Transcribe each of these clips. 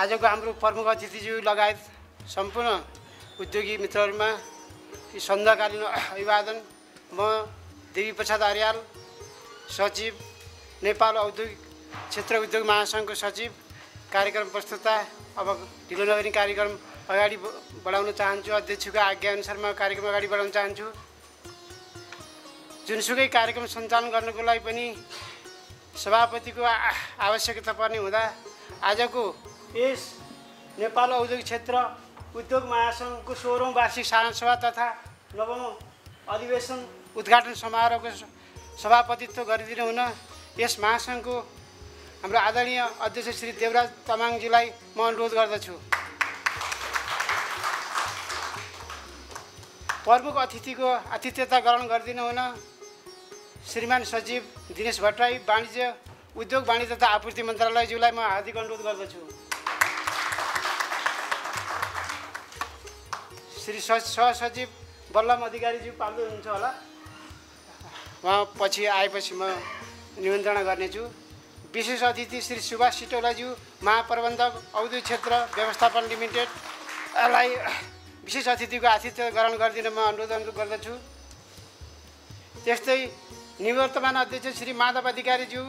आजको हाम्रो प्रमुख अतिथिज्यू लगायत सम्पूर्ण उद्योगी मित्रहरूमा सन्ध्याकालीन अभिवादन म देवी प्रसाद आर्याल सचिव नेपाल औद्योगिक क्षेत्र उद्योग महासङ्घको सचिव कार्यक्रम प्रस्तुता अब ढिलो नगरी कार्यक्रम अगाडि बढाउन चाहन्छु अध्यक्षको आज्ञाअनुसार म कार्यक्रम अगाडि बढाउन चाहन्छु। जुनसुकै कार्यक्रम सञ्चालन गर्नको लागि पनि सभापतिको आवश्यकता पर्ने हुँदा आजको यस नेपाल औद्योगिक क्षेत्र उद्योग महासङ्घको सोह्रौँ वार्षिक साधारण सभा तथा नवौँ अधिवेशन उद्घाटन समारोहको सभापतित्व गरिदिनु हुन यस महासङ्घको हाम्रो आदरणीय अध्यक्ष श्री देवराज तामाङजीलाई म अनुरोध गर्दछु। प्रमुख अतिथिको आतिथ्यता ग्रहण गरिदिनु हुन श्रीमान सचिव दिनेश भट्टराई वाणिज्य उद्योग वाणिज्य तथा आपूर्ति मन्त्रालयज्यूलाई म हार्दिक अनुरोध गर्दछु। श्री सहसचिव बल्लम अधिकारीज्यू पाल्दै हुनुहुन्छ होला। उहाँ पछि आएपछि म निमन्त्रणा गर्नेछु। विशेष अतिथि श्री सुभाष सिटौलाज्यू महाप्रबन्धक औद्योगिक क्षेत्र व्यवस्थापन लिमिटेडलाई विशेष अतिथिको आतिथ्य ग्रहण गरिदिन म अनुरोध अनुरोध गर्दछु। त्यस्तै निवर्तमान अध्यक्ष श्री माधव अधिकारीज्यू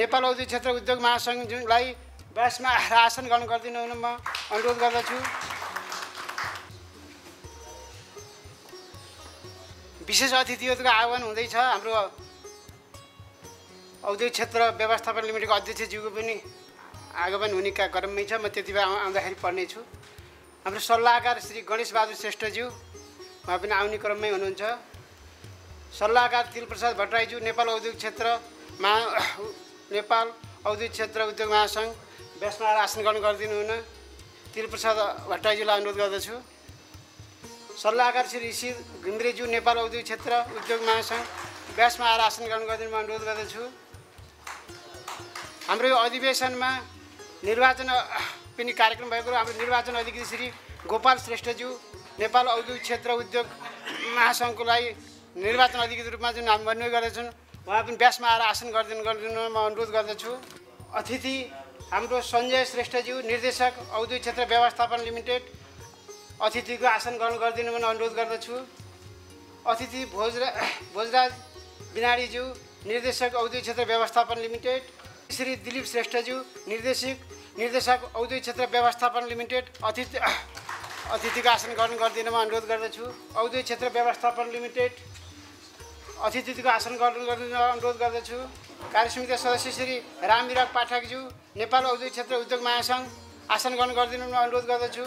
नेपाल औद्योगिक क्षेत्र उद्योग महासङ्घलाई आएर आसन ग्रहण गरिदिनु म अनुरोध गर्दछु। विशेष अतिथिहरूको आह्वान हुँदैछ। हाम्रो औद्योगिक क्षेत्र व्यवस्थापन लिमिटेडको अध्यक्षज्यूको पनि आगमन हुने क्रममै छ। म त्यति बेला आउँ- आउँदाखेरि पढ्नेछु हाम्रो सल्लाहकार श्री गणेश बहादुर श्रेष्ठज्यू उहाँ पनि आउने क्रममै हुनुहुन्छ। सल्लाहकार तिलप्रसाद भट्टराईज्यू नेपाल औद्योगिक क्षेत्र महा नेपाल औद्योगिक क्षेत्र उद्योग महासङ्घ व्यासमा आएर आसन ग्रहण गरिदिनु हुन तिलप्रसाद भट्टराईज्यूलाई अनुरोध गर्दछु। सल्लाहकार श्री ऋषि घिम्रेज्यू नेपाल औद्योगिक क्षेत्र उद्योग महासङ्घ व्यासमा आएर आसन ग्रहण गरिदिनु म अनुरोध गर्दछु। हाम्रो यो अधिवेशनमा निर्वाचन पनि कार्यक्रम भएको हाम्रो निर्वाचन अधिकृत श्री गोपाल श्रेष्ठज्यू नेपाल औद्योगिक क्षेत्र उद्योग महासङ्घको लागि निर्वाचन अधिकृत रूपमा जुन हामी मनोय गर्दैछन् उहाँ पनि व्यासमा आएर आसन गरिदिनु गरिदिनु म अनुरोध गर्दछु। अतिथि हाम्रो सञ्जय श्रेष्ठज्यू निर्देशक औद्योगिक क्षेत्र व्यवस्थापन लिमिटेड अतिथिको आसन ग्रहण गरिदिनु म अनुरोध गर्दछु। अतिथि भोजरा भोजराज बिनाडीज्यू निर्देशक औद्योगिक क्षेत्र व्यवस्थापन लिमिटेड श्री दिलीप श्रेष्ठज्यू निर्देशक निर्देशक औद्योगिक क्षेत्र व्यवस्थापन लिमिटेड अतिथि अतिथिको आसन ग्रहण गरिदिन म अनुरोध गर्दछु। औद्योगिक क्षेत्र व्यवस्थापन लिमिटेड अतिथिको आसन ग्रहण गरिदिन अनुरोध गर्दछु। कार्य समिति सदस्य श्री रामविराग पाठकज्यू नेपाल औद्योगिक क्षेत्र उद्योग महासङ्घ आसन ग्रहण गरिदिनु म अनुरोध गर्दछु।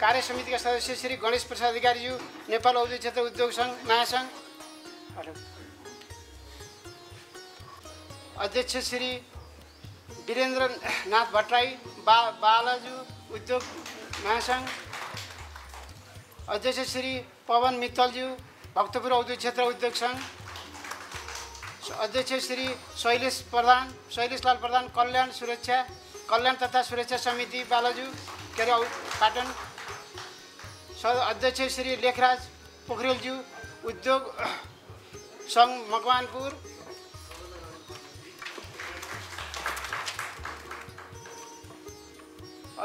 कार्य समितिका सदस्य श्री गणेश प्रसाद अधिकारीज्यू नेपाल औद्योगिक क्षेत्र उद्योग सङ्घ महासङ्घ अध्यक्ष श्री वीरेन्द्र नाथ भट्टराई बा बालाजु उद्योग महासङ्घ अध्यक्ष श्री पवन मित्तलज्यू भक्तपुर औद्योगिक क्षेत्र उद्योग सङ्घ। अध्यक्ष श्री शैलेश प्रधान शैलेशलाल प्रधान कल्याण सुरक्षा कल्याण तथा सुरक्षा समिति बालाजु के अरे पाटन। स अध्यक्ष श्री लेखराज पोखरेलज्यू उद्योग सङ्घ मकवानपुर।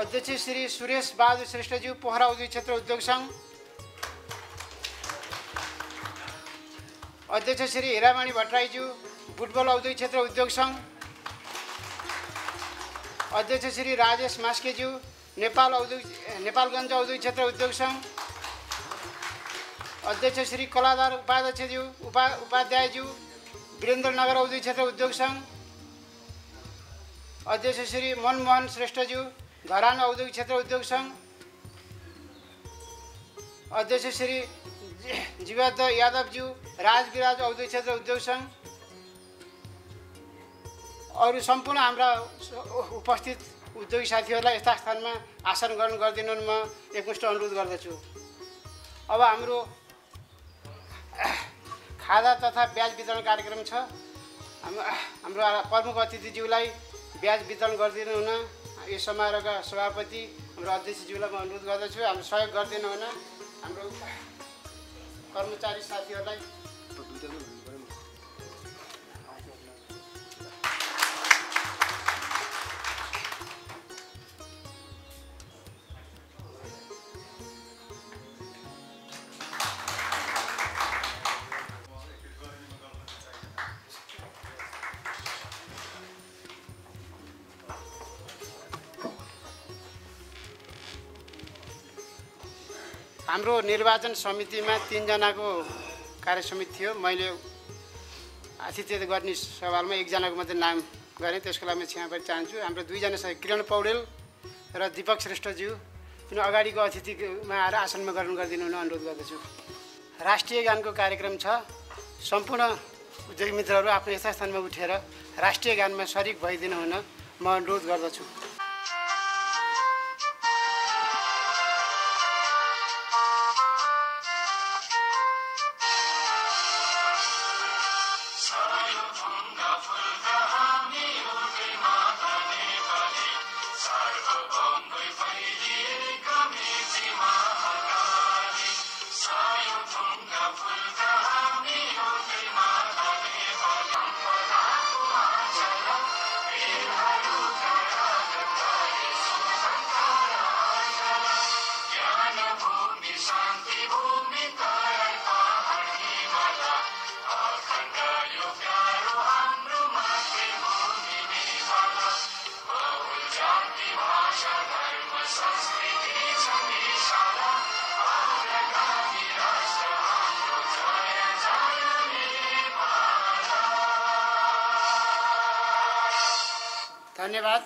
अध्यक्ष श्री सुरेश बहादुर श्रेष्ठज्यू पोखरा औद्योगिक क्षेत्र उद्योग सङ्घ। अध्यक्ष श्री हिरामणि भट्टराईज्यू फुटबल औद्योगिक क्षेत्र उद्योग सङ्घ। अध्यक्ष श्री राजेश मास्केज्यू नेपाल औद्योगिक नेपालगञ्ज औद्योगिक क्षेत्र उद्योग सङ्घ अध्यक्ष श्री कलाधार उपाध्यक्षज्यू उपा उपाध्यायज्यू वीरेन्द्रनगर औद्योगिक क्षेत्र उद्योग सङ्घ अध्यक्ष श्री मनमोहन श्रेष्ठज्यू घरान औद्योगिक क्षेत्र उद्योग सङ्घ अध्यक्ष श्री जीवाद यादवज्यू राजविराज औद्योगिक क्षेत्र उद्योग सङ्घ अरू सम्पूर्ण हाम्रा उपस्थित उद्योगी साथीहरूलाई यस्ता स्थानमा आसन ग्रहण गरिदिनु म एकमुष्ट अनुरोध गर्दछु। अब हाम्रो खादा तथा ब्याज वितरण कार्यक्रम छ। हाम्रो हाम्रो प्रमुख अतिथिज्यूलाई ब्याज वितरण गरिदिनु हुन यो समारोहका सभापति हाम्रो अध्यक्षज्यूलाई म अनुरोध गर्दछु। हाम्रो सहयोग गरिदिनु हुन हाम्रो कर्मचारी साथीहरूलाई हाम्रो निर्वाचन समितिमा तिनजनाको कार्य समिति थियो। मैले आतिथ्य गर्ने सवालमा एकजनाको मात्रै नाम गरेँ। त्यसको लागि म क्षमा पनि चाहन्छु। हाम्रो दुईजना किरण पौडेल र दिपक श्रेष्ठज्यू। किन अगाडिको अतिथिमा आएर आसनमा ग्रहण गरिदिनु हुन अनुरोध गर्दछु। राष्ट्रिय गानको कार्यक्रम छ। सम्पूर्ण उद्योगी मित्रहरू आफ्नो यथास्थानमा उठेर राष्ट्रिय गानमा सरिक भइदिनु हुन म अनुरोध गर्दछु। धन्यवाद।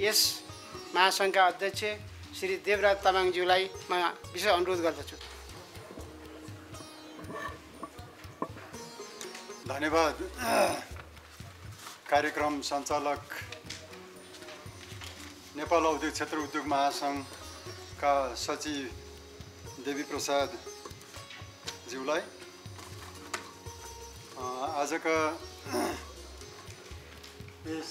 यस महासङ्घका अध्यक्ष श्री देवराज तामाङज्यूलाई म विशेष अनुरोध गर्दछु। धन्यवाद। कार्यक्रम सञ्चालक नेपाल औद्योगिक क्षेत्र उद्योग महासङ्घका सचिव देवी प्रसाद ज्यूलाई आजका यस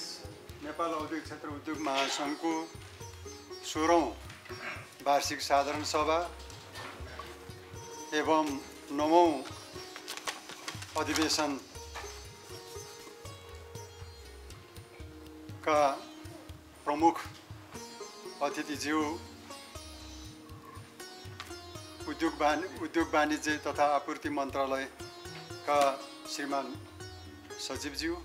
नेपाल औद्योगिक क्षेत्र उद्योग महासङ्घको सोह्रौँ वार्षिक साधारण सभा एवं नवौँ अधिवेशनका प्रमुख अतिथिज्यू उद्योग वाणि उद्योग वाणिज्य तथा आपूर्ति मन्त्रालयका श्रीमान सचिवज्यू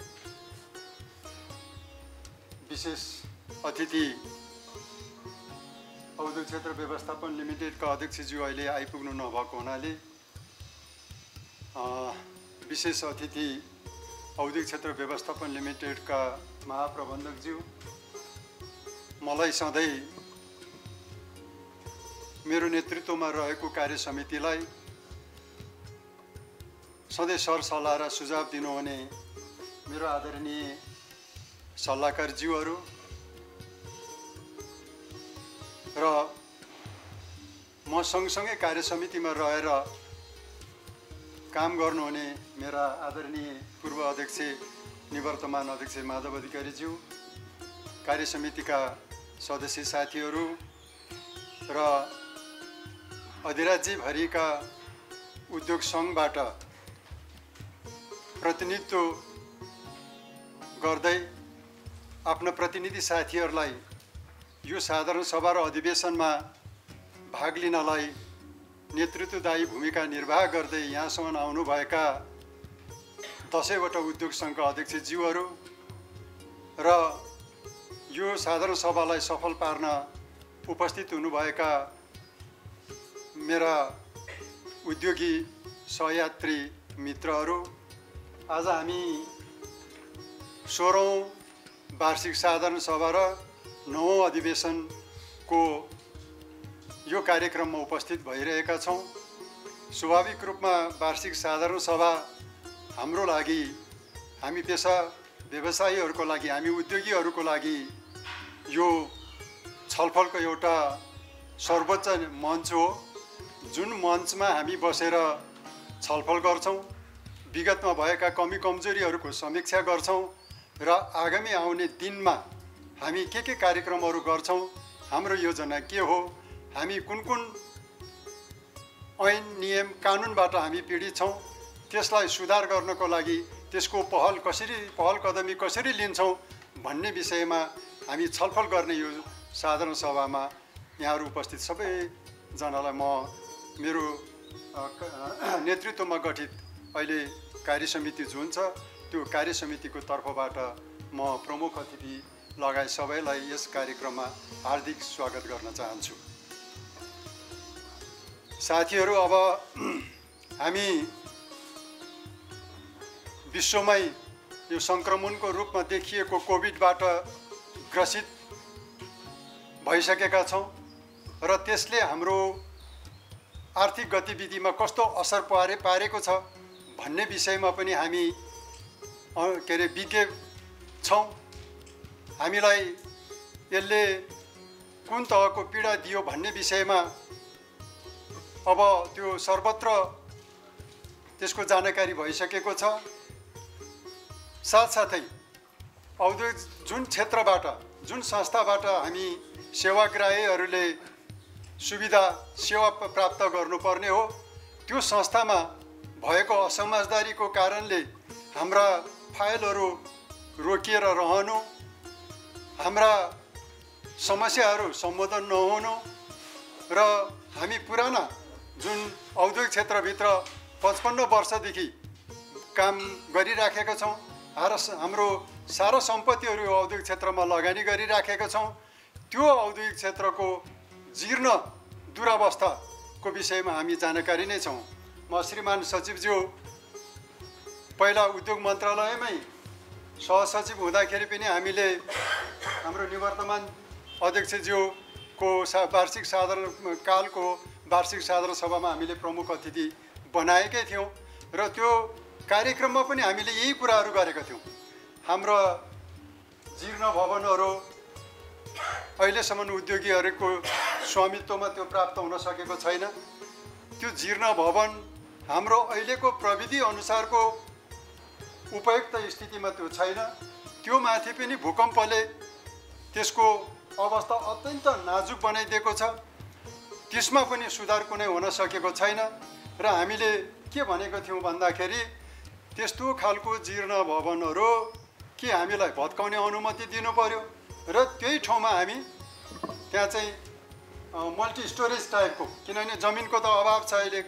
विशेष अतिथि औद्योगिक क्षेत्र व्यवस्थापन लिमिटेडका अध्यक्षज्यू अहिले आइपुग्नु नभएको हुनाले विशेष अतिथि औद्योगिक क्षेत्र व्यवस्थापन लिमिटेडका महाप्रबन्धकज्यू मलाई सधैँ मेरो नेतृत्वमा रहेको कार्य समितिलाई सधैँ सरसल्लाह र सुझाव दिनुहुने मेरो आदरणीय सल्लाहकारज्यूहरू र म सँगसँगै कार्य समितिमा रहेर काम गर्नुहुने मेरा आदरणीय पूर्व अध्यक्ष निवर्तमान अध्यक्ष माधव अधिकारीज्यू कार्य समितिका सदस्य साथीहरू र अधिराज्यभरिका उद्योग सङ्घबाट प्रतिनिधित्व गर्दै आफ्ना प्रतिनिधि साथीहरूलाई यो साधारण सभा र अधिवेशनमा भाग लिनलाई नेतृत्वदायी भूमिका निर्वाह गर्दै यहाँसम्म आउनुभएका दसैँवटा उद्योग सङ्घका अध्यक्षज्यूहरू र यो साधारण सभालाई सफल पार्न उपस्थित हुनुभएका मेरा उद्योगी सहयात्री मित्रहरू आज हामी सोह्रौँ वार्षिक साधारण सभा र नवौँ अधिवेशनको यो कार्यक्रममा उपस्थित भइरहेका छौँ। स्वाभाविक रूपमा वार्षिक साधारण सभा हाम्रो लागि हामी पेसा व्यवसायीहरूको लागि हामी उद्योगीहरूको लागि यो छलफलको एउटा सर्वोच्च मञ्च हो। जुन मञ्चमा हामी बसेर छलफल गर्छौँ विगतमा भएका कमी कमजोरीहरूको समीक्षा गर्छौँ र आगामी आउने दिनमा हामी के के कार्यक्रमहरू गर्छौँ हाम्रो योजना के हो हामी कुन कुन ऐन नियम कानुनबाट हामी पीडित छौँ त्यसलाई सुधार गर्नको लागि त्यसको पहल कसरी पहल कदमी कसरी लिन्छौँ भन्ने विषयमा हामी छलफल गर्ने यो साधारण सभामा यहाँहरू उपस्थित सबैजनालाई म मेरो नेतृत्वमा गठित अहिले कार्य समिति जुन छ त्यो कार्य समितिको तर्फबाट म प्रमुख अतिथि लगायत सबैलाई यस कार्यक्रममा हार्दिक स्वागत गर्न चाहन्छु। साथीहरू अब हामी विश्वमै यो सङ्क्रमणको रूपमा देखिएको कोभिडबाट ग्रसित भइसकेका छौँ र त्यसले हाम्रो आर्थिक गतिविधिमा कस्तो असर पारे पारेको छ भन्ने विषयमा पनि हामी के अरे विज्ञ छौँ हामीलाई यसले कुन तहको पीडा दियो भन्ने विषयमा अब त्यो सर्वत्र त्यसको जानकारी भइसकेको छ। साथसाथै औद्योगिक जुन क्षेत्रबाट जुन संस्थाबाट हामी सेवाग्राहीहरूले सुविधा सेवा प्राप्त गर्नुपर्ने हो त्यो संस्थामा भएको असमझदारीको कारणले हाम्रा फाइलहरू रोकिएर रहनु हाम्रा समस्याहरू सम्बोधन नहुनु र हामी पुराना जुन औद्योगिक क्षेत्रभित्र पचपन्न वर्षदेखि काम गरिराखेका छौँ हार हाम्रो सारा सम्पत्तिहरू औद्योगिक क्षेत्रमा लगानी गरिराखेका छौँ त्यो औद्योगिक क्षेत्रको जीर्ण दुरावस्थाको विषयमा हामी जानकारी नै छौँ। म श्रीमान सचिवज्यू पहिला उद्योग मन्त्रालयमै सहसचिव हुँदाखेरि पनि हामीले हाम्रो निवर्तमान अध्यक्षज्यूको सा वार्षिक साधारण कालको वार्षिक साधारण सभामा हामीले प्रमुख अतिथि बनाएकै थियौँ र त्यो कार्यक्रममा पनि हामीले यही कुराहरू गरेका थियौँ। हाम्रो जीर्ण भवनहरू अहिलेसम्म उद्योगीहरूको स्वामित्वमा त्यो प्राप्त हुन सकेको छैन। त्यो जीर्ण भवन हाम्रो अहिलेको प्रविधि अनुसारको उपयुक्त स्थितिमा त्यो छैन। त्यो माथि पनि भूकम्पले त्यसको अवस्था अत्यन्त नाजुक बनाइदिएको छ। त्यसमा पनि सुधार कुनै हुन सकेको छैन र हामीले के भनेको थियौँ भन्दाखेरि त्यस्तो खालको जीर्ण भवनहरू के हामीलाई भत्काउने अनुमति दिनु पर्यो र त्यही ठाउँमा हामी त्यहाँ चाहिँ मल्टी स्टोरेज टाइपको किनभने जमिनको त अभाव छ अहिले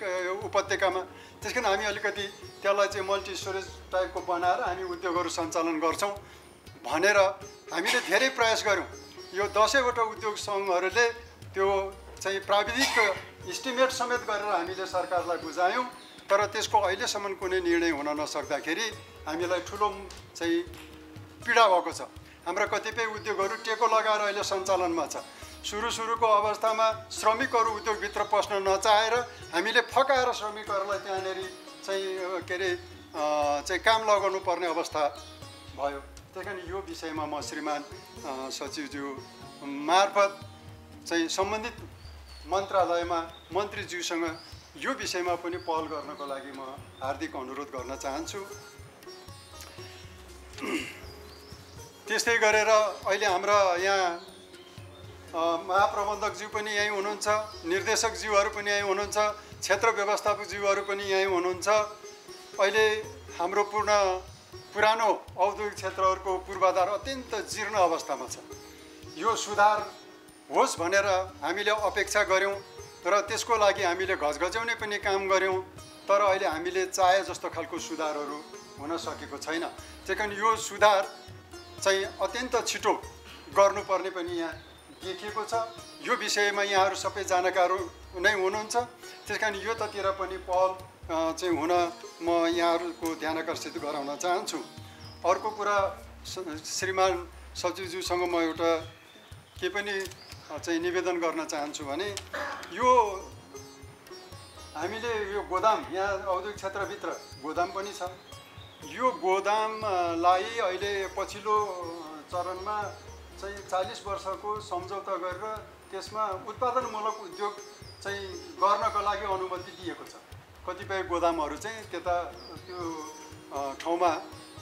उपत्यकामा। त्यस कारण हामी अलिकति त्यसलाई चाहिँ मल्टी स्टोरेज टाइपको बनाएर हामी उद्योगहरू सञ्चालन गर्छौँ भनेर हामीले धेरै प्रयास गऱ्यौँ। यो दसैँवटा उद्योग सङ्घहरूले त्यो चाहिँ प्राविधिक इस्टिमेट समेत गरेर हामीले सरकारलाई बुझायौँ तर त्यसको अहिलेसम्म कुनै निर्णय हुन नसक्दाखेरि हामीलाई ठुलो चाहिँ पीडा भएको छ। हाम्रा कतिपय उद्योगहरू टेको लगाएर अहिले सञ्चालनमा छ। सुरु सुरुको अवस्थामा श्रमिकहरू उद्योगभित्र पस्न नचाहेर हामीले फकाएर श्रमिकहरूलाई त्यहाँनिर चाहिँ के अरे चाहिँ काम लगाउनु पर्ने अवस्था भयो। त्यही कारण यो विषयमा म श्रीमान सचिवज्यू मार्फत चाहिँ सम्बन्धित मन्त्रालयमा मन्त्रीज्यूसँग यो विषयमा पनि पहल गर्नको लागि म हार्दिक अनुरोध गर्न चाहन्छु। त्यस्तै गरेर अहिले हाम्रा यहाँ महाप्रबन्धकज्यू पनि यहीँ हुनुहुन्छ निर्देशकज्यूहरू पनि यहीँ हुनुहुन्छ क्षेत्र व्यवस्थापकज्यूहरू पनि यहीँ हुनुहुन्छ। अहिले हाम्रो पूर्ण पुरानो औद्योगिक क्षेत्रहरूको पूर्वाधार अत्यन्त जीर्ण अवस्थामा छ। यो सुधार होस् भनेर हामीले अपेक्षा गऱ्यौँ र त्यसको लागि हामीले घचघच्याउने पनि काम गऱ्यौँ तर अहिले हामीले चाहे जस्तो खालको सुधारहरू हुन सकेको छैन। त्यही यो सुधार चाहिँ अत्यन्त छिटो गर्नुपर्ने पनि यहाँ देखिएको छ। यो विषयमा यहाँहरू सबै जानकारहरू नै हुनुहुन्छ। त्यस कारण योतिर पनि पहल चाहिँ हुन म यहाँहरूको ध्यान आकर्षित गराउन चाहन्छु। अर्को कुरा श्रीमान सचिवज्यूसँग म एउटा के पनि चाहिँ निवेदन गर्न चाहन्छु भने यो हामीले यो गोदाम यहाँ औद्योगिक क्षेत्रभित्र गोदाम पनि छ। यो गोदामलाई अहिले पछिल्लो चरणमा चाहिँ चालिस वर्षको सम्झौता गरेर त्यसमा उत्पादनमूलक उद्योग चाहिँ गर्नको लागि अनुमति दिएको छ। कतिपय गोदामहरू चाहिँ त्यता त्यो ठाउँमा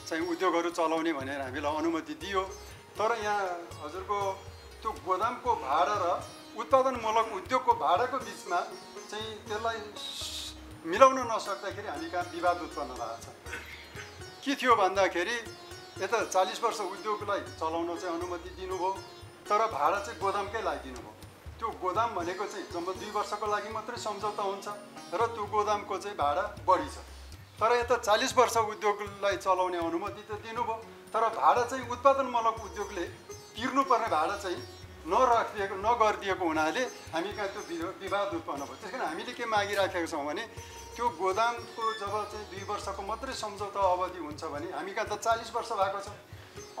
चाहिँ उद्योगहरू चलाउने भनेर हामीलाई अनुमति दियो। तर यहाँ हजुरको त्यो गोदामको भाडा र उत्पादनमूलक उद्योगको भाडाको बिचमा चाहिँ त्यसलाई मिलाउन नसक्दाखेरि हामी कहाँ विवाद उत्पन्न भएको छ। के थियो भन्दाखेरि यता चालिस वर्ष उद्योगलाई चलाउन चाहिँ अनुमति दिनुभयो तर भाडा चाहिँ गोदामकै लगाइदिनु भयो त्यो गोदाम भनेको चाहिँ जम्मा दुई वर्षको लागि मात्रै सम्झौता हुन्छ र त्यो गोदामको चाहिँ भाडा बढी छ। तर यता चालिस वर्ष उद्योगलाई चलाउने अनुमति त दिनुभयो तर भाडा चाहिँ उत्पादनमूलक उद्योगले तिर्नुपर्ने भाडा चाहिँ नराखिदिएको नगरिदिएको हुनाले हामी कहाँ त्यो विवा- विवाद उत्पन्न भयो। त्यस कारण हामीले के मागिराखेका छौँ भने त्यो गोदामको जब चाहिँ दुई वर्षको मात्रै सम्झौता अवधि हुन्छ भने हामी कहाँ त चालिस वर्ष भएको छ।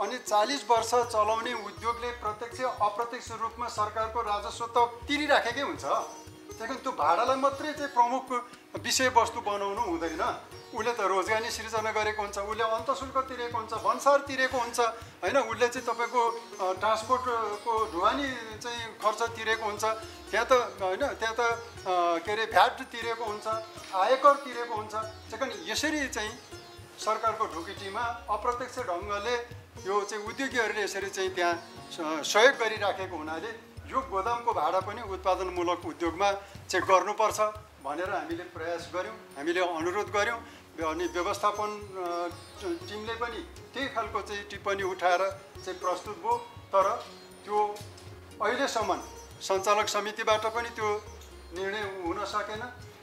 अनि चालिस वर्ष चलाउने उद्योगले प्रत्यक्ष अप्रत्यक्ष रूपमा सरकारको राजस्व त तिरिराखेकै हुन्छ। त्यही कारण त्यो भाडालाई मात्रै चाहिँ प्रमुख विषयवस्तु बनाउनु हुँदैन। उसले त रोजगारी सिर्जना गरेको हुन्छ उसले अन्तशुल्क तिरेको हुन्छ भन्सार तिरेको हुन्छ। होइन उसले चाहिँ तपाईँको ट्रान्सपोर्टको ढुवानी चाहिँ खर्च तिरेको हुन्छ। त्यहाँ त होइन त्यहाँ त के अरे भ्याट तिरेको हुन्छ आयकर तिरेको हुन्छ। त्यही यसरी चाहिँ सरकारको ढुकुटीमा अप्रत्यक्ष ढङ्गले यो चाहिँ उद्योगीहरूले यसरी चाहिँ त्यहाँ सहयोग गरिराखेको हुनाले यो गोदामको भाडा पनि उत्पादनमूलक उद्योगमा चाहिँ गर्नुपर्छ भनेर हामीले प्रयास गऱ्यौँ। हामीले अनुरोध गऱ्यौँ। अनि व्यवस्थापन टिमले पनि त्यही खालको चाहिँ टिप्पणी उठाएर चाहिँ प्रस्तुत भयो। तर त्यो अहिलेसम्म सञ्चालक समितिबाट पनि त्यो निर्णय हुन सकेन।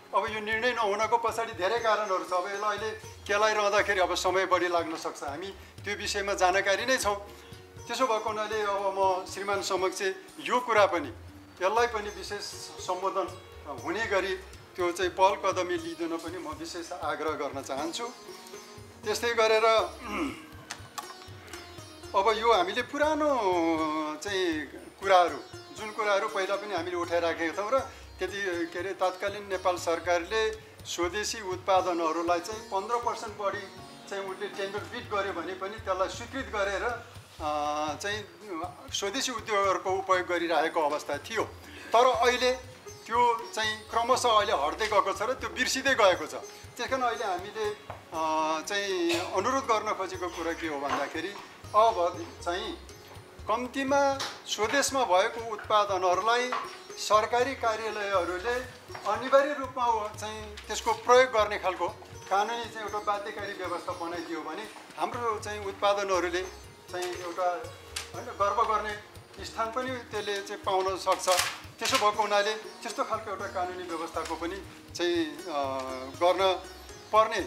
अब यो निर्णय नहुनको पछाडि धेरै कारणहरू छ। अब यसलाई अहिले केलाइरहँदाखेरि अब समय बढी लाग्न सक्छ। हामी त्यो विषयमा जानकारी नै छौँ। त्यसो भएको हुनाले अब म श्रीमान समक्ष यो कुरा पनि यसलाई पनि विशेष सम्बोधन हुने गरी त्यो चाहिँ पहल कदमी लिइदिन पनि म विशेष आग्रह गर्न चाहन्छु। त्यस्तै गरेर अब यो हामीले पुरानो चाहिँ कुराहरू जुन कुराहरू पहिला पनि हामीले उठाइराखेका थियौँ र त्यति के अरे तत्कालीन नेपाल सरकारले स्वदेशी उत्पादनहरूलाई चाहिँ पन्ध्र पर्सेन्ट बढी चाहिँ उसले टेन्डर बिट गर्यो भने पनि त्यसलाई स्वीकृत गरेर चाहिँ स्वदेशी उद्योगहरूको उपयोग गरिरहेको अवस्था थियो। तर अहिले क्रमशः अहिले हट्दै गएको छ र त्यो बिर्सिँदै गएको छ। त्यस कारण अहिले हामीले चाहिँ अनुरोध गर्न खोजेको कुरा के हो भन्दाखेरि अब चाहिँ कम्तीमा स्वदेशमा भएको उत्पादनहरूलाई सरकारी कार्यालयहरूले अनिवार्य रूपमा चाहिँ त्यसको प्रयोग गर्ने खालको कानुनी चाहिँ एउटा बाध्यकारी व्यवस्था बनाइदियो भने हाम्रो चाहिँ उत्पादनहरूले चाहिँ एउटा होइन गर्व गर्ने स्थान पनि त्यसले चाहिँ पाउन सक्छ। त्यसो भएको हुनाले त्यस्तो खालको एउटा कानुनी व्यवस्थाको पनि चाहिँ गर्न पर्ने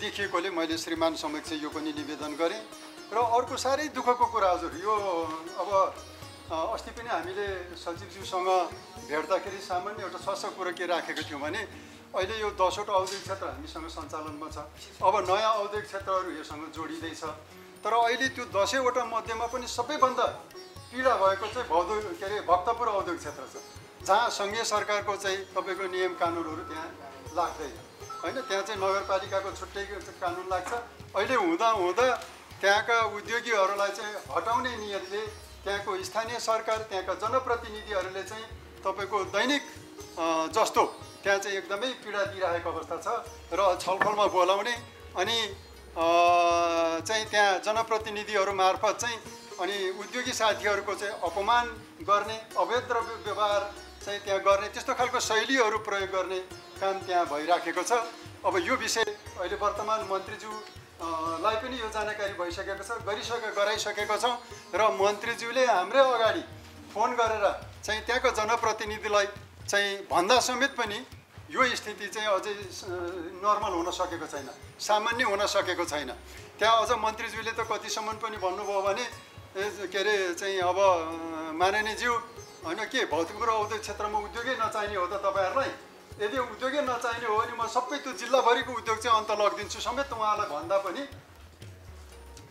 देखिएकोले मैले श्रीमान समक्ष यो पनि निवेदन गरेँ। र अर्को साह्रै दुःखको कुरा हजुर यो अब अस्ति पनि हामीले सचिवज्यूसँग भेट्दाखेरि सामान्य एउटा सस कुरो के राखेको थियौँ भने अहिले यो दसवटा औद्योगिक क्षेत्र हामीसँग सञ्चालनमा छ। अब नयाँ औद्योगिक क्षेत्रहरू योसँग जोडिँदैछ। तर अहिले त्यो दसैँवटा मध्येमा पनि सबैभन्दा पीडा भएको चाहिँ भौदो के अरे भक्तपुर औद्योगिक क्षेत्र छ। जहाँ सङ्घीय सरकारको चाहिँ तपाईँको नियम कानुनहरू त्यहाँ लाग्दैन। होइन त्यहाँ चाहिँ नगरपालिकाको छुट्टै कानुन लाग्छ। अहिले हुँदा हुँदा त्यहाँका उद्योगीहरूलाई चाहिँ हटाउने नियतले त्यहाँको स्थानीय सरकार त्यहाँका जनप्रतिनिधिहरूले चाहिँ तपाईँको दैनिक जस्तो त्यहाँ चाहिँ एकदमै पीडा दिइरहेको अवस्था छ र छलफलमा बोलाउने अनि चाहिँ त्यहाँ जनप्रतिनिधिहरू मार्फत चाहिँ अनि उद्योगी साथीहरूको चाहिँ अपमान गर्ने अवैध व्यवहार चाहिँ त्यहाँ गर्ने त्यस्तो खालको शैलीहरू प्रयोग गर्ने काम त्यहाँ भइराखेको छ। अब यो विषय अहिले वर्तमान मन्त्रीज्यू अ, लाई पनि यो जानकारी भइसकेको छ गरिसके गराइसकेको छौँ र मन्त्रीज्यूले हाम्रै अगाडि फोन गरेर चाहिँ त्यहाँको जनप्रतिनिधिलाई चाहिँ भन्दा समेत पनि यो स्थिति चाहिँ अझै नर्मल हुन सकेको छैन सामान्य हुन सकेको छैन। त्यहाँ अझ मन्त्रीज्यूले त कतिसम्म पनि भन्नुभयो भने के अरे चाहिँ अब माननीयज्यू होइन के भौतिकपुर औद्योगिक क्षेत्रमा उद्योगै नचाहिने हो त तपाईँहरूलाई? यदि उद्योगै नचाहिने हो भने म सबै त्यो जिल्लाभरिको उद्योग चाहिँ अन्त लगिदिन्छु समेत उहाँलाई भन्दा पनि।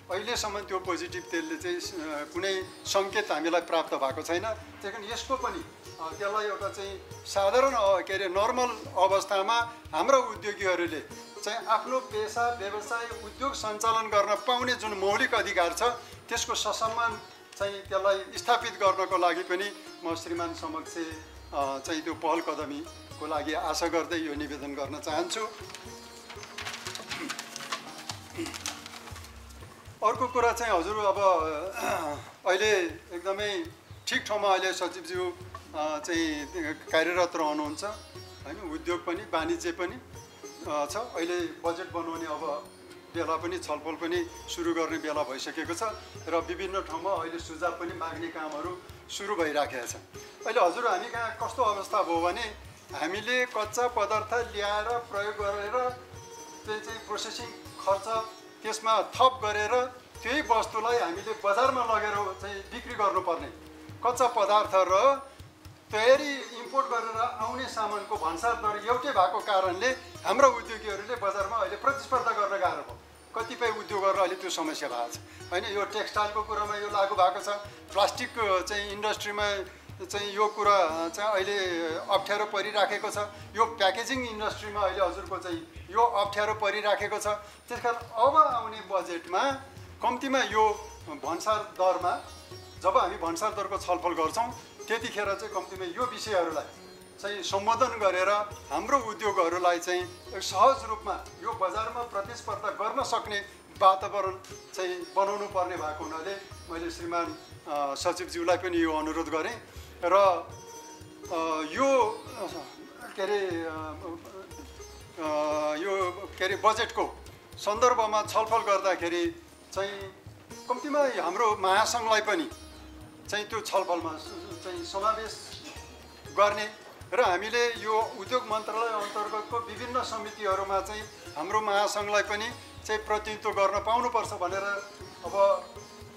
अहिलेसम्म त्यो पोजिटिभ त्यसले चाहिँ कुनै सङ्केत हामीलाई प्राप्त भएको छैन। त्यही कारण यसको पनि त्यसलाई एउटा चाहिँ साधारण के अरे नर्मल अवस्थामा हाम्रा उद्योगीहरूले चाहिँ आफ्नो पेसा व्यवसाय उद्योग सञ्चालन गर्न पाउने जुन मौलिक अधिकार छ त्यसको ससम्मान चाहिँ त्यसलाई स्थापित गर्नको लागि पनि म श्रीमान समक्ष चाहिँ त्यो पहल कदमीको लागि आशा गर्दै यो निवेदन गर्न चाहन्छु। अर्को कुरा चाहिँ हजुर अब अहिले एकदमै ठिक ठाउँमा अहिले सचिवज्यू चाहिँ कार्यरत रहनुहुन्छ होइन उद्योग पनि वाणिज्य पनि छ। अहिले बजेट बनाउने अब बेला पनि छलफल पनि सुरु गर्ने बेला भइसकेको छ र विभिन्न ठाउँमा अहिले सुझाव पनि माग्ने कामहरू सुरु भइराखेका छ अहिले हजुर हामी कहाँ कस्तो अवस्था भयो भने हामीले कच्चा पदार्थ ल्याएर प्रयोग गरेर त्यो चाहिँ प्रोसेसिङ खर्च त्यसमा थप गरेर त्यही वस्तुलाई हामीले बजारमा लगेर चाहिँ बिक्री गर्नुपर्ने। कच्चा पदार्थ र तयारी इम्पोर्ट गरेर आउने सामानको भन्सार दर एउटै भएको कारणले हाम्रा उद्योगीहरूले बजारमा अहिले प्रतिस्पर्धा गर्न गाह्रो भयो। कतिपय उद्योगहरू अहिले त्यो समस्या भएको छ। होइन यो टेक्सटाइलको कुरामा यो लागु भएको छ। प्लास्टिकको चाहिँ इन्डस्ट्रीमा चाहिँ यो कुरा चाहिँ अहिले अप्ठ्यारो परिराखेको छ। यो प्याकेजिङ इन्डस्ट्रीमा अहिले हजुरको चाहिँ यो अप्ठ्यारो परिराखेको छ। त्यस अब आउने बजेटमा कम्तीमा यो भन्सार दरमा जब हामी भन्सार दरको छलफल गर्छौँ त्यतिखेर चाहिँ कम्तीमा यो विषयहरूलाई चाहिँ सम्बोधन गरेर हाम्रो उद्योगहरूलाई चाहिँ सहज रूपमा यो बजारमा प्रतिस्पर्धा गर्न सक्ने वातावरण चाहिँ बनाउनु पर्ने भएको हुनाले मैले श्रीमान सचिवज्यूलाई पनि यो अनुरोध गरेँ। र यो के अरे यो के अरे बजेटको सन्दर्भमा छलफल गर्दाखेरि चाहिँ कम्तीमा हाम्रो महासङ्घलाई पनि चाहिँ त्यो छलफलमा चाहिँ समावेश गर्ने र हामीले यो उद्योग मन्त्रालय अन्तर्गतको विभिन्न समितिहरूमा चाहिँ हाम्रो महासङ्घलाई पनि चाहिँ प्रतिनिधित्व गर्न पाउनुपर्छ भनेर अब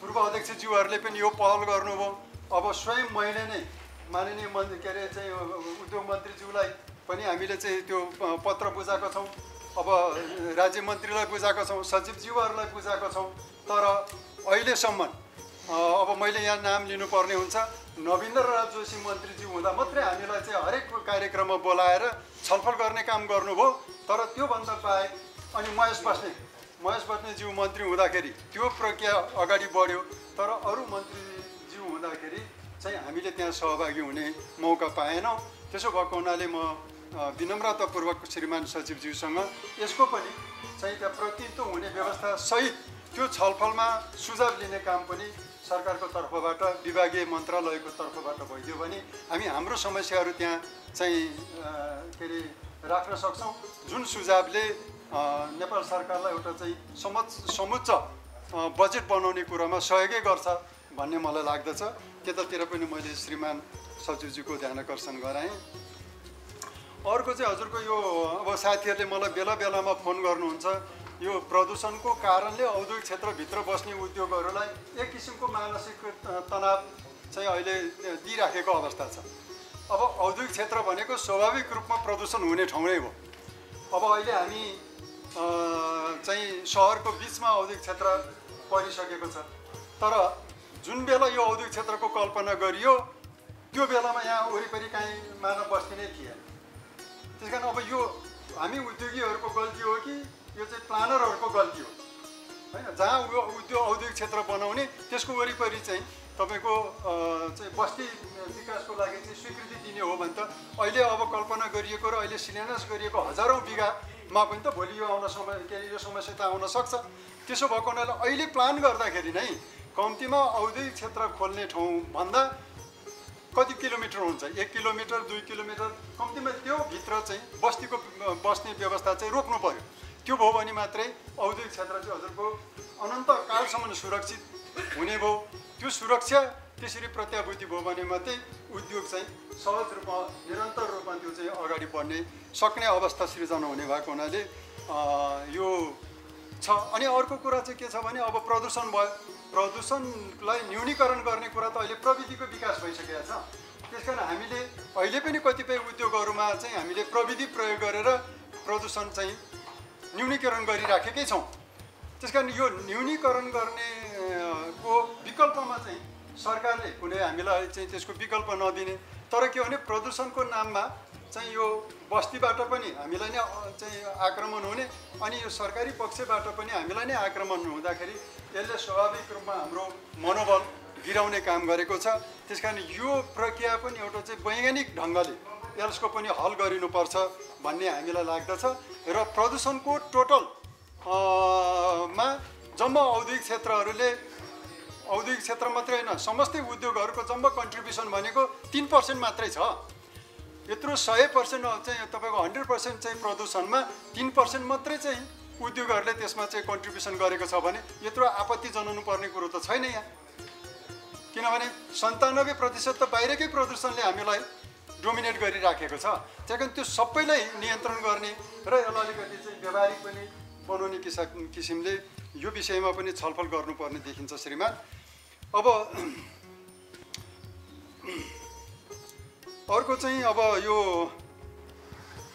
पूर्व अध्यक्षज्यूहरूले पनि यो पहल गर्नुभयो। अब स्वयं मैले नै माननीय मन्त्री के अरे चाहिँ उद्योग मन्त्रीज्यूलाई पनि हामीले चाहिँ त्यो पत्र बुझाएको छौँ। अब राज्य मन्त्रीलाई बुझाएको छौँ सचिवज्यूहरूलाई बुझाएको छौँ। तर अहिलेसम्म अब मैले यहाँ नाम लिनुपर्ने हुन्छ। नवीन्द्र राज जोशी मन्त्रीज्यू हुँदा मात्रै हामीलाई चाहिँ हरेक कार्यक्रममा बोलाएर छलफल गर्ने काम गर्नुभयो तर त्योभन्दा बाहेक अनि महेश बस्ने महेश बस्नेज्यू मन्त्री हुँदाखेरि त्यो प्रक्रिया अगाडि बढ्यो तर अरू मन्त्रीज्यू हुँदाखेरि चाहिँ हामीले त्यहाँ सहभागी हुने मौका पाएनौँ। त्यसो भएको हुनाले म विनम्रतापूर्वक श्रीमान सचिवज्यूसँग यसको पनि चाहिँ त्यहाँ प्रतिनिधित्व हुने व्यवस्था सहित त्यो छलफलमा सुझाव लिने काम पनि सरकारको तर्फबाट विभागीय मन्त्रालयको तर्फबाट भइदियो भने हामी हाम्रो समस्याहरू त्यहाँ चाहिँ के अरे राख्न सक्छौँ। जुन सुझावले नेपाल सरकारलाई एउटा चाहिँ समुच समुच्च बजेट बनाउने कुरामा सहयोगै गर्छ भन्ने मलाई लाग्दछ। त्यतातिर पनि मैले श्रीमान सचिवजीको ध्यान आकर्षण गराएँ। अर्को चाहिँ हजुरको यो अब साथीहरूले मलाई बेला बेलामा फोन गर्नुहुन्छ। यो प्रदूषणको कारणले औद्योगिक क्षेत्रभित्र बस्ने उद्योगहरूलाई एक किसिमको मानसिक तनाव चाहिँ अहिले दिइराखेको अवस्था छ। अब औद्योगिक क्षेत्र भनेको स्वाभाविक रूपमा प्रदूषण हुने ठाउँ नै हो। अब अहिले हामी चाहिँ सहरको बिचमा औद्योगिक क्षेत्र परिसकेको छ। तर जुन बेला यो औद्योगिक क्षेत्रको कल्पना गरियो त्यो बेलामा यहाँ वरिपरि काहीँ मानव बस्ती नै थिएन। त्यस कारण अब यो हामी उद्योगीहरूको गल्ती हो कि यो चाहिँ प्लानरहरूको गल्ती हो। होइन जहाँ यो उद्योग औद्योगिक क्षेत्र बनाउने त्यसको वरिपरि चाहिँ तपाईँको चाहिँ बस्ती विकासको लागि चाहिँ स्वीकृति दिने हो भने त अहिले अब कल्पना गरिएको र अहिले शिलान्यास गरिएको हजारौँ बिघामा पनि त भोलि यो आउन समय के अरे यो समस्या त आउन सक्छ। त्यसो भएको हुनाले अहिले प्लान गर्दाखेरि नै कम्तीमा औद्योगिक क्षेत्र खोल्ने ठाउँभन्दा कति किलोमिटर हुन्छ? एक किलोमिटर दुई किलोमिटर कम्तीमा त्यो भित्र चाहिँ बस्तीको बस्ने व्यवस्था चाहिँ रोक्नु पर्यो। त्यो भयो भने मात्रै औद्योगिक क्षेत्र चाहिँ हजुरको अनन्त कालसम्म सुरक्षित हुने भयो त्यो सुरक्षा त्यसरी प्रत्याभूति भयो भने मात्रै उद्योग चाहिँ सहज रूपमा निरन्तर रूपमा त्यो चाहिँ अगाडि बढ्ने सक्ने अवस्था सृजना हुने भएको हुनाले यो छ। अनि अर्को कुरा चाहिँ के छ भने अब प्रदूषण भयो। प्रदूषणलाई न्यूनीकरण गर्ने कुरा त अहिले प्रविधिको विकास भइसकेको छ। त्यस कारण हामीले अहिले पनि कतिपय उद्योगहरूमा चाहिँ हामीले प्रविधि प्रयोग गरेर प्रदूषण चाहिँ न्यूनीकरण गरिराखेकै छौँ। त्यस कारण यो न्यूनीकरण गर्ने को विकल्पमा चाहिँ सरकारले कुनै हामीलाई चाहिँ त्यसको विकल्प नदिने तर के भने प्रदूषणको नाममा चाहिँ यो बस्तीबाट पनि हामीलाई नै चाहिँ आक्रमण हुने अनि यो सरकारी पक्षबाट पनि हामीलाई नै आक्रमण हुँदाखेरि यसले स्वाभाविक रूपमा हाम्रो मनोबल गिराउने काम गरेको छ। त्यस कारण यो प्रक्रिया पनि एउटा चाहिँ वैज्ञानिक ढङ्गले यसको पनि हल गरिनुपर्छ भन्ने हामीलाई लाग्दछ र प्रदूषणको टोटल मा जम्मा औद्योगिक क्षेत्रहरूले औद्योगिक क्षेत्र मात्रै होइन समस्तै उद्योगहरूको जम्मा कन्ट्रिब्युसन भनेको तिन पर्सेन्ट मात्रै छ। यत्रो सय पर्सेन्ट चाहिँ तपाईँको हन्ड्रेड पर्सेन्ट चाहिँ प्रदूषणमा तिन पर्सेन्ट मात्रै चाहिँ उद्योगहरूले त्यसमा चाहिँ कन्ट्रिब्युसन गरेको छ भने यत्रो आपत्ति जनाउनु पर्ने कुरो त छैन यहाँ। किनभने सन्तानब्बे प्रतिशत त बाहिरकै प्रदूषणले हामीलाई डोमिनेट गरिराखेको छ। त्यही कारण त्यो सबैलाई नियन्त्रण गर्ने र यसलाई अलिकति चाहिँ व्यवहारिक पनि बनाउने किसा किसिमले यो विषयमा पनि छलफल गर्नुपर्ने देखिन्छ श्रीमान। अब अर्को चाहिँ अब यो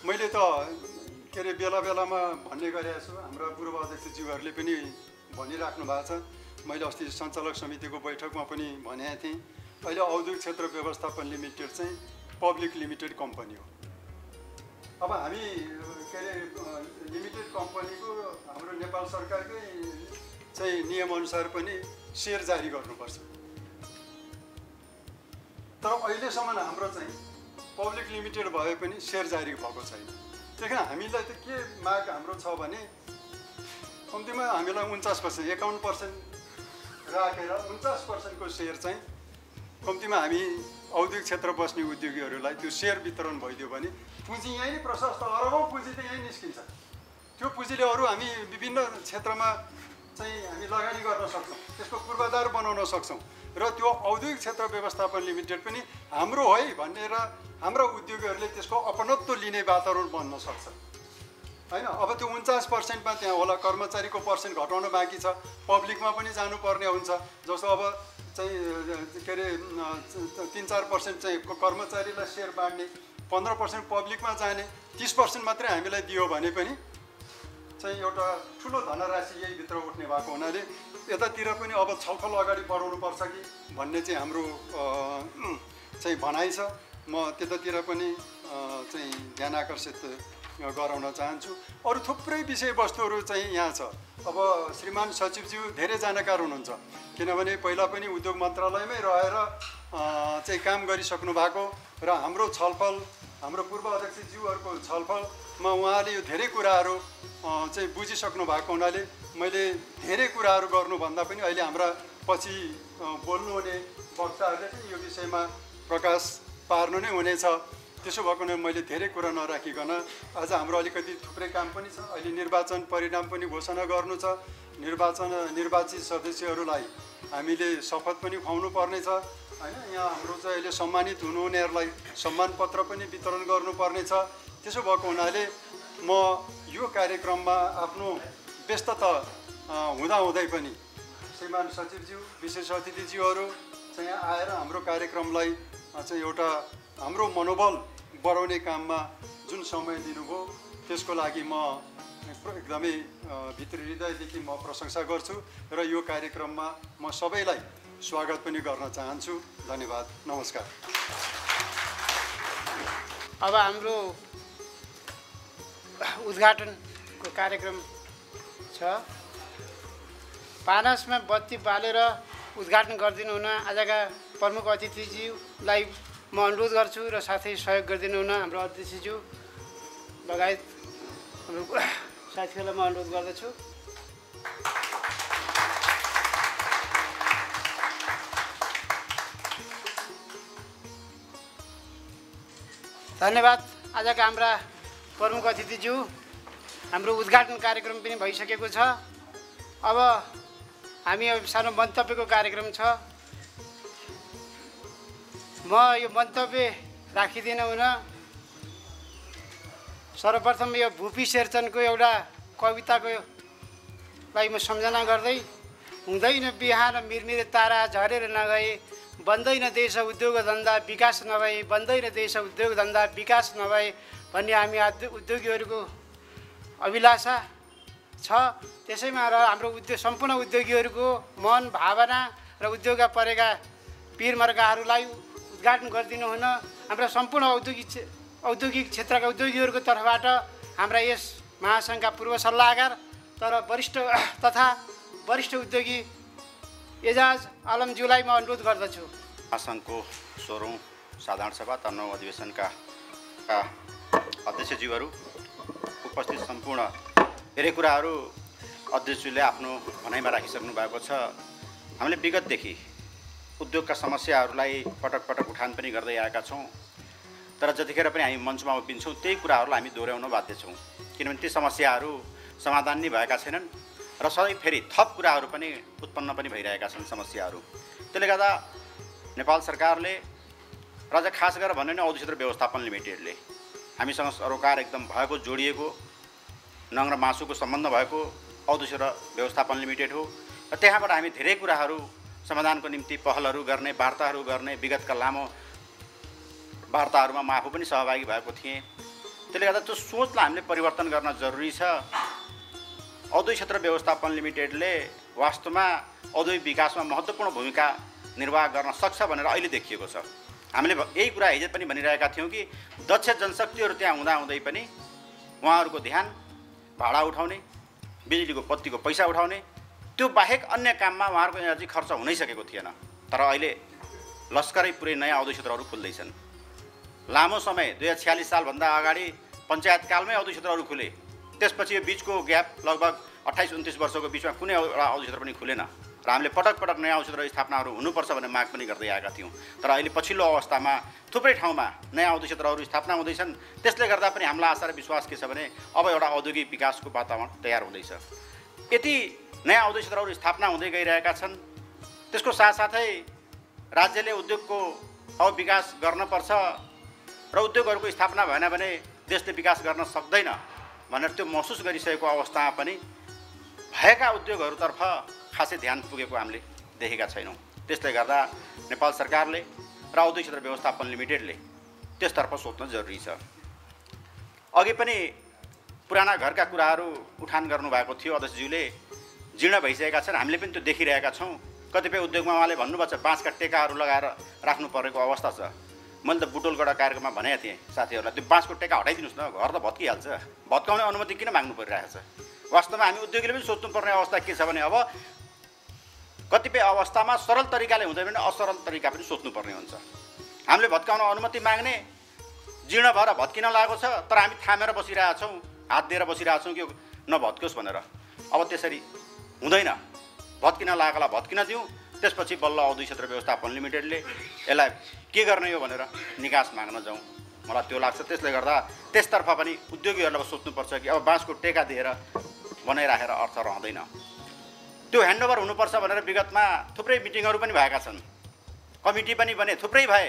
मैले त के अरे बेला बेलामा भन्ने गरेको छु। हाम्रा पूर्व अध्यक्षज्यूहरूले पनि भनिराख्नु भएको छ। मैले अस्ति सञ्चालक समितिको बैठकमा पनि भनेको थिएँ। अहिले औद्योगिक क्षेत्र व्यवस्थापन लिमिटेड चाहिँ पब्लिक लिमिटेड कम्पनी हो। अब हामी के अरे लिमिटेड कम्पनीको हाम्रो नेपाल सरकारकै चाहिँ नियमअनुसार पनि सेयर जारी गर्नुपर्छ। तर अहिलेसम्म हाम्रो चाहिँ पब्लिक लिमिटेड भए पनि सेयर जारी भएको छैन। त्यही कारण हामीलाई त के माग हाम्रो छ भने कम्तीमा हामीलाई उन्चास पर्सेन्ट एकाउन्न पर्सेन्ट राखेर उन्चास पर्सेन्टको सेयर चाहिँ कम्तीमा हामी औद्योगिक क्षेत्र बस्ने उद्योगीहरूलाई त्यो सेयर वितरण भइदियो भने पुँजी यहीँ नै प्रशस्त अरबौँ पुँजी त यहीँ निस्किन्छ। त्यो पुँजीले अरू हामी विभिन्न क्षेत्रमा चाहिँ हामी लगानी गर्न सक्छौँ त्यसको पूर्वाधार बनाउन सक्छौँ र त्यो औद्योगिक क्षेत्र व्यवस्थापन लिमिटेड पनि हाम्रो है भनेर हाम्रा उद्योगीहरूले त्यसको अपनत्व लिने वातावरण बन्न सक्छ। होइन? अब त्यो उन्चास पर्सेन्टमा त्यहाँ होला कर्मचारीको पर्सेन्ट घटाउन बाँकी छ पब्लिकमा पनि जानुपर्ने हुन्छ जस्तो अब चाहिँ के अरे तिन चार पर्सेन्ट चाहिँ कर्मचारीलाई सेयर बाँड्ने पन्ध्र पर्सेन्ट पब्लिकमा जाने तिस पर्सेन्ट मात्रै हामीलाई दियो भने पनि चाहिँ एउटा ठुलो धनराशि यहीभित्र उठ्ने भएको हुनाले यतातिर पनि अब छलफल अगाडि बढाउनु पर्छ कि भन्ने चाहिँ हाम्रो चाहिँ भनाइ छ। म त्यतातिर पनि चाहिँ ध्यान आकर्षित गराउन चाहन्छु। अरू थुप्रै विषयवस्तुहरू चाहिँ यहाँ छ। अब श्रीमान सचिवज्यू धेरै जानकार हुनुहुन्छ। किनभने पहिला पनि उद्योग मन्त्रालयमै रहेर चाहिँ काम गरिसक्नु भएको र हाम्रो छलफल हाम्रो पूर्व अध्यक्षज्यूहरूको छलफलमा उहाँले यो धेरै कुराहरू चाहिँ बुझिसक्नु भएको हुनाले मैले धेरै कुराहरू गर्नुभन्दा पनि अहिले हाम्रा पछि बोल्नुहुने वक्ताहरूले पनि यो विषयमा प्रकाश पार्नु नै हुनेछ। त्यसो भएको हुनाले मैले धेरै कुरा नराखिकन आज हाम्रो अलिकति थुप्रै काम पनि छ। अहिले निर्वाचन परिणाम पनि घोषणा गर्नु छ। निर्वाचन निर्वाचित सदस्यहरूलाई हामीले शपथ पनि खुवाउनु पर्नेछ होइन यहाँ हाम्रो चाहिँ अहिले सम्मानित हुनुहुनेहरूलाई सम्मान पत्र पनि वितरण गर्नुपर्नेछ। त्यसो भएको हुनाले म यो कार्यक्रममा आफ्नो व्यस्तता हुँदाहुँदै पनि श्रीमान सचिवज्यू विशेष अतिथिज्यूहरू चाहिँ आएर हाम्रो कार्यक्रमलाई चाहिँ एउटा हाम्रो मनोबल बढाउने काममा जुन समय दिनुभयो त्यसको लागि म एकदमै भित्री हृदयदेखि म प्रशंसा गर्छु र यो कार्यक्रममा म सबैलाई स्वागत पनि गर्न चाहन्छु। धन्यवाद। नमस्कार। अब हाम्रो उद्घाटनको कार्यक्रम छ। पानसमा बत्ती बालेर उद्घाटन गरिदिनु हुन आजका प्रमुख अतिथिज्यूलाई म अनुरोध गर्छु र साथै सहयोग गरिदिनु हुन हाम्रो अध्यक्षज्यू लगायत हाम्रो साथीहरूलाई म अनुरोध गर्दछु। धन्यवाद। आजका हाम्रा प्रमुख अतिथिज्यू हाम्रो उद्घाटन कार्यक्रम पनि भइसकेको छ। अब हामी अब सानो मन्तव्यको कार्यक्रम छ। म यो मन्तव्य राखिदिनँ हुन सर्वप्रथम यो भूपी शेरचनको एउटा कविताको लाई म सम्झना गर्दै हुँदैन बिहान मिरमिरे तारा झरेर नगए बन्दैन देश उद्योग धन्दा विकास नभए बन्दैन देश उद्योग धन्दा विकास नभए भन्ने हामी उद्योगीहरूको अभिलाषा छ। त्यसैमा र हाम्रो उद्योग सम्पूर्ण उद्योगीहरूको मन भावना र उद्योगमा परेका पिरमर्काहरूलाई उद्घाटन गरिदिनु हुन हाम्रा सम्पूर्ण औद्योगिक औद्योगिक क्षेत्रका उद्योगीहरूको तर्फबाट हाम्रा यस महासङ्घका पूर्व सल्लाहकार तर वरिष्ठ तथा वरिष्ठ उद्योगी एजाज आलमज्यूलाई म अनुरोध गर्दछु। महासङ्घको सोह्रौँ साधारण सभा तथा नौ अधिवेशनका अध्यक्षज्यूहरू उपस्थित सम्पूर्ण धेरै कुराहरू अध्यक्षज्यूले आफ्नो भनाइमा राखिसक्नु भएको छ। हामीले विगतदेखि उद्योगका समस्याहरूलाई पटक पटक उठान पनि गर्दै आएका छौँ। तर जतिखेर पनि हामी मञ्चमा उभिन्छौँ त्यही कुराहरूलाई हामी दोहोऱ्याउन बाध्य छौँ। किनभने ती समस्याहरू समाधान नै भएका छैनन् र सधैँ फेरि थप कुराहरू पनि उत्पन्न पनि भइरहेका छन् समस्याहरू। त्यसले गर्दा नेपाल सरकारले र अझ खास गरेर भन्यो भने औद्योगिक क्षेत्र व्यवस्थापन लिमिटेडले हामीसँग सरोकार एकदम भएको जोडिएको नङ र मासुको सम्बन्ध भएको औद्योगिक क्षेत्र व्यवस्थापन लिमिटेड हो। र त्यहाँबाट हामी धेरै कुराहरू समाधानको निम्ति पहलहरू गर्ने वार्ताहरू गर्ने विगतका लामो वार्ताहरूमा म आफू पनि सहभागी भएको थिएँ। त्यसले गर्दा त्यो सोचलाई हामीले परिवर्तन गर्न जरुरी छ। औद्योगिक क्षेत्र व्यवस्थापन लिमिटेडले वास्तवमा औद्योगिक विकासमा महत्त्वपूर्ण भूमिका निर्वाह गर्न सक्छ भनेर अहिले देखिएको छ। हामीले यही कुरा हिजो पनि भनिरहेका थियौँ कि दक्ष जनशक्तिहरू त्यहाँ हुँदाहुँदै पनि उहाँहरूको ध्यान भाडा उठाउने बिजुलीको बत्तीको पैसा उठाउने त्यो बाहेक अन्य काममा उहाँहरूको एनर्जी खर्च हुनै सकेको थिएन। तर अहिले लस्करै पुरै नयाँ औद्योगिक क्षेत्रहरू खुल्दैछन्। लामो समय दुई हजार छ्यालिस सालभन्दा अगाडि पञ्चायतकालमै औद्योगिक क्षेत्रहरू खुले। त्यसपछि यो बिचको ग्याप लगभग अठाइस उन्तिस वर्षको बिचमा कुनै एउटा औद्योगिक क्षेत्र पनि खुलेन। र हामीले पटक पटक नयाँ औद्योगिक क्षेत्र स्थापनाहरू हुनुपर्छ भन्ने माग पनि गर्दै आएका थियौँ। तर अहिले पछिल्लो अवस्थामा थुप्रै ठाउँमा नयाँ औद्योगिक क्षेत्रहरू स्थापना हुँदैछन्। त्यसले गर्दा पनि हामीलाई आशा र विश्वास के छ भने अब एउटा औद्योगिक विकासको वातावरण तयार हुँदैछ। यति नयाँ औद्योगिक क्षेत्रहरू स्थापना हुँदै गइरहेका छन्। त्यसको साथसाथै राज्यले उद्योगको अब विकास गर्नुपर्छ र उद्योगहरूको स्थापना भएन भने देशले विकास गर्न सक्दैन भनेर त्यो महसुस गरिसकेको अवस्थामा पनि भएका उद्योगहरूतर्फ खासै ध्यान पुगेको हामीले देखेका छैनौँ। त्यसले गर्दा नेपाल सरकारले र औद्योगिक क्षेत्र व्यवस्थापन लिमिटेडले त्यसतर्फ सोच्न जरुरी छ। अघि पनि पुराना घरका कुराहरू उठान गर्नुभएको थियो अध्यक्षज्यूले जीर्ण भइसकेका छन् हामीले पनि त्यो देखिरहेका छौँ। कतिपय उद्योगमा उहाँले भन्नुभएको छ बाँसका टेकाहरू लगाएर राख्नु परेको अवस्था छ। मैले त बुटोलगढा कार्यक्रममा भनेको थिएँ साथीहरूलाई त्यो बाँसको टेका हटाइदिनुहोस् न घर त भत्किहाल्छ। भत्काउने अनुमति किन माग्नु परिरहेको छ? वास्तवमा हामी उद्योगीले पनि सोच्नुपर्ने अवस्था के छ भने अब कतिपय अवस्थामा सरल तरिकाले हुँदैन भने असरल तरिका पनि सोच्नुपर्ने हुन्छ। हामीले भत्काउन अनुमति माग्ने जीर्ण भएर भत्किन लागेको छ तर हामी थामेर बसिरहेछौँ हात दिएर बसिरहेछौँ कि नभत्कोस् भनेर। अब त्यसरी हुँदैन। भत्किन लागेकोलाई भत्किन दिउँ त्यसपछि बल्ल औद्योगिक क्षेत्र व्यवस्थापन लिमिटेडले यसलाई के गर्ने हो भनेर निकास माग्न जाउँ। मलाई त्यो लाग्छ। त्यसले गर्दा त्यसतर्फ पनि उद्योगीहरूलाई सोच्नुपर्छ कि अब बाँसको टेका दिएर बनाइराखेर अर्थ रहँदैन। त्यो ह्यान्डओभर हुनुपर्छ भनेर विगतमा थुप्रै मिटिङहरू पनि भएका छन्। कमिटी पनि बने थुप्रै भए।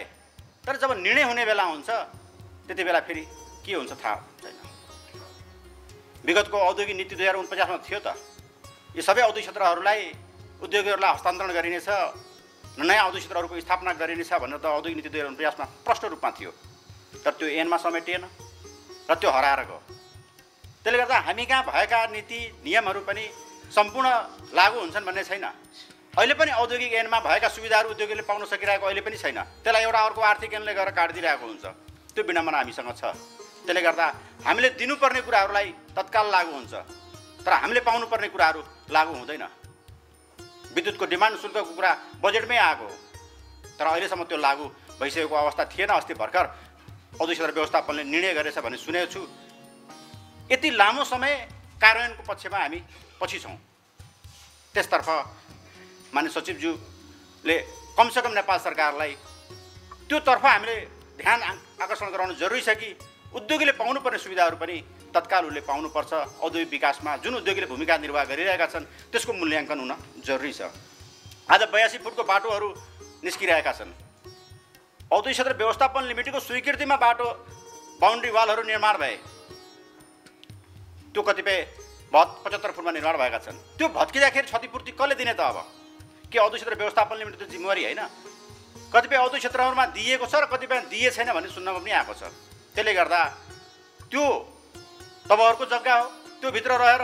तर जब निर्णय हुने बेला हुन्छ त्यति बेला फेरि के हुन्छ थाहा छैन। विगतको औद्योगिक नीति दुई हजार उनपचासमा थियो त। यी सबै औद्योगिक क्षेत्रहरूलाई उद्योगीहरूलाई हस्तान्तरण गरिनेछ नयाँ औद्योगिक क्षेत्रहरूको स्थापना गरिनेछ भनेर त औद्योगिक नीति दुई उनपचासमा प्रष्ट रूपमा थियो। तर त्यो एनमा समेटिएन र त्यो हराएर गयो। त्यसले गर्दा हामी कहाँ भएका नीति नियमहरू पनि सम्पूर्ण लागु हुन्छन् भन्ने छैन। अहिले पनि औद्योगिक ऐनमा भएका सुविधाहरू उद्योगीले पाउन सकिरहेको अहिले पनि छैन। त्यसलाई एउटा अर्को आर्थिक ऐनले गएर काटिदिरहेको हुन्छ। त्यो विडम्बना हामीसँग छ। त्यसले गर्दा हामीले दिनुपर्ने कुराहरूलाई तत्काल लागु हुन्छ। तर हामीले पाउनुपर्ने कुराहरू लागु हुँदैन। विद्युतको डिमान्ड शुल्कको कुरा बजेटमै आएको हो। तर अहिलेसम्म त्यो लागु भइसकेको अवस्था थिएन अस्ति भर्खर। औद्योगिक व्यवस्थापनले निर्णय गरेछ भन्ने सुनेको छु। यति लामो समय कार्यान्वयनको पक्षमा हामी पछि छौँ। त्यसतर्फ मान्य सचिवज्यूले कमसेकम नेपाल सरकारलाई त्योतर्फ हामीले ध्यान आकर्षण गराउनु जरुरी छ कि उद्योगीले पाउनुपर्ने सुविधाहरू पनि तत्काल उसले पाउनुपर्छ औद्योगिक विकासमा। जुन उद्योगीले भूमिका निर्वाह गरिरहेका छन् त्यसको मूल्याङ्कन हुन जरुरी छ। आज बयासी फुटको बाटोहरू निस्किरहेका छन्। औद्योगिक क्षेत्र व्यवस्थापन लिमिटेडको स्वीकृतिमा बाटो बााउन्ड्री वालहरू निर्माण भए। त्यो कतिपय भत् पचहत्तर फुटमा निर्माण भएका छन्। त्यो भत्किँदाखेरि क्षतिपूर्ति कसले दिने त अब? के औद्योगिक क्षेत्र व्यवस्थापन लिमिटेड जिम्मेवारी होइन? कतिपय औद्योगिक क्षेत्रहरूमा दिएको छ र कतिपय दिए छैन भन्ने सुन्नमा पनि आएको छ। त्यसले गर्दा त्यो तपाईँहरूको जग्गा हो त्यो भित्र रहेर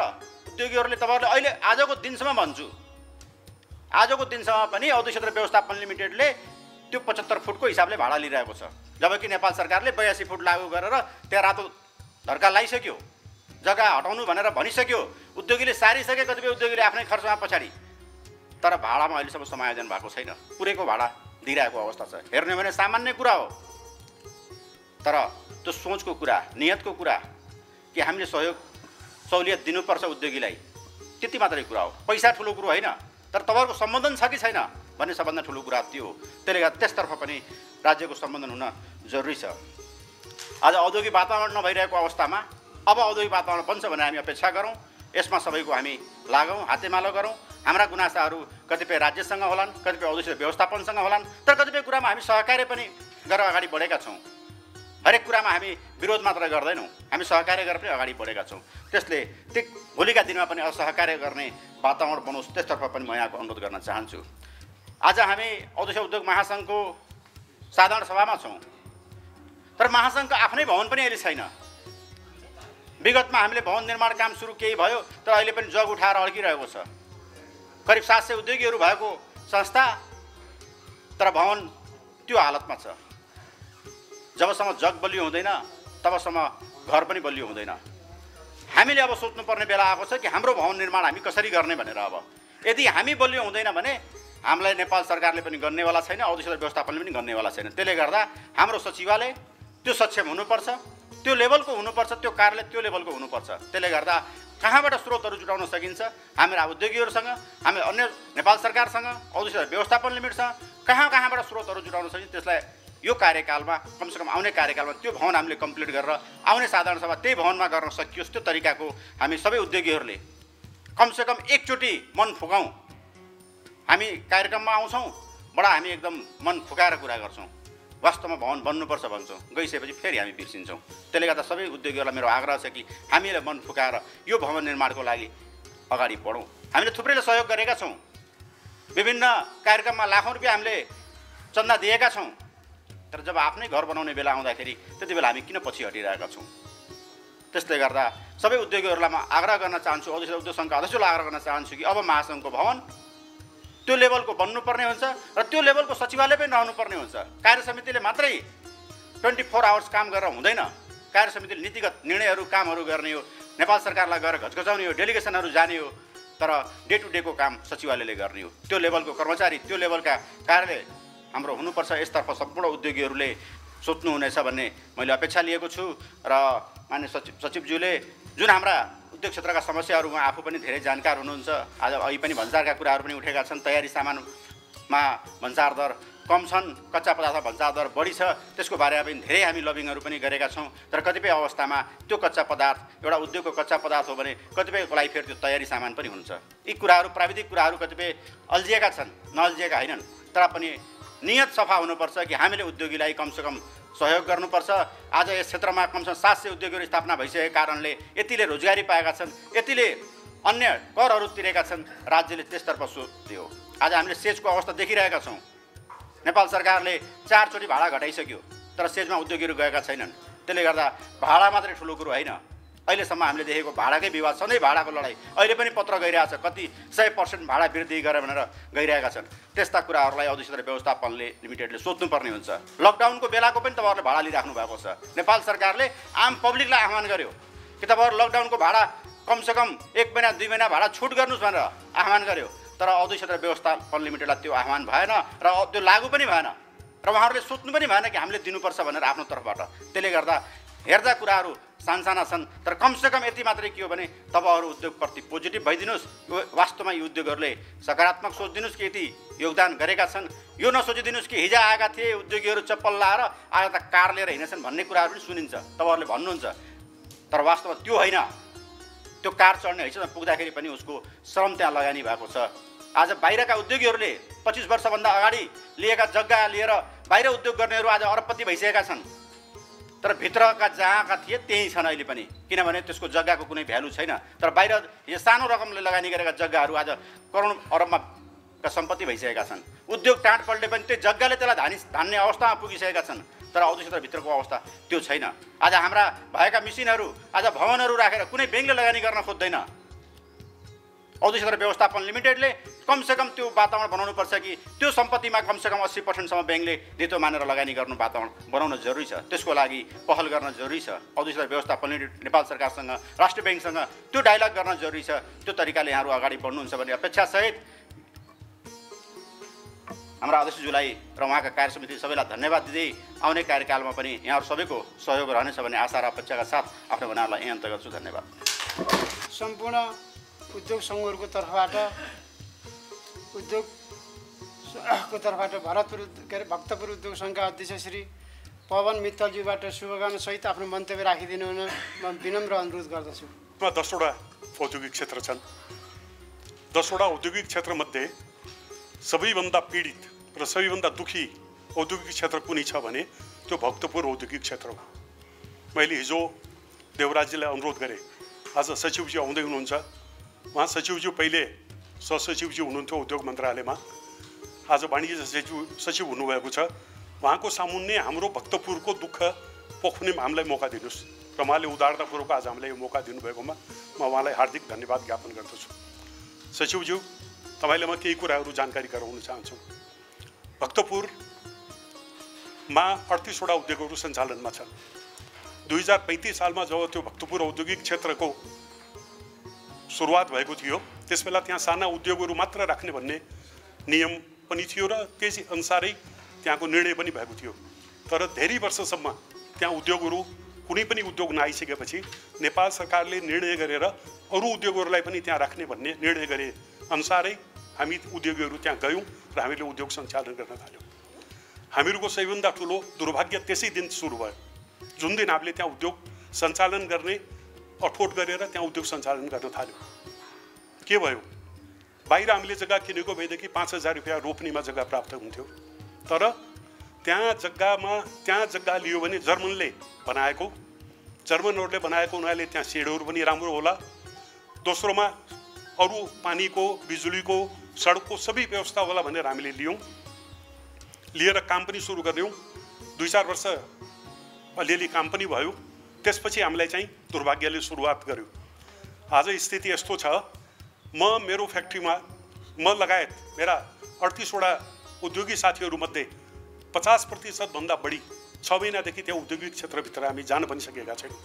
उद्योगीहरूले तपाईँहरूले अहिले आजको दिनसम्म भन्छु। आजको दिनसम्म पनि औद्योगिक क्षेत्र व्यवस्थापन लिमिटेडले त्यो पचहत्तर फुटको हिसाबले भाडा लिइरहेको छ। जबकि नेपाल सरकारले बयासी फुट लागू गरेर त्यहाँ रातो धर्का लगाइसक्यो जग्गा हटाउनु भनेर भनिसक्यो। उद्योगीले सारिसके कतिपय उद्योगीले आफ्नै खर्चमा पछाडि। तर भाडामा अहिलेसम्म समायोजन भएको छैन। पुरैको भाडा दिइरहेको अवस्था छ। हेर्ने भने सामान्य कुरा हो। तर त्यो सोचको कुरा नियतको कुरा कि हामीले सहयोग सहुलियत दिनुपर्छ उद्योगीलाई। त्यति मात्रै कुरा हो। पैसा ठुलो कुरो होइन तर तपाईँहरूको सम्बन्धन छ कि छैन भन्ने सबभन्दा ठुलो कुरा त्यो हो। त्यसले गर्दा त्यसतर्फ पनि राज्यको सम्बन्धन हुन जरुरी छ। आज औद्योगिक वातावरण नभइरहेको अवस्थामा अब औद्योगिक वातावरण बन्छ भनेर हामी अपेक्षा गरौँ। यसमा सबैको हामी लागौँ हातेमालो गरौँ। हाम्रा गुनासाहरू कतिपय राज्यसँग होलान् कतिपय औद्योगिक व्यवस्थापनसँग होलान्। तर कतिपय कुरामा हामी सहकार्य पनि गरेर अगाडि बढेका छौँ। हरेक कुरामा हामी विरोध मात्र गर्दैनौँ। हामी सहकार्य गरेर पनि अगाडि बढेका छौँ। त्यसले त्यो भोलिका दिनमा पनि असहकार्य गर्ने वातावरण बनोस् त्यसतर्फ पनि म यहाँको अनुरोध गर्न चाहन्छु। आज हामी औद्योगिक उद्योग महासङ्घको साधारण सभामा छौँ। तर महासङ्घको आफ्नै भवन पनि अहिले छैन। विगतमा हामीले भवन निर्माण काम सुरु केही भयो तर अहिले पनि जग उठाएर अड्किरहेको छ। करिब सात सय उद्योगीहरू भएको संस्था तर भवन त्यो हालतमा छ। जबसम्म जग बलियो हुँदैन तबसम्म घर पनि बलियो हुँदैन। हामीले अब सोच्नुपर्ने बेला आएको छ कि हाम्रो भवन निर्माण हामी कसरी गर्ने भनेर अब। यदि हामी बलियो हुँदैन भने हामीलाई नेपाल सरकारले पनि गर्नेवाला छैन औद्योगिक व्यवस्थापनले पनि गर्नेवाला छैन। त्यसले गर्दा हाम्रो सचिवालय त्यो सक्षम हुनुपर्छ त्यो लेभलको हुनुपर्छ त्यो कार्यालय त्यो लेभलको हुनुपर्छ। त्यसले गर्दा कहाँबाट स्रोतहरू जुटाउन सकिन्छ? हाम्रा उद्योगीहरूसँग हामी अन्य नेपाल सरकारसँग औद्योगिक व्यवस्थापन लिमिटसँग कहाँ कहाँबाट स्रोतहरू जुटाउन सकिन्छ त्यसलाई यो कार्यकालमा कमसेकम आउने कार्यकालमा त्यो भवन हामीले कम्प्लिट गरेर आउने साधारण सभा त्यही भवनमा गर्न सकियोस् त्यो तरिकाको हामी सबै उद्योगीहरूले कमसेकम एकचोटि मन फुकाउँ। हामी कार्यक्रममा आउँछौँ बडा हामी एकदम मन फुकाएर कुरा गर्छौँ। वास्तवमा भवन बन्नुपर्छ भन्छौँ। गइसकेपछि फेरि हामी बिर्सिन्छौँ। त्यसले गर्दा सबै उद्योगीहरूलाई मेरो आग्रह छ कि हामीले मन फुकाएर यो भवन निर्माणको लागि अगाडि बढौँ। हामीले थुप्रैले सहयोग गरेका छौँ। विभिन्न कार्यक्रममा लाखौँ रुपियाँ हामीले चन्दा दिएका छौँ। तर जब आफ्नै घर बनाउने बेला आउँदाखेरि त्यति बेला हामी किन पछि हटिरहेका छौँ? त्यसले गर्दा सबै उद्योगीहरूलाई म आग्रह गर्न चाहन्छु अध्यक्ष उद्योग सङ्घका अध्यक्षलाई आग्रह गर्न चाहन्छु कि अब महासङ्घको भवन त्यो लेभलको बन्नुपर्ने हुन्छ र त्यो लेभलको सचिवालय पनि रहनुपर्ने हुन्छ। कार्य समितिले मात्रै ट्वेन्टी फोर आवर्स काम गरेर हुँदैन। कार्य समितिले नीतिगत निर्णयहरू कामहरू गर्ने हो। नेपाल सरकारलाई गएर घचघचाउने हो डेलिगेसनहरू जाने हो तर डे टु डेको काम सचिवालयले गर्ने हो। त्यो लेभलको कर्मचारी त्यो लेभलका कार्यालय हाम्रो हुनुपर्छ यसतर्फ सम्पूर्ण उद्योगीहरूले सोच्नुहुनेछ भन्ने मैले अपेक्षा लिएको छु र मान्य सचिव सचिवज्यूले जुन हाम्रा उद्योग क्षेत्रका समस्याहरू उहाँ आफू पनि धेरै जानकार हुनुहुन्छ। आज अघि पनि भन्सारका कुराहरू पनि उठेका छन्। तयारी सामानमा भन्सार दर कम छन् कच्चा पदार्थ भन्सार दर बढी छ। त्यसको बारेमा पनि धेरै हामी लबिङहरू पनि गरेका छौँ। तर कतिपय अवस्थामा त्यो कच्चा पदार्थ एउटा उद्योगको कच्चा पदार्थ हो भने कतिपयको लागि फेरि त्यो तयारी सामान पनि हुन्छ। यी कुराहरू प्राविधिक कुराहरू कतिपय अल्झिएका छन् नअल्झिएका होइनन्। तर पनि नियत सफा हुनुपर्छ कि हामीले उद्योगीलाई कमसेकम सहयोग गर्नुपर्छ। आज यस क्षेत्रमा कमसेकम सात सय उद्योगहरू स्थापना भइसकेको कारणले यतिले रोजगारी पाएका छन् यतिले अन्य करहरू तिरेका छन् राज्यले त्यसतर्फ सोध्यो आज हामीले सेचको अवस्था देखिरहेका छौँ। नेपाल सरकारले चारचोटि भाडा घटाइसक्यो तर सेजमा उद्योगीहरू गएका छैनन्। त्यसले गर्दा भाडा मात्रै ठुलो कुरो होइन। अहिलेसम्म हामीले देखेको भाडाकै विवाद सधैँ भाडाको लडाइँ अहिले पनि पत्र गइरहेछ कति सय पर्सेन्ट भाडा वृद्धि गरेर भनेर गइरहेका छन्। त्यस्ता कुराहरूलाई औद्योगिक व्यवस्थापनले लिमिटेडले सोध्नुपर्ने हुन्छ। लकडाउनको बेलाको पनि तपाईँहरूले भाडा लिइराख्नु भएको छ। नेपाल सरकारले आम पब्लिकलाई आह्वान गर्यो कि तपाईँहरू लकडाउनको भाडा कमसेकम एक महिना दुई महिना भाडा छुट गर्नुहोस् भनेर आह्वान गर्यो। तर औद्योगिक क्षेत्र व्यवस्थापन लिमिटेडलाई त्यो आह्वान भएन र त्यो लागू पनि भएन। र उहाँहरूले सोध्नु पनि भएन कि हामीले दिनुपर्छ भनेर आफ्नो तर्फबाट। त्यसले गर्दा हेर्दा कुराहरू सानसाना छन् तर कमसेकम यति मात्रै के हो भने तपाईँहरू उद्योगप्रति पोजिटिभ भइदिनुहोस्। यो वास्तवमा यी उद्योगहरूले सकारात्मक सोचिदिनुहोस् कि यति योगदान गरेका छन्। यो नसोचिदिनुहोस् कि हिजो आएका थिए उद्योगीहरू चप्पल लाएर आज त कार लिएर हिँडेछन् भन्ने कुराहरू पनि सुनिन्छ। तपाईँहरूले भन्नुहुन्छ। तर वास्तवमा त्यो होइन। त्यो कार चढ्ने हैसियतमा पुग्दाखेरि पनि उसको श्रम त्यहाँ लगानी भएको छ। आज बाहिरका उद्योगीहरूले पच्चिस वर्षभन्दा अगाडि लिएका जग्गा लिएर बाहिर उद्योग गर्नेहरू आज अरबपति भइसकेका छन्। तर भित्रका जहाँका थिए त्यहीँ छन् अहिले पनि। किनभने त्यसको जग्गाको कुनै भ्यालु छैन। तर बाहिर यो सानो रकमले लगानी गरेका जग्गाहरू आज करोड अरबमा सम्पत्ति भइसकेका छन्। उद्योग टाँट पल्टे पनि त्यो जग्गाले त्यसलाई धानी धान्ने अवस्थामा पुगिसकेका छन्। तर औद्योगिक क्षेत्रभित्रको अवस्था त्यो छैन। आज हाम्रा भएका मिसिनहरू आज भवनहरू राखेर कुनै ब्याङ्कले लगानी गर्न खोज्दैन। औद्योगिक व्यवस्थापन लिमिटेडले कमसेकम त्यो वातावरण बनाउनुपर्छ कि त्यो सम्पत्तिमा कमसेकम अस्सी पर्सेन्टसम्म ब्याङ्कले दितो मानेर लगानी गर्नु वातावरण बनाउन जरुरी छ। त्यसको लागि पहल गर्न जरुरी छ। औद्योगिक व्यवस्थापन लिमिटेड नेपाल सरकारसँग राष्ट्रिय ब्याङ्कसँग त्यो डायलग गर्न जरुरी छ। त्यो तरिकाले यहाँहरू अगाडि बढ्नुहुन्छ भन्ने अपेक्षासहित हाम्रा अध्यक्षज्यूलाई र उहाँका कार्य समिति सबैलाई धन्यवाद दिँदै आउने कार्यकालमा पनि यहाँहरू सबैको सहयोग रहनेछ भन्ने आशा र अपेक्षाका साथ आफ्नो भनाहरूलाई यही अन्त गर्छु धन्यवाद। सम्पूर्ण उद्योग सङ्घहरूको तर्फबाट उद्योगको तर्फबाट भरतपुर के अरे भक्तपुर उद्योग सङ्घका अध्यक्ष श्री पवन मित्तलज्यूबाट शुभकामनासहित आफ्नो मन्तव्य राखिदिनु हुन म विनम्र अनुरोध गर्दछु। दसवटा औद्योगिक क्षेत्र छन्। दसवटा औद्योगिक क्षेत्रमध्ये सबैभन्दा पीडित र सबैभन्दा दुखी औद्योगिक क्षेत्र कुनै छ भने त्यो भक्तपुर औद्योगिक क्षेत्र हो। मैले हिजो देवराजीलाई अनुरोध गरेँ आज सचिवजी आउँदै हुनुहुन्छ। उहाँ सचिवज्यू पहिले सहसचिवज्यू हुनुहुन्थ्यो उद्योग मन्त्रालयमा। आज वाणिज्य सचिव सचिव हुनुभएको छ। उहाँको सामुन्ने हाम्रो भक्तपुरको दुःख पोख्ने हामीलाई मौका दिनुहोस् र उहाँले उदारतापूर्वक आज हामीलाई यो मौका दिनुभएकोमा म उहाँलाई हार्दिक धन्यवाद ज्ञापन गर्दछु। सचिवज्यू तपाईँलाई म केही कुराहरू जानकारी गराउन चाहन्छु। भक्तपुरमा अडतिसवटा उद्योगहरू सञ्चालनमा छन्। दुई हजार पैँतिस सालमा जब त्यो भक्तपुर औद्योगिक क्षेत्रको सुरुवात भएको थियो। त्यस बेला त्यहाँ साना उद्योगहरू मात्र राख्ने भन्ने नियम पनि थियो र त्यसै अनुसारै त्यहाँको निर्णय पनि भएको थियो। तर धेरै वर्षसम्म त्यहाँ उद्योगहरू कुनै पनि उद्योग नआइसकेपछि नेपाल सरकारले निर्णय गरेर अरू उद्योगहरूलाई पनि त्यहाँ राख्ने भन्ने निर्णय गरे अनुसारै हामी उद्योगीहरू त्यहाँ गयौँ र हामीले उद्योग सञ्चालन गर्न थाल्यौँ। हामीहरूको सबैभन्दा ठुलो दुर्भाग्य त्यसै दिन सुरु भयो। जुन दिन हामीले त्यहाँ उद्योग सञ्चालन गर्ने अठोट गरेर त्यहाँ उद्योग सञ्चालन गर्न थाल्यौँ। के भयो? बाहिर हामीले जग्गा किनेको भएदेखि पाँच हजार रुपियाँ रोप्नेमा जग्गा प्राप्त हुन्थ्यो। तर त्यहाँ जग्गामा त्यहाँ जग्गा लियो भने जर्मनले बनाएको जर्मनहरूले बनाएको हुनाले त्यहाँ सेडहरू पनि राम्रो होला। दोस्रोमा अरू पानीको बिजुलीको सडकको सबै व्यवस्था होला भनेर हामीले लियौँ। लिएर काम पनि सुरु गऱ्यौँ दुई चार वर्ष अलिअलि काम पनि भयो। त्यसपछि हामीलाई चाहिँ दुर्भाग्यले सुरुवात गर्यो। आज स्थिति यस्तो छ। म मेरो फ्याक्ट्रीमा म लगायत मेरा अडतिसवटा उद्योगी साथीहरूमध्ये पचास प्रतिशतभन्दा बढी छ महिनादेखि त्यो औद्योगिक क्षेत्रभित्र हामी जान पनि सकेका छैनौँ।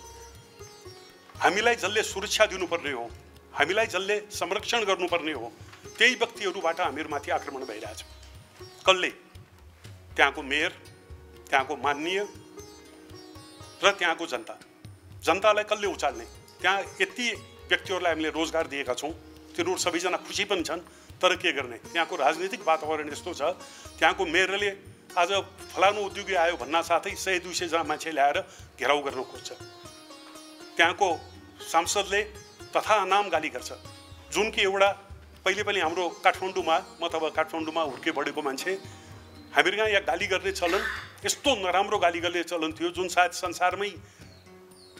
हामीलाई जसले सुरक्षा दिनुपर्ने हो हामीलाई जसले संरक्षण गर्नुपर्ने हो त्यही व्यक्तिहरूबाट हामीहरूमाथि आक्रमण भइरहेछ। कसले? त्यहाँको मेयर त्यहाँको माननीय र त्यहाँको जनता। जनतालाई कसले उचाल्ने? त्यहाँ यति व्यक्तिहरूलाई हामीले रोजगार दिएका छौँ। तिनीहरू सबैजना खुसी पनि छन् तर के गर्ने? त्यहाँको राजनीतिक वातावरण यस्तो छ। त्यहाँको मेयरले आज फलानु उद्योगी आयो भन्न साथै सय दुई सयजना मान्छे ल्याएर घेराउ गर्न खोज्छ। त्यहाँको सांसदले तथा नाम गाली गर्छ। जुन कि एउटा पहिले पनि हाम्रो काठमाडौँमा म तब काठमाडौँमा हुर्के बढेको मान्छे हामीहरू कहाँ यहाँ गाली गर्ने चलन यस्तो नराम्रो गाली गर्ने चलन थियो जुन सायद संसारमै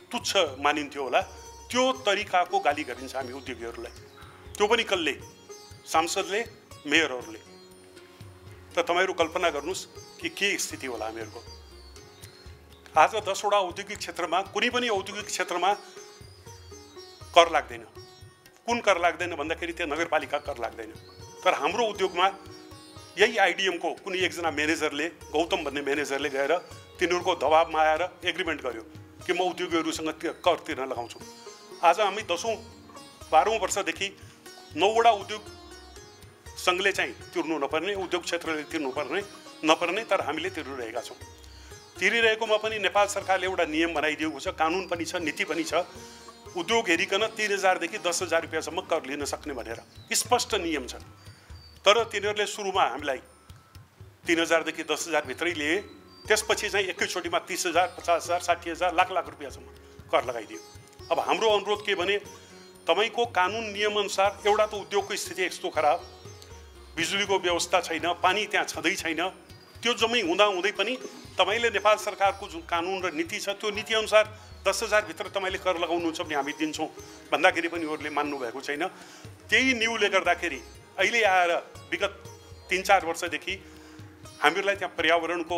तुच्छ मानिन्थ्यो होला त्यो तरिकाको गाली गरिन्छ हामी उद्योगीहरूलाई। त्यो पनि कसले सांसदले मेयरहरूले। त तपाईँहरू कल्पना गर्नुहोस् कि के स्थिति होला हामीहरूको। आज दसवटा औद्योगिक क्षेत्रमा कुनै पनि औद्योगिक क्षेत्रमा कर लाग्दैन। कुन कर लाग्दैन भन्दाखेरि त्यो नगरपालिका कर लाग्दैन। तर हाम्रो उद्योगमा यही आइडिएमको कुनै एकजना म्यानेजरले गौतम भन्ने म्यानेजरले गएर तिनीहरूको दबाबमा आएर एग्रिमेन्ट गर्यो कि म उद्योगीहरूसँग कर तिर्न लगाउँछु। आज हामी दसौँ बाह्रौँ वर्षदेखि नौवटा उद्योग सङ्घले चाहिँ तिर्नु नपर्ने उद्योग क्षेत्रले तिर्नुपर्ने नपर्ने तर हामीले तिरिरहेका छौँ। तिरिरहेकोमा पनि नेपाल सरकारले एउटा नियम बनाइदिएको छ कानुन पनि छ नीति पनि छ। उद्योग हेरिकन तिन हजारदेखि दस हजार रुपियाँसम्म कर लिन सक्ने भनेर। स्पष्ट नियम छ। तर तिनीहरूले सुरुमा हामीलाई तिन हजारदेखि दस हजारभित्रै लिए त्यसपछि चाहिँ एकैचोटिमा तिस हजार पचास हजार साठी हजार लाख लाख रुपियाँसम्म कर लगाइदियो। अब हाम्रो अनुरोध के भने तपाईँको कानुन नियमअनुसार एउटा त उद्योगको स्थिति यस्तो खराब बिजुलीको व्यवस्था छैन पानी त्यहाँ छँदै छैन त्यो जम्मै हुँदा हुँदै पनि तपाईँले नेपाल सरकारको जुन कानुन र नीति छ त्यो नीतिअनुसार दस हजारभित्र तपाईँले कर लगाउनुहुन्छ भने हामी दिन्छौँ। भन्दाखेरि पनि उनीहरूले मान्नुभएको छैन। त्यही न्युले गर्दाखेरि अहिले आएर विगत तिन चार वर्षदेखि हामीहरूलाई त्यहाँ पर्यावरणको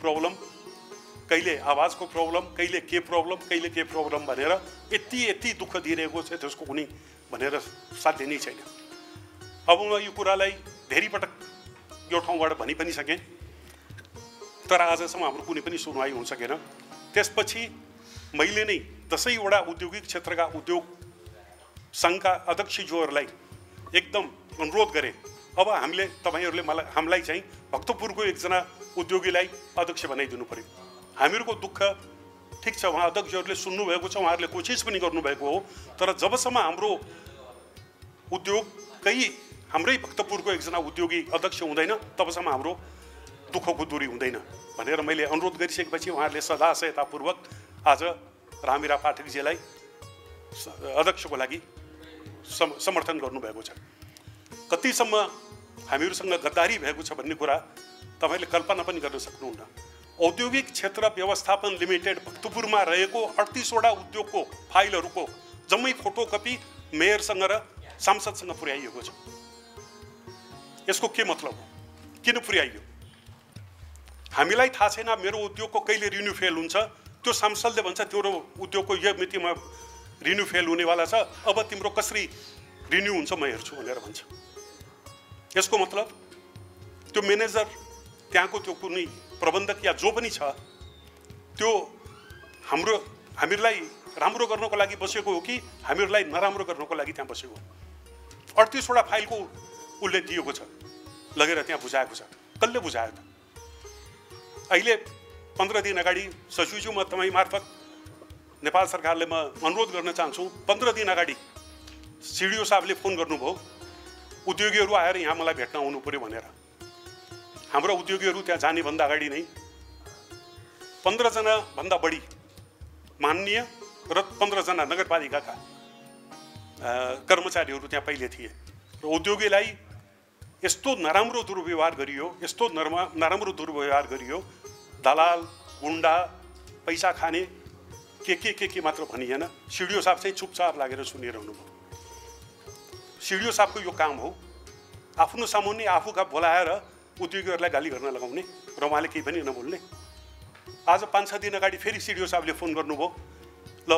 प्रब्लम कहिले आवाजको प्रब्लम कहिले के प्रब्लम कहिले के प्रब्लम भनेर यति यति दुःख दिइरहेको छ त्यसको कुनै भनेर साध्य नै छैन। अब म यो कुरालाई धेरै पटक यो ठाउँबाट भनि पनि सकेँ तर आजसम्म हाम्रो कुनै पनि सुनवाई हुन सकेन। त्यसपछि मैले नै दसैँवटा औद्योगिक क्षेत्रका उद्योग सङ्घका अध्यक्षज्यूहरूलाई एकदम अनुरोध गरेँ। अब हामीले तपाईँहरूले मलाई हामीलाई चाहिँ भक्तपुरको एकजना उद्योगीलाई अध्यक्ष बनाइदिनु पऱ्यो हामीहरूको दुःख ठिक छ उहाँ अध्यक्षहरूले सुन्नुभएको छ उहाँहरूले कोसिस पनि गर्नुभएको हो। तर जबसम्म हाम्रो उद्योगकै हाम्रै भक्तपुरको एकजना उद्योगी अध्यक्ष हुँदैन तबसम्म हाम्रो दुःखको दूरी हुँदैन भनेर मैले अनुरोध गरिसकेपछि उहाँहरूले सदाशयतापूर्वक आज रामिरा पाठकजीलाई अध्यक्षको लागि सम समर्थन गर्नुभएको छ। कतिसम्म हामीहरूसँग गद्दारी भएको छ भन्ने कुरा तपाईँले कल्पना पनि गर्न सक्नुहुन्न। औद्योगिक क्षेत्र व्यवस्थापन लिमिटेड भक्तपुरमा रहेको अडतिसवटा उद्योगको फाइलहरूको जम्मै फोटोकपी मेयरसँग र सांसदसँग पुर्याइएको छ। यसको के मतलब हो? किन पुर्याइयो? हामीलाई थाहा छैन मेरो उद्योगको कहिले रिन्यू फेल हुन्छ। त्यो सांसदले भन्छ तिम्रो उद्योगको यो मितिमा रिन्यू फेल हुनेवाला छ। अब तिम्रो कसरी रिन्यू हुन्छ म हेर्छु भनेर भन्छ। यसको मतलब? त्यो म्यानेजर त्यहाँको त्यो कुनै प्रबन्धक या जो पनि छ त्यो हाम्रो हामीहरूलाई राम्रो गर्नको लागि बसेको हो कि हामीहरूलाई नराम्रो गर्नको लागि त्यहाँ बसेको हो? अडतिसवटा फाइलको उसले दिएको छ लगेर त्यहाँ बुझाएको छ। कसले बुझायो त? अहिले पन्ध्र दिन अगाडि सचिवज्यू म तपाईँ मार्फत नेपाल सरकारले म अनुरोध गर्न चाहन्छु पन्ध्र दिन अगाडि सिडिओ साहबले फोन गर्नुभयो। उद्योगीहरू आएर यहाँ मलाई भेट्न आउनु पऱ्यो भनेर। हाम्रो उद्योगीहरू त्यहाँ जाने भन्दा अगाडि नै पन्ध्रजनाभन्दा बढी माननीय र पन्ध्रजना नगरपालिकाका कर्मचारीहरू त्यहाँ पहिले थिए। र उद्योगीलाई यस्तो नराम्रो दुर्व्यवहार गरियो यस्तो नरमा नराम्रो दुर्व्यवहार गरियो दलाल गुन्डा पैसा खाने के के के के मात्र भनिएन। सिडिओ साहब चाहिँ चुपचाप लागेर सुनिरहनु भयो सिडिओ साहबको यो काम हो। आफ्नो सामुन्ने आफूका बोलाएर उद्योगीहरूलाई गाली गर्न लगाउने र उहाँले केही पनि नबोल्ने आज पाँच छ दिन अगाडि फेरि सिडिओ साहबले फोन गर्नुभयो। ल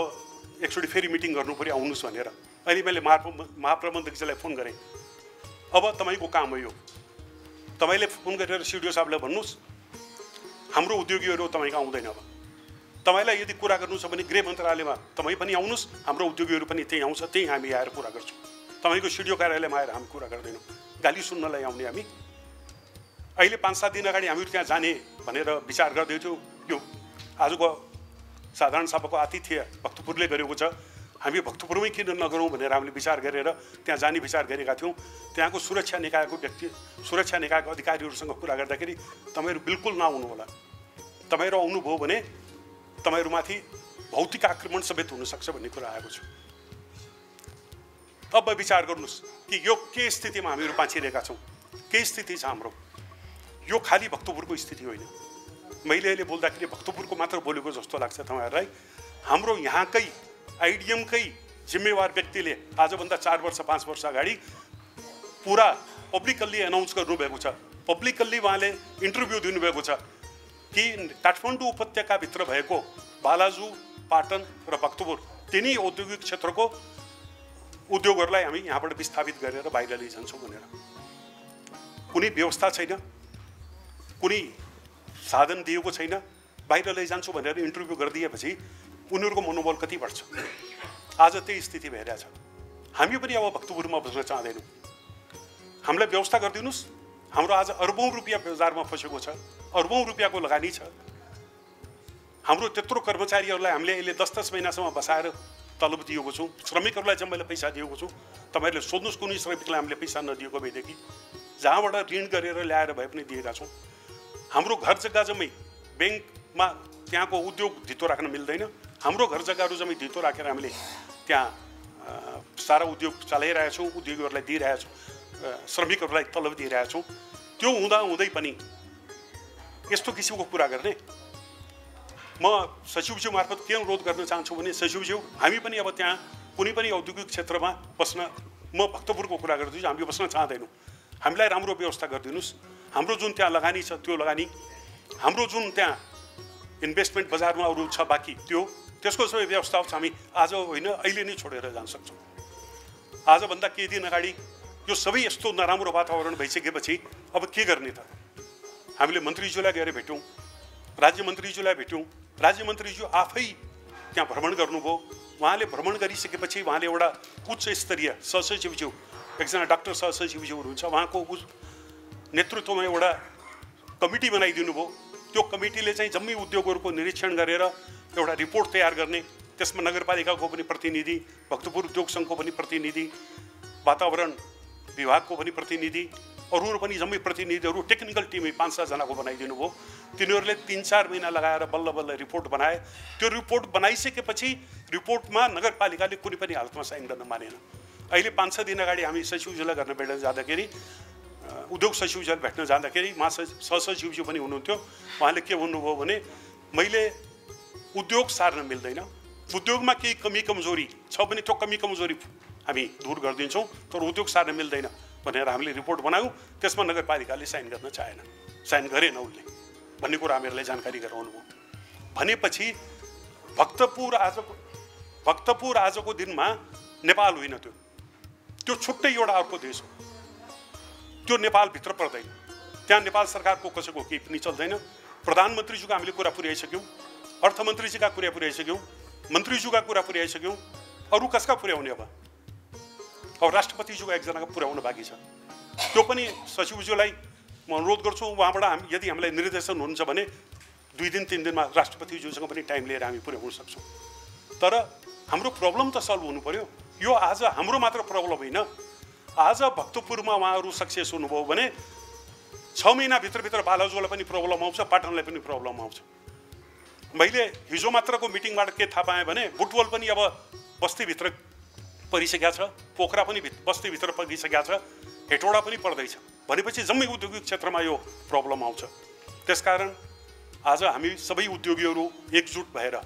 एकचोटि फेरि मिटिङ गर्नु पऱ्यो आउनुहोस् भनेर। अहिले मैले महा महाप्रबन्धकजीलाई फोन गरेँ। अब तपाईँको काम हो यो। तपाईँले फोन गरेर सिडिओ साहबलाई भन्नुहोस्। हाम्रो उद्योगीहरू तपाईँको आउँदैन अब। तपाईँलाई यदि कुरा गर्नु छ भने गृह मन्त्रालयमा तपाईँ पनि आउनुहोस्। हाम्रो उद्योगीहरू पनि त्यहीँ आउँछ त्यहीँ हामी आएर कुरा गर्छौँ। तपाईँको सिडिओ कार्यालयमा आएर हामी कुरा गर्दैनौँ। गाली सुन्नलाई आउने हामी। अहिले पाँच सात दिन अगाडि हामीहरू त्यहाँ जाने भनेर विचार गर्दैथ्यौँ यो आजको साधारण सभाको आतिथ्य भक्तपुरले गरेको छ। हामी भक्तपुरमै किन नगरौँ भनेर हामीले विचार गरेर त्यहाँ जाने विचार गरेका थियौँ। त्यहाँको सुरक्षा निकायको व्यक्ति सुरक्षा निकायको अधिकारीहरूसँग कुरा गर्दाखेरि तपाईँहरू बिल्कुल नआउनु होला तपाईँहरू आउनुभयो भने तपाईँहरूमाथि भौतिक आक्रमण समेत हुनसक्छ भन्ने कुरा आएको छ। अब विचार गर्नुहोस् कि यो के स्थितिमा हामीहरू बाँचिरहेका छौँ? के स्थिति छ हाम्रो। यो खालि भक्तपुरको स्थिति होइन। मैले अहिले बोल्दाखेरि भक्तपुरको मात्र बोलेको जस्तो लाग्छ तपाईँहरूलाई। हाम्रो यहाँकै आइडिएमकै जिम्मेवार व्यक्तिले आजभन्दा चार वर्ष पाँच वर्ष अगाडि पुरा पब्लिकल्ली एनाउन्स गर्नुभएको छ। पब्लिकल्ली उहाँले इन्टरभ्यू दिनुभएको छ कि काठमाडौँ उपत्यकाभित्र भएको बालाजु पाटन र भक्तपुर तिनै औद्योगिक क्षेत्रको उद्योगहरूलाई हामी यहाँबाट विस्थापित गरेर बाहिर लैजान्छौँ भनेर। कुनै व्यवस्था छैन। कुनै साधन दिएको छैन। बाहिर लैजान्छु भनेर इन्टरभ्यू गरिदिएपछि उनीहरूको मनोबल कति बढ्छ? आज त्यही स्थिति भइरहेछ। हामी पनि अब भक्तपुरमा बस्न चाहँदैनौँ। हामीलाई व्यवस्था गरिदिनुहोस्। हाम्रो आज अर्बौँ रुपियाँ बजारमा फसेको छ। अर्बौँ रुपियाँको लगानी छ। हाम्रो त्यत्रो कर्मचारीहरूलाई हामीले अहिले दस दस महिनासम्म बसाएर तलब दिएको छौँ। श्रमिकहरूलाई चाहिँ मैले पैसा दिएको छु। तपाईँहरूले सोध्नुहोस् कुनै श्रमिकलाई हामीले पैसा नदिएको भएदेखि। जहाँबाट ऋण गरेर ल्याएर भए पनि दिएका छौँ। हाम्रो घर जग्गा जम्मै ब्याङ्कमा त्यहाँको उद्योग धितो राख्न मिल्दैन। हाम्रो घर जग्गाहरू जम्मै धितो राखेर हामीले त्यहाँ सारा उद्योग चलाइरहेछौँ उद्योगीहरूलाई दिइरहेछौँ श्रमिकहरूलाई तलब दिइरहेछौँ त्यो हुँदा हुँदै पनि यस्तो किसिमको कुरा गर्ने म सचिवज्यू मार्फत के अनुरोध गर्न चाहन्छु भने सचिवज्यू हामी पनि अब त्यहाँ कुनै पनि औद्योगिक क्षेत्रमा बस्न म भक्तपुरको कुरा गर्दैछु हामी बस्न चाहँदैनौँ। हामीलाई राम्रो व्यवस्था गरिदिनुहोस्। हाम्रो जुन त्यहाँ लगानी छ त्यो लगानी हाम्रो जुन त्यहाँ इन्भेस्टमेन्ट बजारमा अरू छ बाँकी त्यो त्यसको सबै व्यवस्था हामी आज होइन अहिले नै छोडेर जान सक्छौँ। आजभन्दा केही दिन अगाडि यो सबै यस्तो नराम्रो वातावरण भइसकेपछि अब के गर्ने त? हामीले मन्त्रीज्यूलाई गएर भेट्यौँ राज्य मन्त्रीज्यूलाई भेट्यौँ राज्य मन्त्रीज्यू आफै त्यहाँ भ्रमण गर्नुभयो। उहाँले भ्रमण गरिसकेपछि उहाँले एउटा उच्च स्तरीय सहसचिवज्यू एकजना डाक्टर सहसचिवज्यू हुनुहुन्छ उहाँको नेतृत्वमा एउटा कमिटी बनाइदिनु भयो त्यो कमिटीले चाहिँ जम्मै उद्योगहरूको निरीक्षण गरेर एउटा रिपोर्ट तयार गर्ने त्यसमा नगरपालिकाको पनि प्रतिनिधि भक्तपुर उद्योग सङ्घको पनि प्रतिनिधि वातावरण विभागको पनि प्रतिनिधि अरू पनि जम्मै प्रतिनिधिहरू टेक्निकल टिमै पाँच सातजनाको बनाइदिनु भयो। तिनीहरूले तिन चार महिना लगाएर बल्ल बल्ल रिपोर्ट बनाए। त्यो रिपोर्ट बनाइसकेपछि रिपोर्टमा नगरपालिकाले कुनै पनि हालतमा साइन गर्न मानेन। अहिले पाँच छ दिन अगाडि हामी सचिवज्यूलाई गर्न भेट्न जाँदाखेरि उद्योग सचिवज्यूलाई भेट्न जाँदाखेरि उहाँ सच- सहसचिवज्यू पनि हुनुहुन्थ्यो। उहाँले के भन्नुभयो भने मैले उद्योग सार्न मिल्दैन। उद्योगमा केही कमी कमजोरी छ भने त्यो कमी कमजोरी हामी दूर गरिदिन्छौँ तर उद्योग सार्न मिल्दैन। भनेर हामीले रिपोर्ट बनायौँ त्यसमा नगरपालिकाले साइन गर्न चाहेन। साइन गरेन उसले भन्ने कुरा हामीहरूलाई जानकारी गराउनु भयो। भनेपछि भक्तपुर आजको भक्तपुर आजको दिनमा नेपाल होइन त्यो। त्यो छुट्टै एउटा अर्को देश हो। त्यो नेपालभित्र पर्दैन। त्यहाँ नेपाल सरकारको कसैको केही पनि चल्दैन। प्रधानमन्त्रीज्यूको हामीले कुरा पुर्याइसक्यौँ। अर्थमन्त्रीजीका कुरा पुर्याइसक्यौँ। मन्त्रीज्यूका कुरा पुर्याइसक्यौँ। अरू कसका पुर्याउने अब? अब राष्ट्रपतिज्यूको एकजनाको पुर्याउनु बाँकी छ। त्यो पनि सचिवज्यूलाई म अनुरोध गर्छु उहाँबाट हामी यदि हामीलाई निर्देशन हुन्छ भने दुई दिन तिन दिनमा राष्ट्रपतिज्यूसँग पनि टाइम लिएर हामी पुर्याउन सक्छौँ। तर हाम्रो प्रब्लम त सल्भ हुनु पऱ्यो यो आज हाम्रो मात्र प्रब्लम होइन। आज भक्तपुरमा उहाँहरू सक्सेस हुनुभयो भने छ महिनाभित्रभित्र बालाजुलाई पनि प्रब्लम आउँछ पाटनलाई पनि प्रब्लम आउँछ। मैले हिजो मात्रको मिटिङबाट के थाहा पाएँ भने बुटवल पनि अब बस्तीभित्र परिसकेका छ पोखरा पनि भित बस्तीभित्र परिसकेका छ हेटौडा पनि पर्दैछ। भनेपछि जम्मै औद्योगिक क्षेत्रमा यो प्रब्लम आउँछ। त्यसकारण आज हामी सबै उद्योगीहरू एकजुट भएर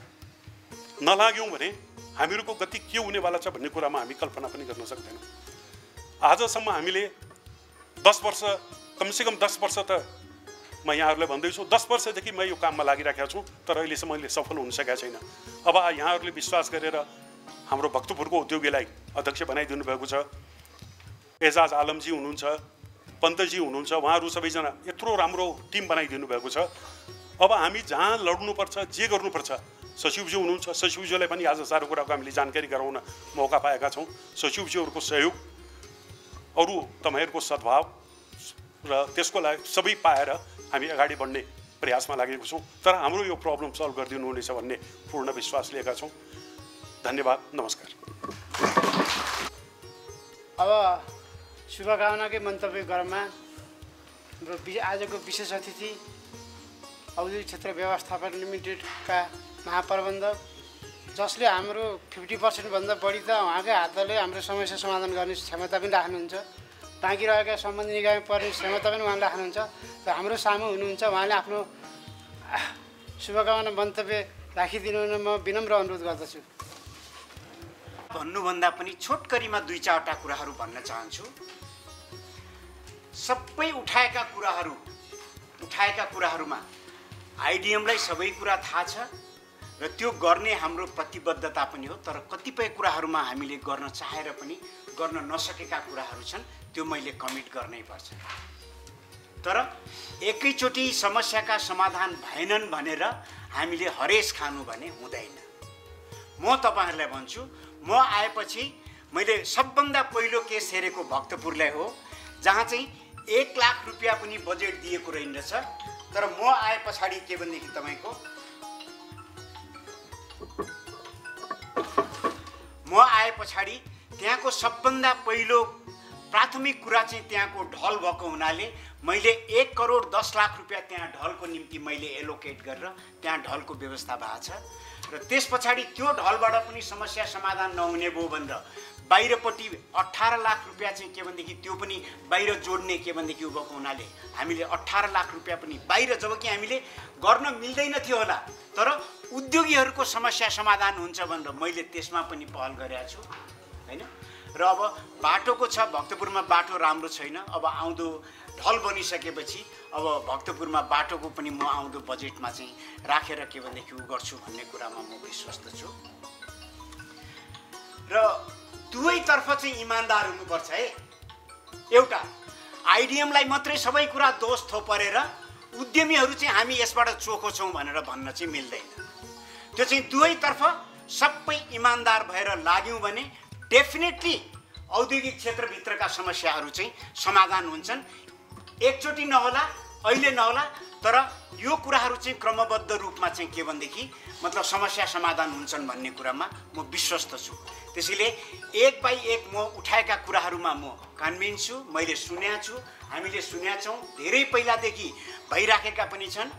नलाग्यौँ भने हामीहरूको गति के हुनेवाला छ भन्ने कुरामा हामी कल्पना पनि गर्न सक्दैनौँ। आजसम्म हामीले दस वर्ष कमसेकम दस वर्ष त म यहाँहरूलाई भन्दैछु दस वर्षदेखि म यो काममा लागिराखेको छु तर अहिलेसम्म मैले सफल हुन सकेको छैन। अब यहाँहरूले विश्वास गरेर हाम्रो भक्तपुरको उद्योगीलाई अध्यक्ष बनाइदिनु भएको छ। एजाज आलमजी हुनुहुन्छ पन्तजी हुनुहुन्छ उहाँहरू सबैजना यत्रो राम्रो टिम बनाइदिनु भएको छ। अब हामी जहाँ लड्नुपर्छ जे गर्नुपर्छ सचिवज्यू हुनुहुन्छ सचिवज्यूलाई पनि आज साह्रो कुराको हामीले जानकारी गराउन मौका पाएका छौँ। सचिवज्यूहरूको सहयोग अरू तपाईँहरूको सद्भाव र त्यसको लागि सबै पाएर हामी अगाडि बढ्ने प्रयासमा लागेको छौँ। तर हाम्रो यो प्रब्लम सल्भ गरिदिनु हुनेछ भन्ने पूर्ण विश्वास लिएका छौँ। धन्यवाद नमस्कार। अब शुभकामनाकै मन्तव्य गरमा हाम्रो आजको विशेष अतिथि औद्योगिक क्षेत्र व्यवस्थापन लिमिटेडका महाप्रबन्धक जसले हाम्रो फिफ्टी पर्सेन्टभन्दा बढी त उहाँकै हातले हाम्रो समस्या समाधान गर्ने क्षमता पनि राख्नुहुन्छ। बाँकी रहेका सम्बन्धित निकाय पर्ने क्षमता पनि उहाँले राख्नुहुन्छ। र हाम्रो सामु हुनुहुन्छ उहाँले आफ्नो शुभकामना मन्तव्य राखिदिनु म विनम्र अनुरोध गर्दछु। भन्नुभन्दा पनि छोटकरीमा दुई चारवटा कुराहरू भन्न चाहन्छु। सबै उठाएका कुराहरू उठाएका कुराहरूमा आइडिएमलाई सबै कुरा थाहा छ र त्यो गर्ने हाम्रो प्रतिबद्धता पनि हो तर कतिपय कुराहरूमा हामीले गर्न चाहेर पनि गर्न नसकेका कुराहरू छन् त्यो मैले कमिट गर्नै पर्छ। तर एकैचोटि समस्याका समाधान भएनन् भनेर हामीले हरेस खानु भने हुँदैन। म तपाईँहरूलाई भन्छु म आएपछि मैले सबभन्दा पहिलो केस हेरेको भक्तपुरलाई हो जहाँ चाहिँ एक लाख रुपियाँ पनि बजेट दिएको रहेनछ तर म आए पछाडि के भनेदेखि तपाईँको? म आए पछाडि त्यहाँको सबभन्दा पहिलो प्राथमिक कुरा चाहिँ त्यहाँको ढल भएको हुनाले मैले एक करोड दस लाख रुपियाँ त्यहाँ ढलको निम्ति मैले एलोकेट गरेर त्यहाँ ढलको व्यवस्था भएको छ। र त्यस पछाडि त्यो ढलबाट पनि समस्या समाधान नहुने भयो भनेर बाहिरपट्टि अठार लाख रुपियाँ चाहिँ के भनेदेखि त्यो पनि बाहिर जोड्ने के भनेदेखि भएको हुनाले हामीले अठार लाख रुपियाँ पनि बाहिर जब कि हामीले गर्न मिल्दैन थियो होला तर उद्योगीहरूको समस्या समाधान हुन्छ भनेर मैले त्यसमा पनि पहल गरेका छु होइन? र अब बाटोको छ भक्तपुरमा बाटो राम्रो छैन अब आउँदो ढल बनिसकेपछि अब भक्तपुरमा बाटोको पनि म आउँदो बजेटमा चाहिँ राखेर के भनेदेखि उ गर्छु भन्ने कुरामा म विश्वस्त छु। र दुवैतर्फ चाहिँ इमान्दार हुनुपर्छ है। एउटा आइडिएमलाई मात्रै सबै कुरा दोष थोपरेर उद्यमीहरू चाहिँ हामी यसबाट चोखो छौँ भनेर भन्न चाहिँ मिल्दैन। त्यो चाहिँ दुवैतर्फ सबै इमान्दार भएर लाग्यौँ भने डेफिनेटली औद्योगिक क्षेत्रभित्रका समस्याहरू चाहिँ समाधान हुन्छन्। एकचोटि नहोला अहिले नहोला तर यो कुराहरू चाहिँ क्रमबद्ध रूपमा चाहिँ के भनेदेखि मतलब समस्या समाधान हुन्छन् भन्ने कुरामा म विश्वस्त छु। त्यसैले एक बाई एक म उठाएका कुराहरूमा म कन्भिन्स छु मैले सुनेको छु हामीले सुनेका छौँ धेरै पहिलादेखि भइराखेका पनि छन्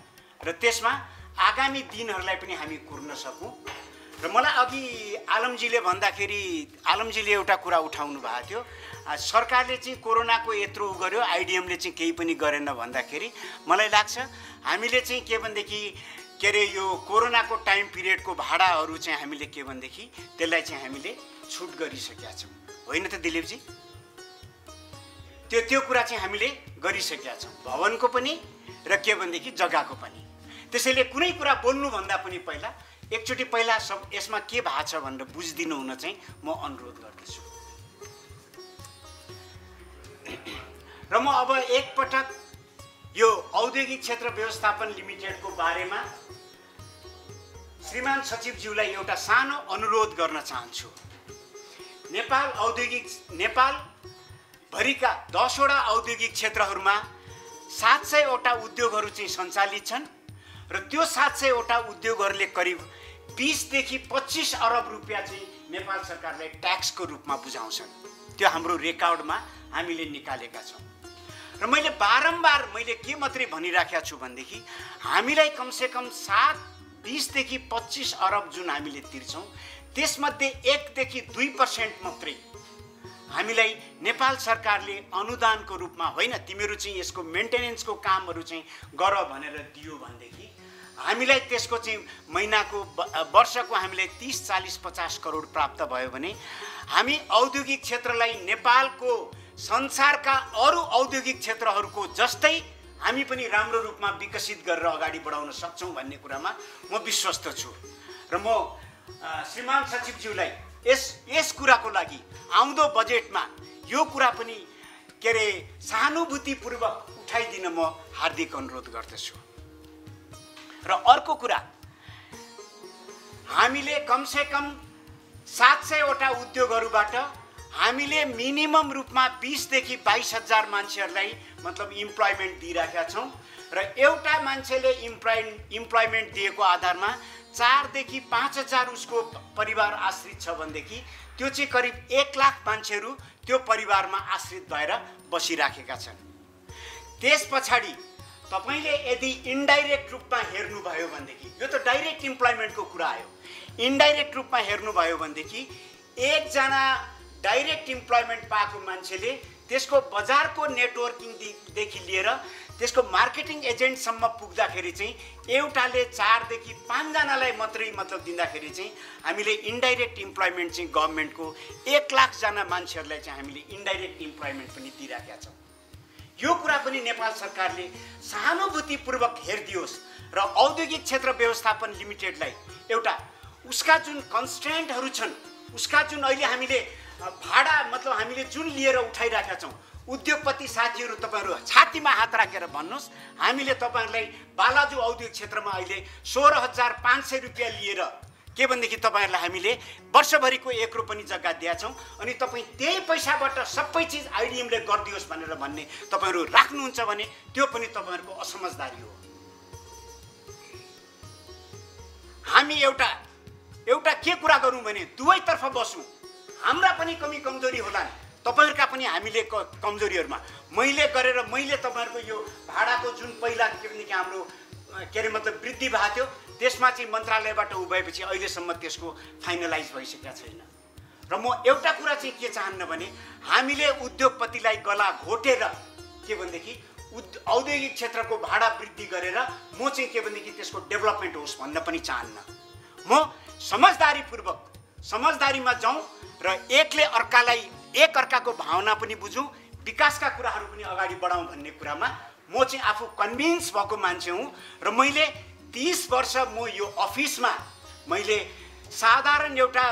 र त्यसमा आगामी दिनहरूलाई पनि हामी कुर्न सकौँ। र मलाई अघि आलमजीले भन्दाखेरि आलमजीले एउटा कुरा उठाउनु भएको थियो सरकारले चाहिँ कोरोनाको यत्रो गर्यो आइडिएमले चाहिँ केही पनि गरेन भन्दाखेरि मलाई लाग्छ हामीले चाहिँ के भनेदेखि के अरे यो कोरोनाको टाइम पिरियडको भाडाहरू चाहिँ हामीले के भनेदेखि त्यसलाई चाहिँ हामीले छुट गरिसकेका छौँ। होइन त दिलीपजी? त्यो त्यो कुरा चाहिँ हामीले गरिसकेका छौँ भवनको पनि र के भनेदेखि जग्गाको पनि। त्यसैले कुनै कुरा बोल्नुभन्दा पनि पहिला एकचोटि पहिला सब यसमा के भएको छ भनेर बुझिदिनु हुन चाहिँ म अनुरोध गर्दछु। र म अब एकपटक यो औद्योगिक क्षेत्र व्यवस्थापन लिमिटेडको बारेमा श्रीमान सचिवज्यूलाई एउटा सानो अनुरोध गर्न चाहन्छु। नेपाल औद्योगिक नेपाल भरिका दसवटा औद्योगिक क्षेत्रहरूमा सात सयवटा उद्योगहरू चाहिँ सञ्चालित छन् र त्यो सात सयवटा उद्योगहरूले करिब बिसदेखि पच्चिस अरब रुपियाँ चाहिँ नेपाल सरकारलाई ट्याक्सको रूपमा बुझाउँछन्। त्यो हाम्रो रेकर्डमा हामीले निकालेका छौँ। र मैले बारम्बार मैले के मात्रै भनिराखेका छु भनेदेखि हामीलाई कमसेकम सात बिसदेखि पच्चिस अरब जुन हामीले तिर्छौँ त्यसमध्ये एकदेखि दुई पर्सेन्ट मात्रै। हामीलाई नेपाल सरकारले अनुदानको रूपमा होइन तिमीहरू चाहिँ यसको मेन्टेनेन्सको कामहरू चाहिँ गर भनेर दियो भनेदेखि हामीलाई त्यसको चाहिँ महिनाको वर्षको हामीलाई तिस चालिस पचास करोड प्राप्त भयो भने हामी औद्योगिक क्षेत्रलाई नेपालको संसारका अरू औद्योगिक क्षेत्रहरूको जस्तै हामी पनि राम्रो रूपमा विकसित गरेर अगाडि बढाउन सक्छौँ भन्ने कुरामा म विश्वस्त छु। र म श्रीमान सचिवज्यूलाई यस यस कुराको लागि आउँदो बजेटमा यो कुरा पनि के अरे सहानुभूतिपूर्वक उठाइदिन म हार्दिक अनुरोध गर्दछु। र अर्को कुरा हामीले कमसेकम सात सयवटा उद्योगहरूबाट हामीले मिनिमम रूपमा बिसदेखि बाइस हजार मान्छेहरूलाई मतलब इम्प्लोइमेन्ट दिइराखेका छौँ र एउटा मान्छेले इम्प्लोइ इम्प्लोइमेन्ट दिएको आधारमा चारदेखि पाँच हजार उसको परिवार आश्रित छ भनेदेखि त्यो चाहिँ करिब एक लाख मान्छेहरू त्यो परिवारमा आश्रित भएर बसिराखेका छन्। त्यस पछाडि तपाईँले यदि इन्डाइरेक्ट रूपमा हेर्नुभयो भनेदेखि यो त डाइरेक्ट इम्प्लोइमेन्टको कुरा आयो। इन्डाइरेक्ट रूपमा हेर्नुभयो भनेदेखि एकजना डाइरेक्ट इम्प्लोइमेन्ट पाएको मान्छेले त्यसको बजारको नेटवर्किङदेखि लिएर त्यसको मार्केटिङ एजेन्टसम्म पुग्दाखेरि चाहिँ एउटाले चारदेखि पाँचजनालाई मात्रै मतलब दिँदाखेरि चाहिँ हामीले इन्डाइरेक्ट इम्प्लोइमेन्ट चाहिँ गभर्मेन्टको एक लाखजना मान्छेहरूलाई चाहिँ हामीले इन्डाइरेक्ट इम्प्लोइमेन्ट पनि दिइराखेका छौँ। यो कुरा पनि नेपाल सरकारले सहानुभूतिपूर्वक हेरिदियोस् र औद्योगिक क्षेत्र व्यवस्थापन लिमिटेडलाई एउटा उसका जुन कन्सटेन्टहरू छन् उसका जुन अहिले हामीले भाडा मतलब हामीले जुन लिएर उठाइराखेका छौँ उद्योगपति साथीहरू तपाईँहरू छातीमा हात राखेर भन्नुहोस् हामीले तपाईँहरूलाई बालाजु औद्योगिक क्षेत्रमा अहिले सोह्र हजार पाँच सय रुपियाँ लिएर के भनेदेखि तपाईँहरूलाई हामीले वर्षभरिको एक रोपनी जग्गा दिएका छौँ अनि तपाईँ त्यही पैसाबाट सबै चिज आइडिएमले गरिदियोस् भनेर भन्ने तपाईँहरू राख्नुहुन्छ भने त्यो पनि तपाईँहरूको असमझदारी हो। हामी एउटा एउटा के कुरा गरौँ भने दुवैतर्फ बसौँ हाम्रा पनि कमी कमजोरी होला तपाईँहरूका पनि हामीले क कमजोरीहरूमा। मैले गरेर मैले तपाईँहरूको यो भाडाको जुन पहिला के भनेदेखि हाम्रो के अरे मतलब वृद्धि भएको थियो त्यसमा चाहिँ मन्त्रालयबाट उ भएपछि अहिलेसम्म त्यसको फाइनलाइज भइसकेका छैन। र म एउटा कुरा चाहिँ के चाहन्न भने हामीले उद्योगपतिलाई गला घोटेर के भनेदेखि उद् औद्योगिक क्षेत्रको भाडा वृद्धि गरेर म चाहिँ के भनेदेखि त्यसको डेभलपमेन्ट होस् भन्न पनि चाहन्न। म समझदारीपूर्वक समझदारीमा जाउँ र एकले अर्कालाई एक अर्काको भावना पनि बुझौँ विकासका कुराहरू पनि अगाडि बढाउँ भन्ने कुरामा म चाहिँ आफू कन्भिन्स भएको मान्छे हुँ र मैले तिस वर्ष म यो अफिसमा मैले साधारण एउटा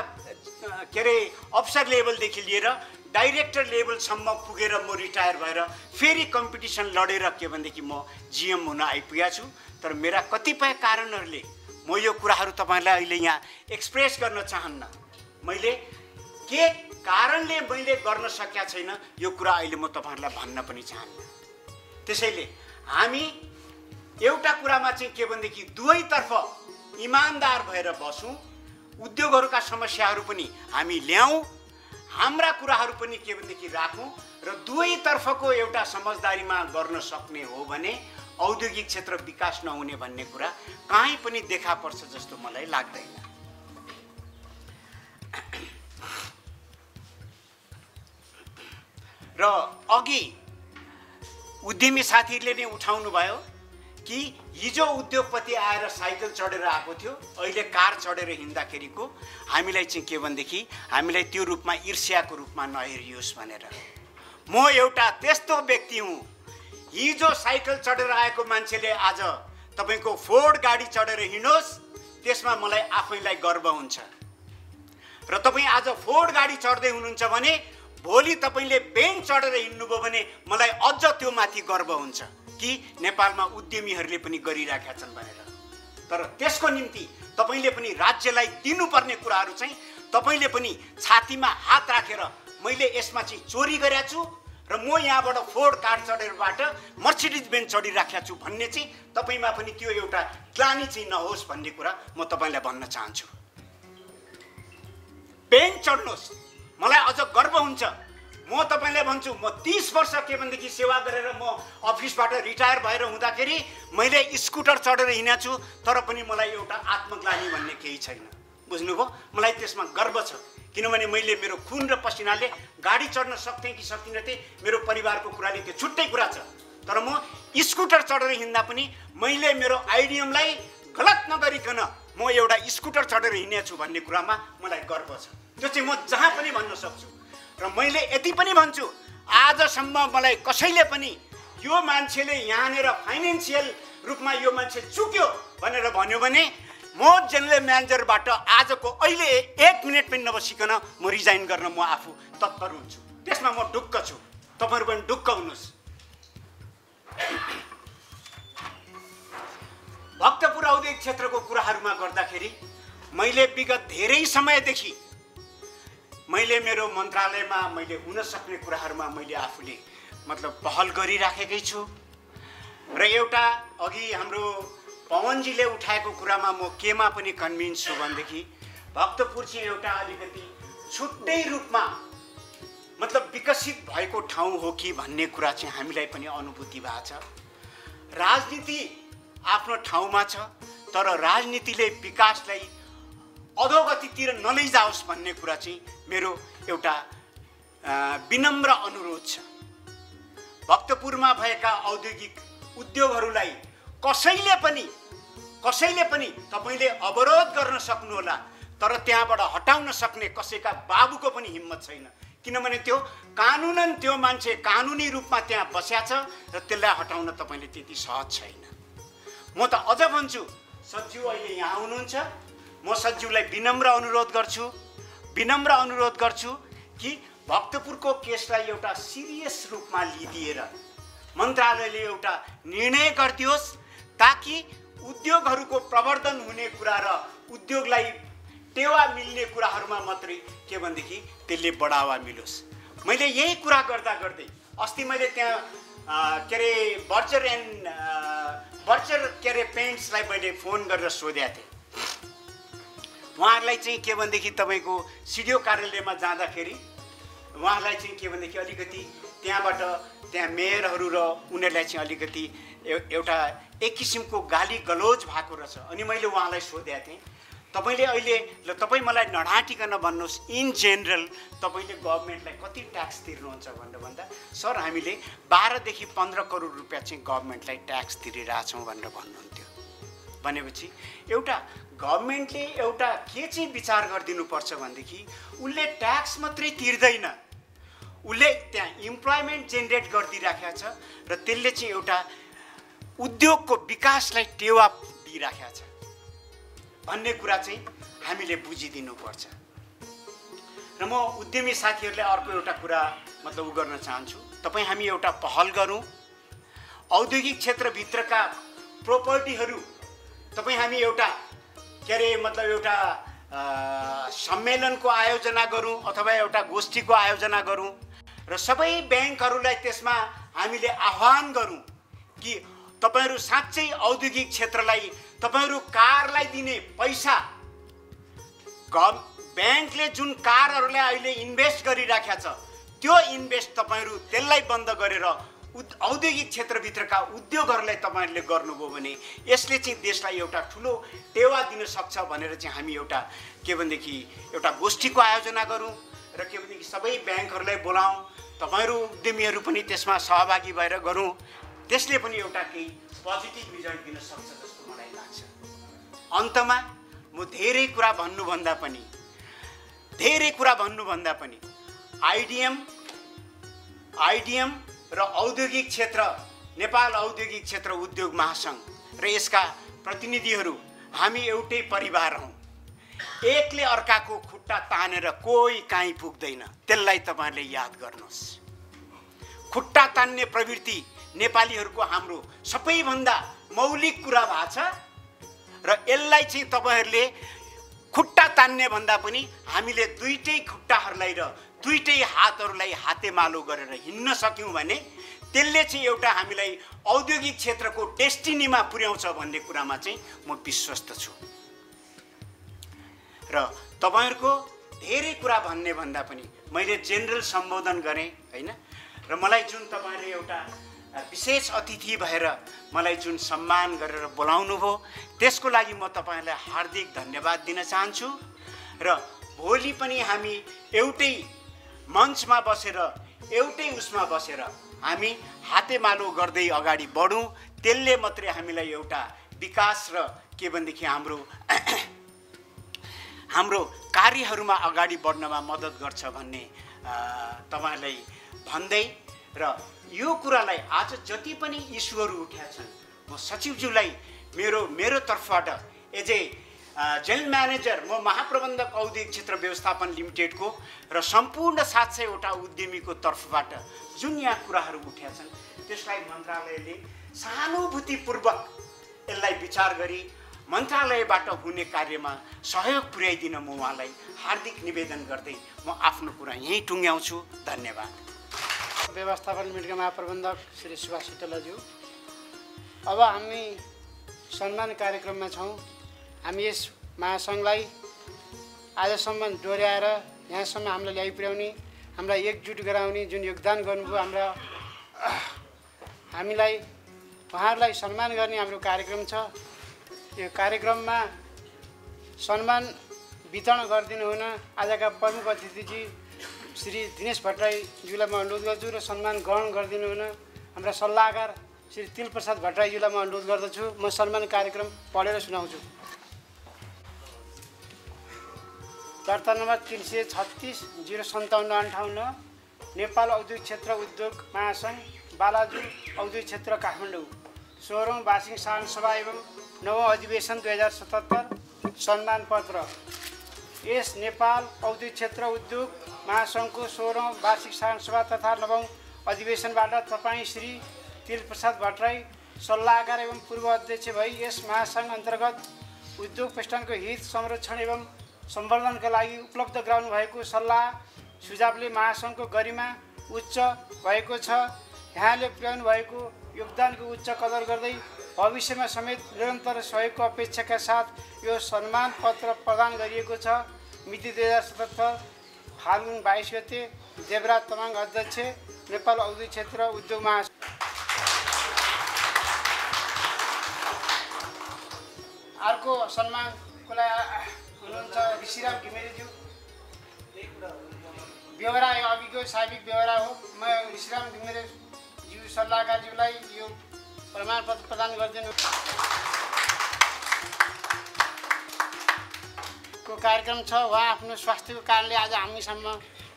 के अरे अफिसर लेभलदेखि लिएर डाइरेक्टर लेभलसम्म पुगेर म रिटायर भएर फेरि कम्पिटिसन लडेर के भनेदेखि म जिएम हुन आइपुगेको छु। तर मेरा कतिपय कारणहरूले म यो कुराहरू तपाईँहरूलाई अहिले यहाँ एक्सप्रेस गर्न चाहन्न। मैले के कारणले मैले गर्न सकेका छैन यो कुरा अहिले म तपाईँहरूलाई भन्न पनि चाहन्न। त्यसैले हामी एउटा कुरामा चाहिँ के भनेदेखि दुवैतर्फ इमान्दार भएर बसौँ। उद्योगहरूका समस्याहरू पनि हामी ल्याउँ हाम्रा कुराहरू पनि के भनेदेखि राखौँ र दुवैतर्फको एउटा समझदारीमा गर्न सक्ने हो भने औद्योगिक क्षेत्र विकास नहुने भन्ने कुरा कहीँ पनि देखा पर्छ जस्तो मलाई लाग्दैन। र अघि उद्यमी साथीहरूले नै उठाउनु भयो कि हिजो उद्योगपति आएर साइकल चढेर आएको थियो अहिले कार चढेर हिँड्दाखेरिको हामीलाई चाहिँ के भनेदेखि हामीलाई त्यो रूपमा ईर्ष्याको रूपमा नहेरियोस् भनेर। म एउटा त्यस्तो व्यक्ति हुँ। हिजो साइकल चढेर आएको मान्छेले आज तपाईँको फोर्ड गाडी चढेर हिँडोस् त्यसमा मलाई आफैलाई गर्व हुन्छ। र तपाईँ आज फोर्ड गाडी चढ्दै हुनुहुन्छ भने भोलि तपाईँले बेङ्क चढेर हिँड्नुभयो भने मलाई अझ त्यो माथि गर्व हुन्छ। कि नेपालमा उद्यमीहरूले पनि गरिराखेका छन् भनेर। तर त्यसको निम्ति तपाईँले पनि राज्यलाई दिनुपर्ने कुराहरू चाहिँ तपाईँले पनि छातीमा हात राखेर मैले यसमा चाहिँ चोरी गरेका छु र म यहाँबाट फोर्ड कार चढेरबाट मर्सिडिज बेन्च चढिराखेका छु भन्ने चाहिँ तपाईँमा पनि त्यो एउटा ग्लानी चाहिँ नहोस् भन्ने कुरा म तपाईँलाई भन्न चाहन्छु। बेन्च चढ्नुहोस्। मलाई अझ गर्व हुन्छ म तपाईँलाई भन्छु म तिस वर्ष के भनेदेखि सेवा गरेर म अफिसबाट रिटायर भएर हुँदाखेरि मैले स्कुटर चढेर हिँडेको छु तर पनि मलाई एउटा आत्मग्लानी भन्ने केही छैन। बुझ्नुभयो? मलाई त्यसमा गर्व छ। किनभने मैले मेरो खुन र पसिनाले गाडी चढ्न सक्थेँ कि सक्दिनँ थिएँ मेरो परिवारको कुराले त्यो छुट्टै कुरा छ। तर म स्कुटर चढेर हिँड्दा पनि मैले मेरो आइडियमलाई गलत नगरिकन म एउटा स्कुटर चढेर हिँडेको छु भन्ने कुरामा मलाई गर्व छ। त्यो चाहिँ म जहाँ पनि भन्न सक्छु। र मैले यति पनि भन्छु आजसम्म मलाई कसैले पनि यो मान्छेले यहाँनिर फाइनेन्सियल रूपमा यो मान्छे चुक्यो भनेर भन्यो भने म जेनरल म्यानेजरबाट आजको अहिले एक मिनट पनि नबसिकन म रिजाइन गर्न म आफू तत्पर हुन्छु। त्यसमा म ढुक्क छु। तपाईँहरू पनि ढुक्क हुनुहोस्। भक्तपुर औद्योगिक क्षेत्रको कुराहरूमा गर्दाखेरि मैले विगत धेरै समयदेखि मैले मेरो मन्त्रालयमा मैले हुन सक्ने कुराहरूमा मैले आफूले मतलब पहल गरिराखेकै छु। र एउटा अघि हाम्रो पवनजीले उठाएको कुरामा म केमा पनि कन्भिन्स छु भनेदेखि भक्तपुर चाहिँ एउटा अलिकति छुट्टै रूपमा मतलब विकसित भएको ठाउँ हो कि भन्ने कुरा चाहिँ हामीलाई पनि अनुभूति भएको छ। राजनीति आफ्नो ठाउँमा छ तर राजनीतिले विकासलाई अधोगतितिर नलैजाओस् भन्ने कुरा चाहिँ मेरो एउटा विनम्र अनुरोध छ। भक्तपुरमा भएका औद्योगिक उद्योगहरूलाई कसैले पनि कसैले पनि तपाईँले अवरोध गर्न सक्नुहोला तर त्यहाँबाट हटाउन सक्ने कसैका बाबुको पनि हिम्मत छैन। किनभने त्यो कानुनन त्यो मान्छे कानुनी रूपमा त्यहाँ बस्या छ र त्यसलाई हटाउन तपाईँले त्यति सहज छैन। म त अझ भन्छु सचिव अहिले यहाँ हुनुहुन्छ। म सचिवलाई विनम्र अनुरोध गर्छु विनम्र अनुरोध गर्छु कि भक्तपुरको केसलाई एउटा सिरियस रूपमा लिइदिएर मन्त्रालयले एउटा निर्णय गरिदियोस् ताकि उद्योगहरूको प्रवर्धन हुने कुरा र उद्योगलाई टेवा मिल्ने कुराहरूमा मात्रै के भनेदेखि त्यसले बढावा मिलोस्। मैले यही कुरा गर्दा गर्दै अस्ति मैले त्यहाँ के अरे बर्चर एन्ड बर्चर के अरे पेन्ट्सलाई मैले फोन गरेर सोधेको थिएँ। उहाँहरूलाई चाहिँ के भनेदेखि तपाईँको सिडिओ कार्यालयमा जाँदाखेरि उहाँलाई चाहिँ के भनेदेखि अलिकति त्यहाँबाट त्यहाँ मेयरहरू र उनीहरूलाई चाहिँ अलिकति एउटा एक किसिमको गाली गलोज भएको रहेछ। अनि मैले उहाँलाई सोधेको थिएँ तपाईँले अहिले ल तपाईँ मलाई नढाँटिकन भन्नुहोस् इन जेनरल तपाईँले गभर्मेन्टलाई कति ट्याक्स तिर्नुहुन्छ भनेर भन्दा सर हामीले बाह्रदेखि पन्ध्र करोड रुपियाँ चाहिँ गभर्मेन्टलाई ट्याक्स तिरिरहेछौँ भनेर भन्नुहुन्थ्यो। भनेपछि एउटा गभर्मेन्टले एउटा के चाहिँ विचार गरिदिनुपर्छ भनेदेखि उसले ट्याक्स मात्रै तिर्दैन। उसले त्यहाँ इम्प्लोइमेन्ट जेनेरेट गरिदिइराखेको छ र त्यसले चाहिँ एउटा उद्योगको विकासलाई टेवा दिइराखेको छ। भन्ने कुरा चाहिँ हामीले बुझिदिनुपर्छ र म उद्यमी साथीहरूलाई अर्को एउटा कुरा मतलब उ गर्न चाहन्छु। तपाईँ हामी एउटा पहल गरौँ। औद्योगिक क्षेत्रभित्रका प्रोपर्टीहरू तपाईँ हामी एउटा के अरे मतलब एउटा सम्मेलनको आयोजना गरौँ अथवा एउटा गोष्ठीको आयोजना गरौँ र सबै ब्याङ्कहरूलाई त्यसमा हामीले आह्वान गरौँ कि तपाईँहरू साँच्चै औद्योगिक क्षेत्रलाई तपाईँहरू कारलाई दिने पैसा गभ ब्याङ्कले जुन कारहरूलाई अहिले इन्भेस्ट गरिराखेको छ त्यो इन्भेस्ट तपाईँहरू त्यसलाई बन्द गरेर औद्योगिक क्षेत्रभित्रका उद्योगहरूलाई तपाईँहरूले गर्नुभयो भने यसले चाहिँ देशलाई एउटा ठुलो टेवा दिन सक्छ भनेर चाहिँ हामी एउटा के भनेदेखि एउटा गोष्ठीको आयोजना गरौँ र के भनेदेखि सबै ब्याङ्कहरूलाई बोलाउँ तपाईँहरू उद्यमीहरू पनि त्यसमा सहभागी भएर गरौँ। त्यसले पनि एउटा केही पोजिटिभ रिजल्ट दिन सक्छ जस्तो मलाई लाग्छ। अन्तमा म धेरै कुरा भन्नुभन्दा पनि धेरै कुरा भन्नुभन्दा पनि आइडिएम आइडिएम र औद्योगिक क्षेत्र नेपाल औद्योगिक क्षेत्र उद्योग महासङ्घ र यसका प्रतिनिधिहरू हामी एउटै परिवार हौँ। एकले अर्काको खुट्टा तानेर कोही काहीँ पुग्दैन। त्यसलाई तपाईँहरूले याद गर्नुहोस्। खुट्टा तान्ने प्रवृत्ति नेपालीहरूको हाम्रो सबैभन्दा मौलिक कुरा भएको छ र यसलाई चाहिँ तपाईँहरूले खुट्टा तान्ने भन्दा पनि हामीले दुइटै खुट्टाहरूलाई र दुइटै हातहरूलाई हातेमालो गरेर हिँड्न सक्यौँ भने त्यसले चाहिँ एउटा हामीलाई औद्योगिक क्षेत्रको डेस्टिनीमा पुर्याउँछ भन्ने कुरामा चाहिँ म विश्वस्त छु। र तपाईँहरूको धेरै कुरा भन्ने भन्दा पनि मैले जेनरल सम्बोधन गरेँ होइन? र मलाई जुन तपाईँले एउटा विशेष अतिथि भएर मलाई जुन सम्मान गरेर बोलाउनु भयो त्यसको लागि म तपाईँलाई हार्दिक धन्यवाद दिन चाहन्छु। र भोलि पनि हामी एउटै मञ्चमा बसेर एउटै उसमा बसेर हामी हातेमालो गर्दै अगाडि बढौँ। त्यसले मात्रै हामीलाई एउटा विकास र के भनेदेखि हाम्रो हाम्रो कार्यहरूमा अगाडि बढ्नमा मद्दत गर्छ भन्ने तपाईँहरूलाई भन्दै र यो कुरालाई आज जति पनि इस्युहरू उठ्या छन् म सचिवज्यूलाई मेरो मेरो तर्फबाट एज ए जेनरल म्यानेजर म महाप्रबन्धक औद्योगिक क्षेत्र व्यवस्थापन लिमिटेडको र सम्पूर्ण सात सयवटा उद्यमीको तर्फबाट जुन यहाँ कुराहरू उठ्या छन् त्यसलाई मन्त्रालयले सहानुभूतिपूर्वक यसलाई विचार गरी मन्त्रालयबाट हुने कार्यमा सहयोग पुर्याइदिन म उहाँलाई हार्दिक निवेदन गर्दै म आफ्नो कुरा यहीँ टुङ्ग्याउँछु। धन्यवाद। व्यवस्थापन मिडिका महाप्रबन्धक श्री सुभाष सिटलाज्यू अब हामी सम्मान कार्यक्रममा छौँ। हामी यस महासङ्घलाई आजसम्म डोर्याएर यहाँसम्म हामीलाई ल्याइ पुर्याउने हामीलाई एकजुट गराउने जुन योगदान गर्नुभयो हाम्रा हामीलाई उहाँहरूलाई सम्मान गर्ने हाम्रो कार्यक्रम छ। यो कार्यक्रममा सम्मान वितरण गरिदिनु हुन आजका प्रमुख अतिथिजी श्री दिनेश भट्टराईज्यूलाई म अनुरोध गर्छु र सम्मान ग्रहण गरिदिनु हुन हाम्रा सल्लाहकार श्री तिलप्रसाद भट्टराईज्यूलाई म अनुरोध गर्दछु। म सम्मान कार्यक्रम पढेर सुनाउँछु। दर्ता नम्बर तिन सय छत्तिस जिरो सन्ताउन्न अन्ठाउन्न नेपाल औद्योगिक क्षेत्र उद्योग महासङ्घ बालाजु औद्योगिक क्षेत्र काठमाडौँ। सोह्रौँ वार्षिक साधारण सभा एवं नवौँ अधिवेशन दुई हजार सतहत्तर सम्मान पत्र यस नेपाल औद्योगिक क्षेत्र उद्योग महासङ्घको सोह्रौँ वार्षिक साधारण सभा तथा नवौँ अधिवेशनबाट तपाईँ श्री तिलप्रसाद भट्टराई सल्लाहकार एवं पूर्व अध्यक्ष भई यस महासङ्घ अन्तर्गत उद्योग प्रतिष्ठानको हित संरक्षण एवं सम्वर्धनका लागि उपलब्ध गराउनु भएको सल्लाह सुझावले महासङ्घको गरिमा उच्च भएको छ। यहाँले पुर्याउनु भएको योगदानको उच्च कदर गर्दै भविष्यमा समेत निरन्तर सहयोगको अपेक्षाका साथ यो सम्मान पत्र प्रदान गरिएको छ। मिति दुई हजार सतहत्तर फाल्गुन बाइस गते देवराज तमाङ अध्यक्ष नेपाल औद्योगिक क्षेत्र उद्योग महा अर्को सम्मानको लागि हुनुहुन्छ ऋषिराम घिमिरेज्यू। यो अघिको सार्विक बेहोरा हो। म ऋषिराम घिमिरेज्यू सल्लाहकारज्यूलाई यो प्रमाणपत्र प्रदान गरिदिनु। को कार्यक्रम छ उहाँ आफ्नो स्वास्थ्यको कारणले आज हामीसम्म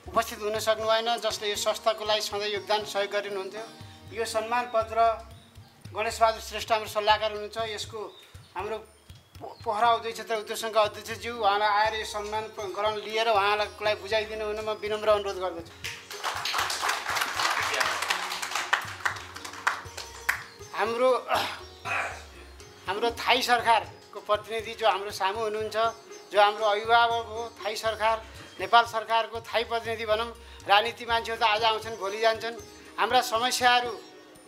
उपस्थित हुन सक्नु भएन जसले यो संस्थाको लागि सधैँ योगदान सहयोग गरिनुहुन्थ्यो। यो सम्मान पत्र गणेशबहादुर श्रेष्ठ हाम्रो सल्लाहकार हुनुहुन्छ। यसको हाम्रो पोखरा औद्योगिक क्षेत्र उद्योग सङ्घका अध्यक्षज्यू उहाँलाई आएर यो सम्मान ग्रहण लिएर उहाँलाई बुझाइदिनु हुन म विनम्र अनुरोध गर्दछु। हाम्रो हाम्रो थाई सरकारको प्रतिनिधि जो हाम्रो सामु हुनुहुन्छ जो हाम्रो अभिभावक हो थाई सरकार नेपाल सरकारको थाई प्रतिनिधि भनौँ राजनीति मान्छेहरू त आज आउँछन् भोलि जान्छन्। हाम्रा समस्याहरू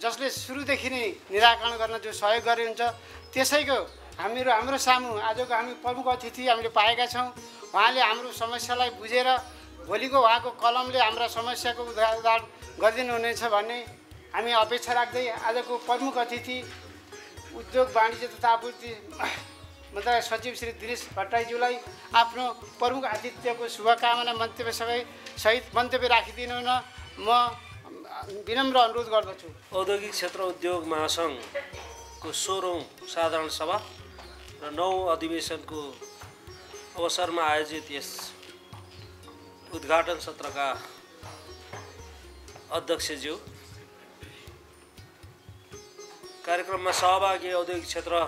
जसले सुरुदेखि नै निराकरण गर्न जो सहयोग गरे हुन्छ त्यसैको हामीहरू हाम्रो सामु आजको हामी प्रमुख अतिथि हामीले पाएका छौँ। उहाँले हाम्रो समस्यालाई बुझेर भोलिको उहाँको कलमले हाम्रा समस्याको उद्धार गरिदिनु हुनेछ भन्ने हामी अपेक्षा राख्दै आजको प्रमुख अतिथि उद्योग वाणिज्य तथा आपूर्ति मन्त्रालय सचिव श्री दिनेश भट्टराईज्यूलाई आफ्नो प्रमुख आतिथ्यको शुभकामना मन्तव्य सबै सहित मन्तव्य राखिदिनु हुन म विनम्र अनुरोध गर्दछु। औद्योगिक क्षेत्र उद्योग महासङ्घको सोह्रौँ साधारण सभा। र नौ अधिवेशनको अवसरमा आयोजित यस उद्घाटन सत्रका अध्यक्षज्यू। कार्यक्रममा सहभागी औद्योगिक क्षेत्र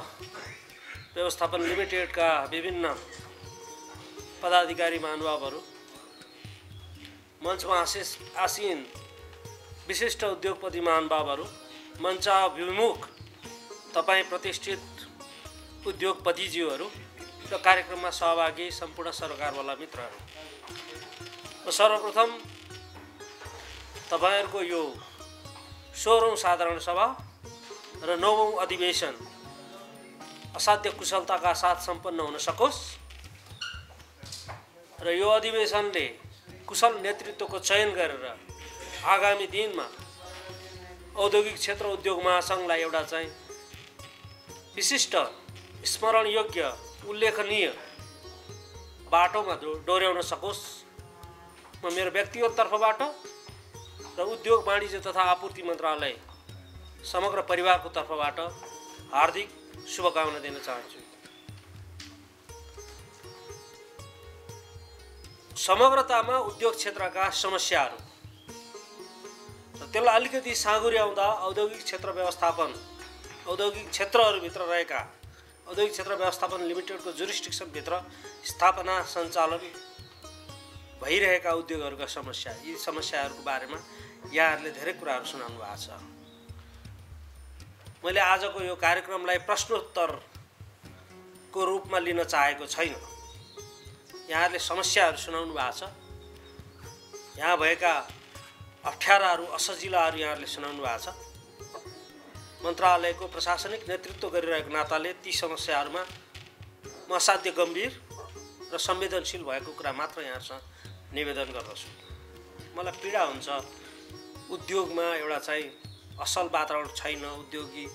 व्यवस्थापन लिमिटेडका विभिन्न पदाधिकारी महानुभावहरू मञ्चमा आशिष आसीन विशिष्ट उद्योगपति महानुभावहरू मञ्चाभिमुख तपाईँ प्रतिष्ठित उद्योगपतिज्यूहरू र कार्यक्रममा सहभागी सम्पूर्ण सरकारवाला मित्रहरू। सर्वप्रथम तपाईँहरूको यो सोह्रौँ साधारण सभा र नवौँ अधिवेशन असाध्य कुशलताका साथ सम्पन्न हुन सकोस् र यो अधिवेशनले कुशल नेतृत्वको चयन गरेर आगामी दिनमा औद्योगिक क्षेत्र उद्योग महासङ्घलाई एउटा चाहिँ विशिष्ट स्मरणयोग्य उल्लेखनीय बाटोमा डोर्याउन सकोस्। म मेरो व्यक्तिगत तर्फबाट र उद्योग वाणिज्य तथा आपूर्ति मन्त्रालय समग्र परिवारको तर्फबाट हार्दिक शुभकामना दिन चाहन्छु। समग्रतामा उद्योग क्षेत्रका समस्याहरू। र त्यसलाई अलिकति साँगुर्याउँदा औद्योगिक क्षेत्र व्यवस्थापन औद्योगिक क्षेत्रहरूभित्र रहेका औद्योगिक क्षेत्र व्यवस्थापन लिमिटेडको जुरिस्टिक्सनभित्र स्थापना सञ्चालन भइरहेका उद्योगहरूका समस्या यी समस्याहरूको बारेमा यहाँहरूले धेरै कुराहरू सुनाउनु भएको छ। मैले आजको यो कार्यक्रमलाई प्रश्नोत्तरको रूपमा लिन चाहेको छैन। यहाँहरूले समस्याहरू सुनाउनु भएको छ। यहाँ भएका अप्ठ्याराहरू असजिलाहरू यहाँहरूले सुनाउनु भएको छ। मन्त्रालयको प्रशासनिक नेतृत्व गरिरहेको नाताले ती समस्याहरूमा म असाध्य गम्भीर र संवेदनशील भएको कुरा मात्र यहाँसँग निवेदन गर्दछु। मलाई पीडा हुन्छ। उद्योगमा एउटा चाहिँ असल वातावरण छैन। उद्योगी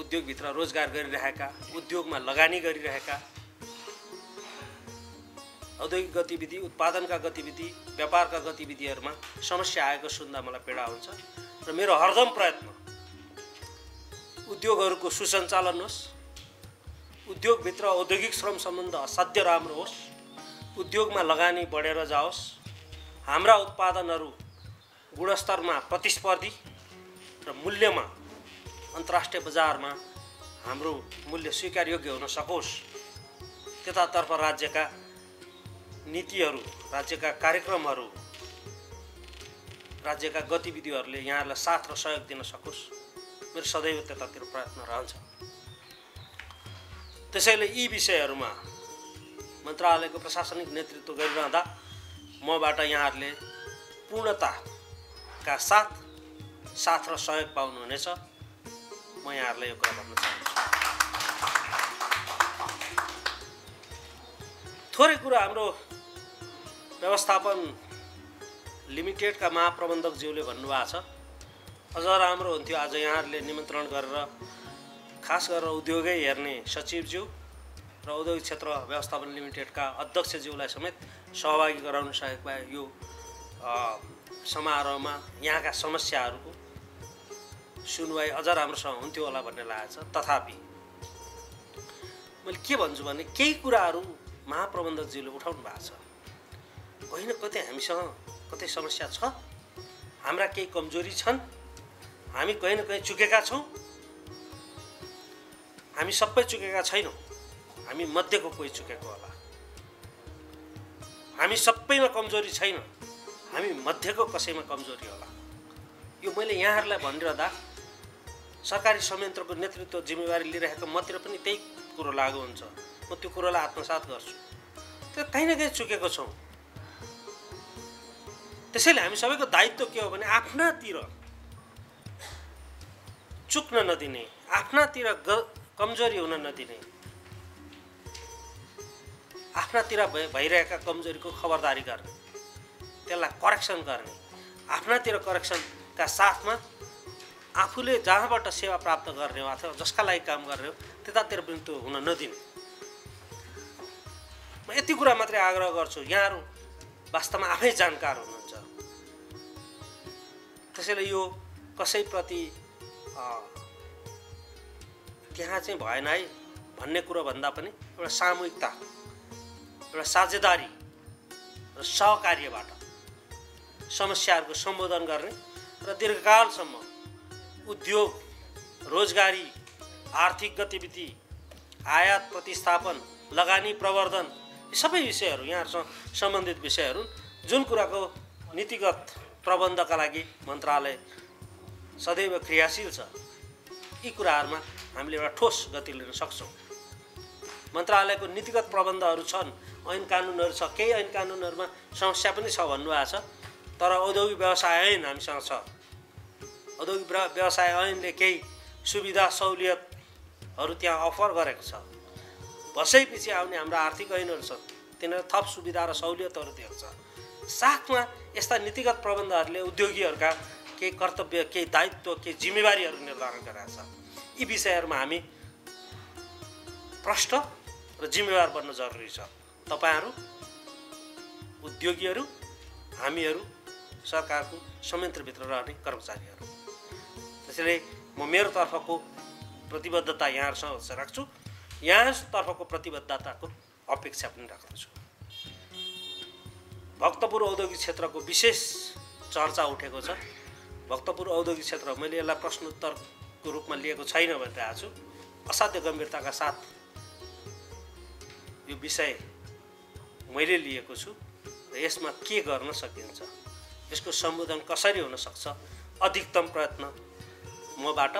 उद्योगभित्र रोजगार गरिरहेका उद्योगमा लगानी गरिरहेका औद्योगिक गतिविधि उत्पादनका गतिविधि व्यापारका गतिविधिहरूमा समस्या आएको सुन्दा मलाई पीडा हुन्छ। र मेरो हरदम प्रयत्न उद्योगहरूको सुसञ्चालन होस्। उद्योगभित्र औद्योगिक श्रम सम्बन्ध असाध्य राम्रो होस्। उद्योगमा लगानी बढेर जाओस्। हाम्रा उत्पादनहरू गुणस्तरमा प्रतिस्पर्धी र मूल्यमा अन्तर्राष्ट्रिय बजारमा हाम्रो मूल्य स्वीकारयोग्य हुन सकोस्। त्यतातर्फ राज्यका नीतिहरू राज्यका कार्यक्रमहरू राज्यका गतिविधिहरूले यहाँहरूलाई साथ र सहयोग दिन सकोस्। मेरो सदैव त्यतातिर प्रयत्न रहन्छ। त्यसैले यी विषयहरूमा मन्त्रालयको प्रशासनिक नेतृत्व गरिरहँदा मबाट यहाँहरूले पूर्णताका साथ साथ र सहयोग पाउनुहुनेछ। म यहाँहरूलाई यो कुरा भन्न चाहन्छु। थोरै कुरा हाम्रो व्यवस्थापन लिमिटेडका महाप्रबन्धकज्यूले भन्नुभएको छ। अझ राम्रो हुन्थ्यो। आज यहाँहरूले निमन्त्रण गरेर खास गरेर उद्योगै हेर्ने सचिवज्यू र औद्योगिक क्षेत्र व्यवस्थापन लिमिटेडका अध्यक्षज्यूलाई समेत सहभागी गराउन सकेको भए यो समारोहमा यहाँका समस्याहरूको सुनवाई अझ राम्रोसँग हुन्थ्यो होला भन्ने लागेको छ। तथापि मैले के भन्छु भने केही कुराहरू महाप्रबन्धकज्यूले उठाउनु भएको छ। होइन कतै हामीसँग कतै समस्या छ? हाम्रा केही कमजोरी छन्? हामी कहीँ न कहीँ चुकेका छौँ। हामी सबै चुकेका छैनौँ। हामी मध्येको कोही चुकेको होला। हामी सबैमा कमजोरी छैन। हामी मध्येको कसैमा कमजोरी होला। यो मैले यहाँहरूलाई भनिरहँदा सरकारी संयन्त्रको नेतृत्व जिम्मेवारी लिइरहेको मतिर पनि त्यही कुरो लागु हुन्छ। म त्यो कुरोलाई आत्मसात गर्छु। त्यो कहीँ न कहीँ चुकेको छौँ। त्यसैले हामी सबैको दायित्व के हो भने आफ्नातिर चुक्न नदिने आफ्नातिर ग कमजोरी हुन नदिने। आफ्नातिर भइ भइरहेका कमजोरीको खबरदारी गर्ने त्यसलाई करेक्सन गर्ने आफ्नातिर करेक्सनका साथमा आफूले जहाँबाट सेवा प्राप्त गर्ने हो अथवा जसका लागि काम गर्ने हो त्यतातिर पनि त्यो हुन नदिने। म यति कुरा मात्रै आग्रह गर्छु यहाँहरू वास्तवमा आफै जानकार हुनुहुन्छ। त्यसैले यो कसैप्रति त्यहाँ चाहिँ भएन है भन्ने कुरो भन्दा पनि एउटा सामूहिकता एउटा साझेदारी र सहकार्यबाट समस्याहरूको सम्बोधन गर्ने र दीर्घकालसम्म उद्योग रोजगारी आर्थिक गतिविधि आयात प्रतिस्थापन लगानी प्रवर्धन यी सबै विषयहरू यहाँहरूसँग सम्बन्धित विषयहरू जुन कुराको नीतिगत प्रबन्धका लागि मन्त्रालय सदैव क्रियाशील छ। यी कुराहरूमा हामीले एउटा ठोस गति लिन सक्छौँ। मन्त्रालयको नीतिगत प्रबन्धहरू छन् ऐन कानुनहरू छ केही ऐन कानुनहरूमा समस्या पनि छ भन्नुभएको छ तर औद्योगिक व्यवसाय ऐन हामीसँग छ। औद्योगिक व्य- व्यवसाय ऐनले केही सुविधा सहुलियतहरू त्यहाँ अफर गरेको छ। वर्षैपछि आउने हाम्रा आर्थिक ऐनहरू छन् तिनीहरू थप सुविधा र सहुलियतहरू दिएको छ। साथमा यस्ता नीतिगत प्रबन्धहरूले उद्योगीहरूका केही कर्तव्य केही दायित्व केही जिम्मेवारीहरू निर्धारण गरेका छ यी विषयहरूमा हामी प्रष्ट र जिम्मेवार बन्न जरुरी छ। तपाईँहरू उद्योगीहरू हामीहरू सरकारको संयन्त्रभित्र रहने कर्मचारीहरू। त्यसैले म मेरो तर्फको प्रतिबद्धता यहाँहरूसँग राख्छु। यहाँतर्फको प्रतिबद्धताको अपेक्षा पनि राख्दछु। भक्तपुर औद्योगिक क्षेत्रको विशेष चर्चा उठेको छ। भक्तपुर औद्योगिक क्षेत्र मैले यसलाई प्रश्नोत्तरको रूपमा लिएको छैन भनिरहेको छु। असाध्य गम्भीरताका साथ यो विषय मैले लिएको छु र यसमा के गर्न सकिन्छ? यसको सम्बोधन कसरी हुनसक्छ अधिकतम प्रयत्न मबाट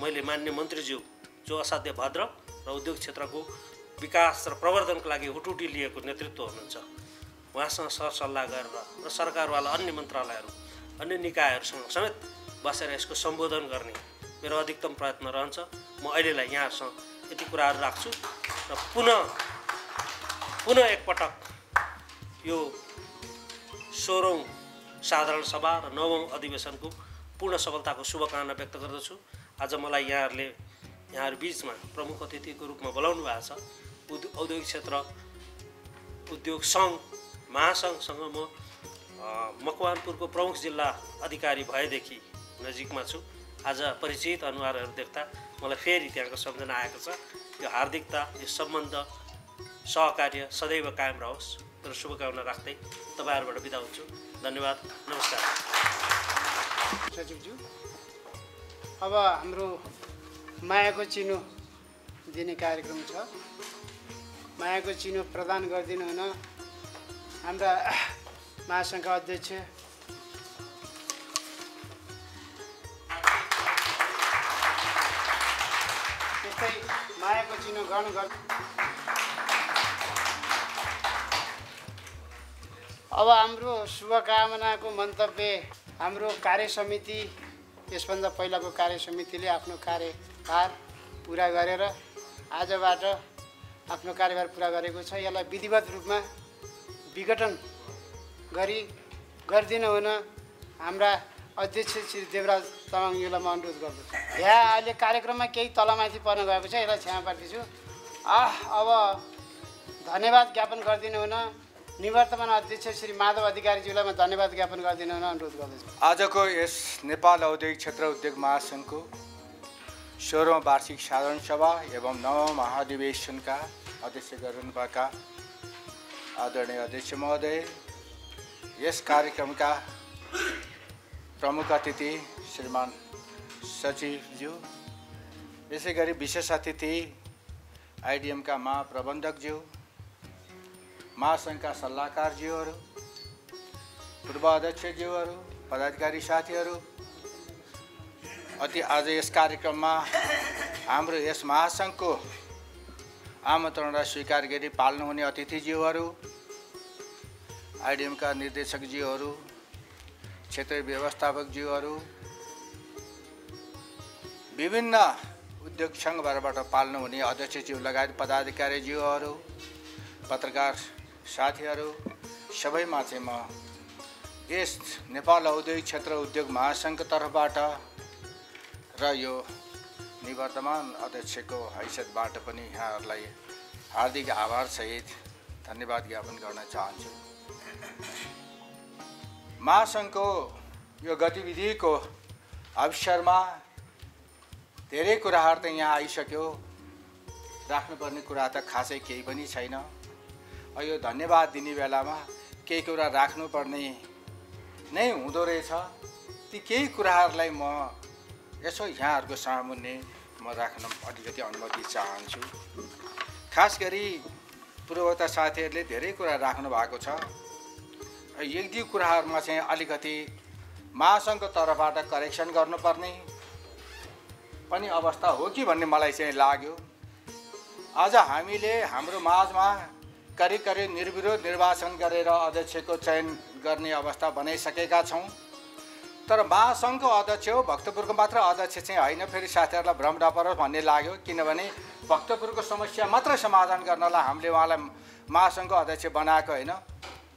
मैले मान्य मन्त्रीज्यू जो असाध्य भद्र र उद्योग क्षेत्रको विकास र प्रवर्धनको लागि हुटुटी लिएको नेतृत्व हुनुहुन्छ। उहाँसँग सरसल्लाह गरेर र सरकारवाला अन्य मन्त्रालयहरू अन्य निकायहरूसँग समेत बसेर यसको सम्बोधन गर्ने मेरो अधिकतम प्रयत्न रहन्छ। म अहिलेलाई यहाँहरूसँग यति कुराहरू राख्छु र पुनः पुनः एकपटक यो सोह्रौँ साधारण सभा र नवौँ अधिवेशनको पूर्ण सफलताको शुभकामना व्यक्त गर्दछु। आज मलाई यहाँहरूले यहाँहरू बिचमा प्रमुख अतिथिको रूपमा बोलाउनु भएको छ। उद् औद्योगिक क्षेत्र उद्योग सङ्घ महासङ्घसँग म मकवानपुरको प्रमुख जिल्ला अधिकारी भएदेखि नजिकमा छु। आज परिचित अनुहारहरू देख्दा मलाई फेरि त्यहाँको सम्झना आएको छ। यो हार्दिकता यो सम्बन्ध सहकार्य सदैव कायम रहोस्। मेरो शुभकामना राख्दै तपाईँहरूबाट बिदा हुन्छु। धन्यवाद। नमस्कार। सचिवज्यू अब हाम्रो मायाको चिनो दिने कार्यक्रम छ। मायाको चिनो प्रदान गरिदिनु हुन हाम्रा महासङ्घका अध्यक्ष त्यस्तै मायाको चिनो ग्रहण गर् अब हाम्रो शुभकामनाको मन्तव्य हाम्रो कार्य समिति यसभन्दा पहिलाको कार्य समितिले आफ्नो कार्यभार पुरा गरेर आजबाट आफ्नो कार्यभार पुरा गरेको छ यसलाई विधिवत रूपमा विघटन गरी गरिदिनु हुन हाम्रा अध्यक्ष श्री देवराज तामाङज्यूलाई म अनुरोध गर्दछु। यहाँ अहिले कार्यक्रममा केही तलमाथि पर्न गएको छ यसलाई क्षमा प्रार्थी आह अब धन्यवाद ज्ञापन गरिदिनु हुन। निवर्तमान अध्यक्ष श्री माधव अधिकारीज्यूलाई म धन्यवाद ज्ञापन गरिदिनु हुन अनुरोध गर्दछु। आजको यस नेपाल औद्योगिक क्षेत्र उद्योग महासङ्घको सोह्रौँ वार्षिक साधारण सभा एवं नवौँ महाधिवेशनका अध्यक्ष गर्नुभएका आदरणीय अध्यक्ष महोदय यस कार्यक्रमका प्रमुख अतिथि श्रीमान सचिवज्यू यसै गरी विशेष अतिथि आइडिएमका महाप्रबन्धकज्यू महासङ्घका सल्लाहकारज्यूहरू पूर्व अध्यक्षज्यूहरू पदाधिकारी साथीहरू अति आज यस कार्यक्रममा हाम्रो यस महासङ्घको आमन्त्रणलाई स्वीकार गरी पाल्नुहुने अतिथिज्यूहरू आइडिएमका निर्देशकज्यूहरू क्षेत्रीय व्यवस्थापकज्यूहरू विभिन्न उद्योग सङ्घबाट पाल्नुहुने अध्यक्षज्यू लगायत पदाधिकारीज्यूहरू पत्रकार साथीहरू सबैमा चाहिँ म यस नेपाल औद्योगिक क्षेत्र उद्योग महासङ्घको तर्फबाट र यो निवर्तमान अध्यक्षको हैसियतबाट पनि यहाँहरूलाई हार्दिक आभारसहित धन्यवाद ज्ञापन गर्न चाहन्छु। महासङ्घको यो गतिविधिको अवसरमा धेरै कुराहरू त यहाँ आइसक्यो। राख्नुपर्ने कुरा त खासै केही पनि छैन। यो धन्यवाद दिने बेलामा केही कुरा राख्नुपर्ने नै हुँदो रहेछ। ती केही कुराहरूलाई म यसो यहाँहरूको सामुन्ने म राख्न अलिकति अनुमति चाहन्छु। खास गरी पूर्वता साथीहरूले धेरै कुरा राख्नु भएको छ। एक दुई कुराहरूमा चाहिँ अलिकति महासङ्घको तर्फबाट करेक्सन गर्नुपर्ने पनि अवस्था हो कि भन्ने मलाई चाहिँ लाग्यो। आज हामीले हाम्रो माझमा करिब करिब निर्विरोध निर्वाचन गरेर अध्यक्षको चयन गर्ने अवस्था बनाइसकेका छौँ। तर महासङ्घको अध्यक्ष हो भक्तपुरको मात्र अध्यक्ष चाहिँ होइन। फेरि साथीहरूलाई भ्रम नपरोस् भन्ने लाग्यो। किनभने भक्तपुरको समस्या मात्र समाधान गर्नलाई हामीले उहाँलाई महासङ्घको अध्यक्ष बनाएको होइन।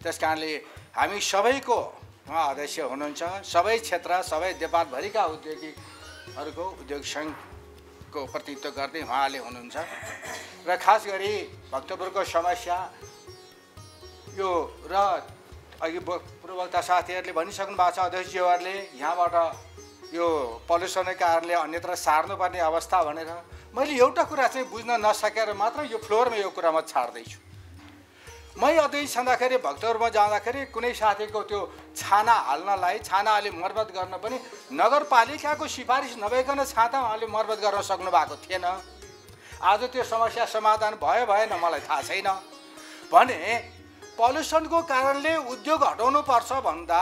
त्यस कारणले हामी सबैको उहाँ अध्यक्ष हुनुहुन्छ। सबै क्षेत्र सबै नेपालभरिका उद्योगीहरूको उद्योग सङ्घको प्रतिनिधित्व गर्दै उहाँले हुनुहुन्छ। र खास गरी भक्तपुरको समस्या यो र अघि पूर्ववक्ता साथीहरूले भनिसक्नु भएको छ अध्यक्षज्यूहरूले यहाँबाट यो पल्युसनको कारणले अन्यत्र सार्नुपर्ने अवस्था भनेर। मैले एउटा कुरा चाहिँ बुझ्न नसकेर मात्र यो फ्लोरमा यो कुरा म छाड्दैछु। मै अध्यक्ष छँदाखेरि भक्तपुरमा जाँदाखेरि कुनै साथीको त्यो छाना हाल्नलाई छाना अलि मर्मत गर्न पनि नगरपालिकाको सिफारिस नभइकन छाता उहाँले मर्मत गर्न सक्नु भएको थिएन। आज त्यो समस्या समाधान भयो भएन मलाई थाहा छैन। भने पल्युसनको कारणले उद्योग हटाउनु पर्छ भन्दा।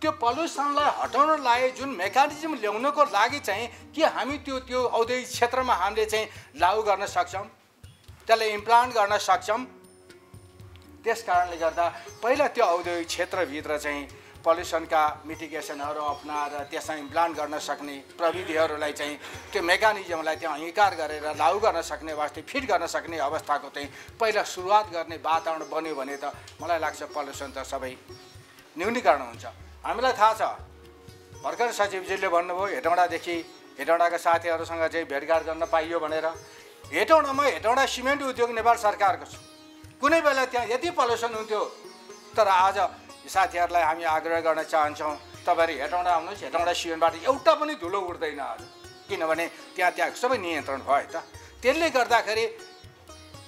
त्यो पल्युसनलाई हटाउनलाई जुन मेकानिजम ल्याउनको लागि चाहिँ के हामी त्यो त्यो औद्योगिक क्षेत्रमा हामीले चाहिँ लागु गर्न सक्छौँ? त्यसलाई इम्प्लान्ट गर्न सक्छौँ। त्यस कारणले गर्दा पहिला त्यो औद्योगिक क्षेत्रभित्र चाहिँ पल्युसनका मिटिगेसनहरू अप्नाएर त्यसमा इम्प्लान्ट गर्न सक्ने प्रविधिहरूलाई चाहिँ त्यो मेकानिजमलाई त्यहाँ अङ्गीकार गरेर लागु गर्न सक्ने वास्ते फिट गर्न सक्ने अवस्थाको चाहिँ पहिला सुरुवात गर्ने वातावरण बन्यो भने त मलाई लाग्छ पल्युसन त सबै न्यूनीकरण हुन्छ। हामीलाई थाहा छ भर्खर सचिवजीले भन्नुभयो हेटौँडादेखि हेटौँडाका साथीहरूसँग चाहिँ भेटघाट गर्न पाइयो भनेर। हेटौँडामा हेटौँडा सिमेन्ट उद्योग नेपाल सरकारको छ। कुनै बेला त्यहाँ यति पल्युसन हुन्थ्यो तर आज साथीहरूलाई हामी आग्रह गर्न चाहन्छौँ। तपाईँहरू हेटौँडा आउनुहोस्। हेटौँडा सिमेन्टबाट एउटा पनि धुलो उठ्दैन आज। किनभने त्यहाँ त्यहाँ सबै नियन्त्रण भयो त। त्यसले गर्दाखेरि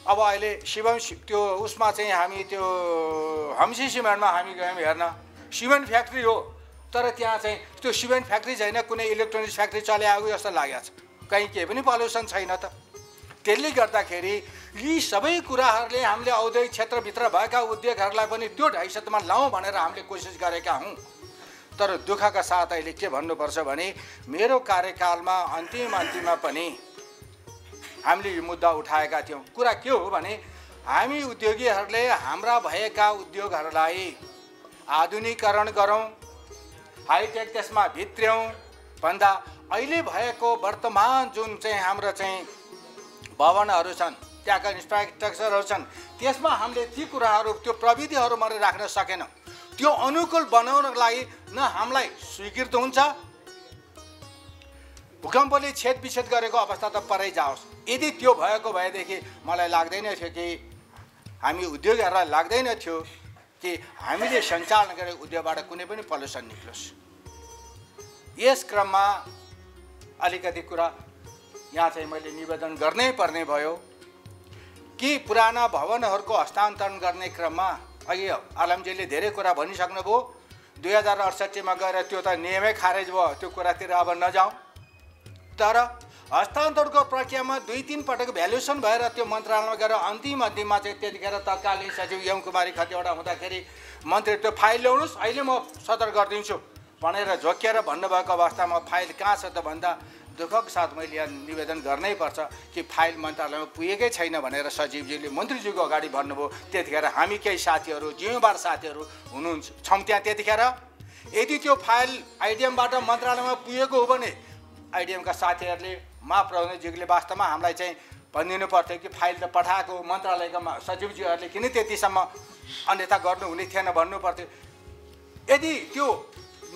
अब अहिले शिवम त्यो उसमा चाहिँ हामी त्यो हम्सी सिमेन्टमा हामी गयौँ हेर्न। सिमेन्ट फ्याक्ट्री हो। तर त्यहाँ चाहिँ त्यो सिमेन्ट फ्याक्ट्री छैन। कुनै इलेक्ट्रोनिक्स फ्याक्ट्री चलाएको जस्तो लागेको छ। कहीँ केही पनि पल्युसन छैन त। त्यसले गर्दाखेरि यी सबै कुराहरूले हामीले औद्योगिक क्षेत्रभित्र भएका उद्योगहरूलाई पनि त्यो हैसियतमा लाउँ भनेर हामीले कोसिस गरेका हौँ। तर दुःखका साथ अहिले के भन्नुपर्छ भने मेरो कार्यकालमा अन्तिम अन्तिममा पनि हामीले यो मुद्दा उठाएका थियौँ। कुरा के हो भने हामी उद्योगीहरूले हाम्रा भएका उद्योगहरूलाई आधुनिकरण गरौँ हाइटेक त्यसमा भित्र्यौँ भन्दा अहिले भएको वर्तमान जुन चाहिँ हाम्रो चाहिँ भवनहरू छन्। त्यहाँका इन्फ्रास्ट्रक्चरहरू छन्। त्यसमा हामीले ती कुराहरू त्यो प्रविधिहरू मात्रै राख्न सकेनौँ। त्यो अनुकूल बनाउनको लागि न हामीलाई स्वीकृत हुन्छ। भूकम्पले छेद विच्छेद गरेको अवस्था त परै जाओस्। यदि त्यो भएको भएदेखि मलाई लाग्दैन थियो कि हामी उद्योगहरूलाई लाग्दैन थियो कि हामीले सञ्चालन गरेको उद्योगबाट कुनै पनि पल्युसन निक्लोस् यस क्रममा अलिकति कुरा यहाँ चाहिँ मैले निवेदन गर्नै पर्ने भयो कि पुराना भवनहरूको हस्तान्तरण गर्ने क्रममा अघि आलमजीले धेरै कुरा भनिसक्नुभयो दुई हजार अडसट्ठीमा गएर त्यो त नियमै खारेज भयो त्यो कुरातिर अब नजाउँ। तर हस्तान्तरणको प्रक्रियामा दुई तिन पटक भ्यालुएसन भएर त्यो मन्त्रालयमा गएर अन्तिम अन्तिममा चाहिँ त्यतिखेर तत्कालीन सचिव यम कुमारी खतिवटा हुँदाखेरि मन्त्री त्यो फाइल ल्याउनुहोस् अहिले म सदर गरिदिन्छु। भनेर झोकिएर भन्नुभएको अवस्थामा फाइल कहाँ छ त भन्दा दुःखको साथ मैले यहाँ निवेदन गर्नै पर्छ कि फाइल मन्त्रालयमा पुगेकै छैन भनेर सचिवजीले मन्त्रीज्यूको अगाडि भन्नुभयो। त्यतिखेर हामी केही साथीहरू जिम्मेवार साथीहरू हुनुहुन्छ छौँ त्यहाँ त्यतिखेर। यदि त्यो फाइल आइडिएमबाट मन्त्रालयमा पुगेको हो भने आइडिएमका साथीहरूले महाप्रबन्धकज्यूले वास्तवमा हामीलाई चाहिँ भनिदिनु पर्थ्यो कि फाइल त पठाएको मन्त्रालयका सचिवज्यूहरूले किन त्यतिसम्म अन्यथा गर्नुहुने थिएन भन्नु पर्थ्यो। यदि त्यो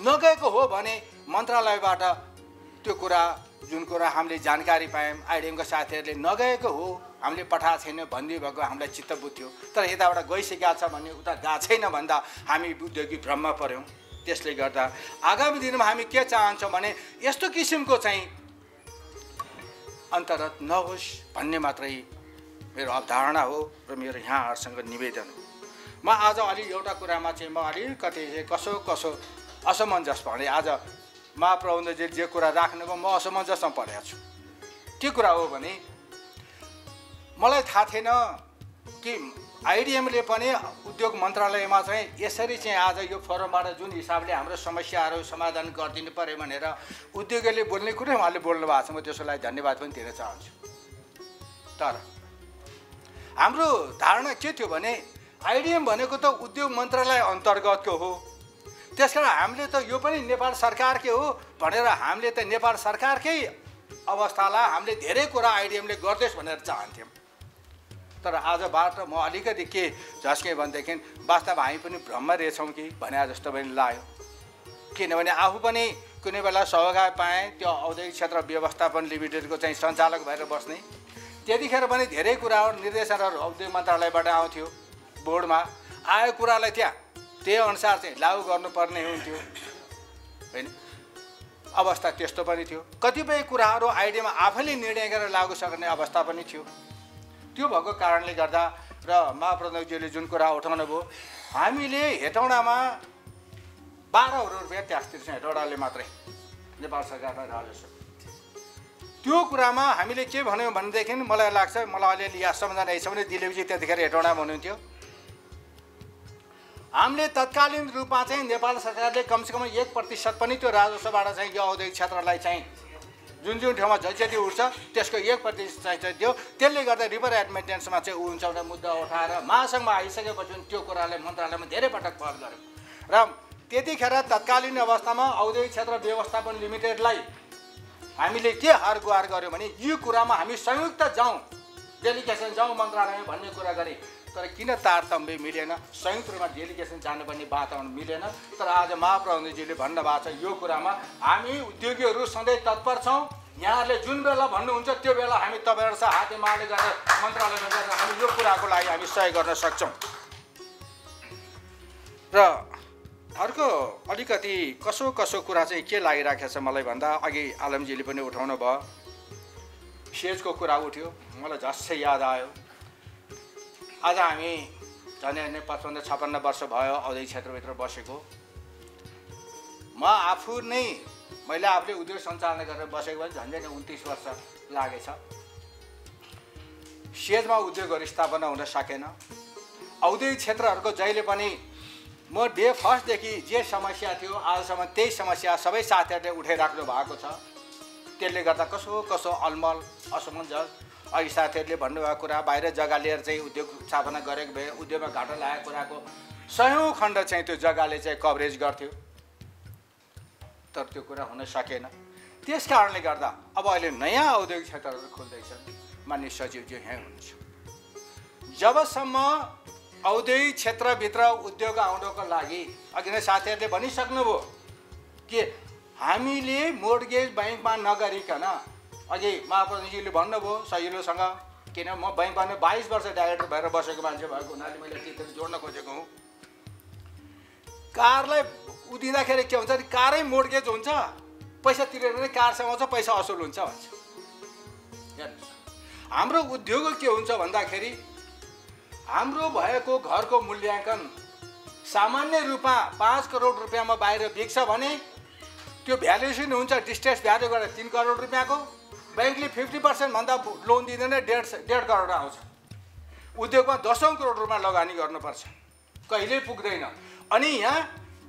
नगएको हो भने मन्त्रालयबाट त्यो कुरा जुन कुरा हामीले जानकारी पायौँ आइडिएमका साथीहरूले नगएको हो हामीले पठाएको छैन भन्ने भएको हामीलाई चित्त बुझ्थ्यो। तर यताबाट गइसकेका छ भने उता गएको छैन भन्दा हामी उद्योगी भ्रममा पऱ्यौँ। त्यसले गर्दा आगामी दिनमा हामी के चाहन्छौँ भने यस्तो किसिमको चाहिँ अन्तरत नहोस् भन्ने मात्रै मेरो अवधारणा हो र मेरो यहाँहरूसँग निवेदन हो। म आज अलि एउटा कुरामा चाहिँ म अलिकति कसो कसो असमञ्जस भने आज महाप्रबन्धजीले जे कुरा राख्नुभयो म असमञ्जसमा परेको छु। के कुरा हो भने मलाई थाहा थिएन कि आइडिएमले पनि उद्योग मन्त्रालयमा चाहिँ यसरी चाहिँ आज यो फोरमबाट जुन हिसाबले हाम्रो समस्याहरू समाधान गरिदिनु पऱ्यो भनेर उद्योगीले बोल्ने कुरै उहाँले बोल्नु भएको छ म त्यसोलाई धन्यवाद पनि दिन चाहन्छु। तर हाम्रो धारणा के थियो भने आइडिएम भनेको त उद्योग मन्त्रालय अन्तर्गतको हो। त्यस कारण हामीले त यो पनि नेपाल सरकारकै हो भनेर हामीले त नेपाल सरकारकै अवस्थालाई हामीले धेरै कुरा आइडिएमले गर्दैछ भनेर चाहन्थ्यौँ। तर आजबाट म अलिकति के झस्केँ भनेदेखि वास्तव हामी पनि भ्रममा रहेछौँ कि भने जस्तो पनि लाग्यो। किनभने आफू पनि कुनै बेला सौगात पाएँ त्यो औद्योगिक क्षेत्र व्यवस्थापन लिमिटेडको चाहिँ सञ्चालक भएर बस्ने। त्यतिखेर पनि धेरै कुराहरू निर्देशनहरू उद्योग मन्त्रालयबाट आउँथ्यो बोर्डमा। आयो कुरालाई त्यहाँ। त्यही अनुसार चाहिँ लागु गर्नुपर्ने हुन्थ्यो। होइन? अवस्था त्यस्तो पनि थियो। कतिपय कुराहरू आइडियामा आफैले निर्णय गरेर लागु सक्ने अवस्था पनि थियो। त्यो भएको कारणले गर्दा र महाप्रधानजीले जुन कुरा उठाउनु भयो हामीले हेटौँडामा बाह्र करोड रुपियाँ ट्याक्स तिर्छौँ हेटौँडाले मात्रै। नेपाल सरकारलाई राजस्व त्यो कुरामा हामीले के भन्यौँ भनेदेखि मलाई लाग्छ मलाई अलिअलि याद सम्झना छ भने दिलेपछि त्यतिखेर हेटौँडामा हुनुहुन्थ्यो। हामीले तत्कालीन रूपमा चाहिँ नेपाल सरकारले कमसेकम एक प्रतिशत पनि त्यो राजस्वबाट चाहिँ यो औद्योगिक क्षेत्रलाई चाहिँ जुन जुन ठाउँमा जति उठ्छ त्यसको एक प्रतिशत चाहिँ दियो त्यसले गर्दा रिभर एड मेन्टेन्समा चाहिँ ऊ हुन्छ एउटा मुद्दा उठाएर महासङ्घमा आइसकेपछि त्यो कुरालाई मन्त्रालयमा धेरै पटक पहल गऱ्यौँ र त्यतिखेर तत्कालीन अवस्थामा औद्योगिक क्षेत्र व्यवस्थापन लिमिटेडलाई हामीले के हार गुहार गऱ्यौँ भने यो कुरामा हामी संयुक्त जाउँ डेलिगेसन जाउँ मन्त्रालयमा भन्ने कुरा गरेँ। तर किन तारतम्य मिलेन? संयुक्त रूपमा डेलिगेसन जानुपर्ने वातावरण मिलेन। तर आज महाप्रबन्धजीले भन्नुभएको छ यो कुरामा हामी उद्योगीहरू सधैँ तत्पर छौँ। यहाँहरूले जुन बेला भन्नुहुन्छ त्यो बेला हामी तपाईँहरूसँग हातेमाले गरेर मन्त्रालयमा गरेर हामी यो कुराको लागि हामी सहयोग गर्न सक्छौँ। र अर्को अलिकति कसो कसो कुरा चाहिँ के लागिराखेको छ मलाई भन्दा अघि आलमजीले पनि उठाउनु भयो सेजको कुरा उठ्यो। मलाई झस्सै याद आयो। आज हामी झन् झन् पचपन्न छप्पन्न वर्ष भयो औद्योगिक क्षेत्रभित्र बसेको। म आफू नै मैले आफूले उद्योग सञ्चालन गरेर बसेको भने झन्डै उन्तिस वर्ष लागेछ। सेजमा उद्योगहरू स्थापना हुन सकेन। औद्योगिक क्षेत्रहरूको जहिले पनि म डे फर्स्टदेखि जे समस्या थियो आजसम्म त्यही समस्या सबै साथीहरूले उठाइराख्नु भएको छ। त्यसले गर्दा कसो कसो अलमल असमञ्जस अघि साथीहरूले भन्नुभएको कुरा बाहिर जग्गा लिएर चाहिँ उद्योग स्थापना गरेको भए उद्योगमा घाटा लागेको कुराको सयौँ खण्ड चाहिँ त्यो जग्गाले चाहिँ कभरेज गर्थ्यो। तर त्यो कुरा हुन सकेन। त्यस कारणले गर्दा अब अहिले नयाँ औद्योगिक क्षेत्रहरू खुल्दैछन्। मान्य सचिवज्यू यहीँ हुनुहुन्छ। जबसम्म औद्योगिक क्षेत्रभित्र उद्योग आउनको लागि अघि नै साथीहरूले भनिसक्नुभयो कि हामीले मोर्गेज ब्याङ्कमा नगरिकन अघि महाप्रधानजीले भन्नुभयो सजिलोसँग किन म ब्याङ्कमा नै बाइस वर्ष डाइरेक्टर भएर बसेको मान्छे भएको हुनाले मैले त्यति जोड्न खोजेको हुँ। कारलाई उदिँदाखेरि के हुन्छ भने कारै मोर्गेज हुन्छ पैसा तिरेर नै कारसँग आउँछ पैसा असुल हुन्छ भन्छ। हेर्नुहोस् हाम्रो उद्योग के हुन्छ भन्दाखेरि हाम्रो भएको घरको मूल्याङ्कन सामान्य रूपमा पाँच करोड रुपियाँमा बाहिर बिग्छ भने त्यो भ्यालुएसन हुन्छ डिस्टेन्स भ्यालु गरेर तिन करोड रुपियाँको। ब्याङ्कले फिफ्टी पर्सेन्टभन्दा लोन दिँदैन डेढ डेढ करोड आउँछ। उद्योगमा दसौँ करोड रुपियाँ लगानी गर्नुपर्छ। कहिल्यै पुग्दैन। अनि यहाँ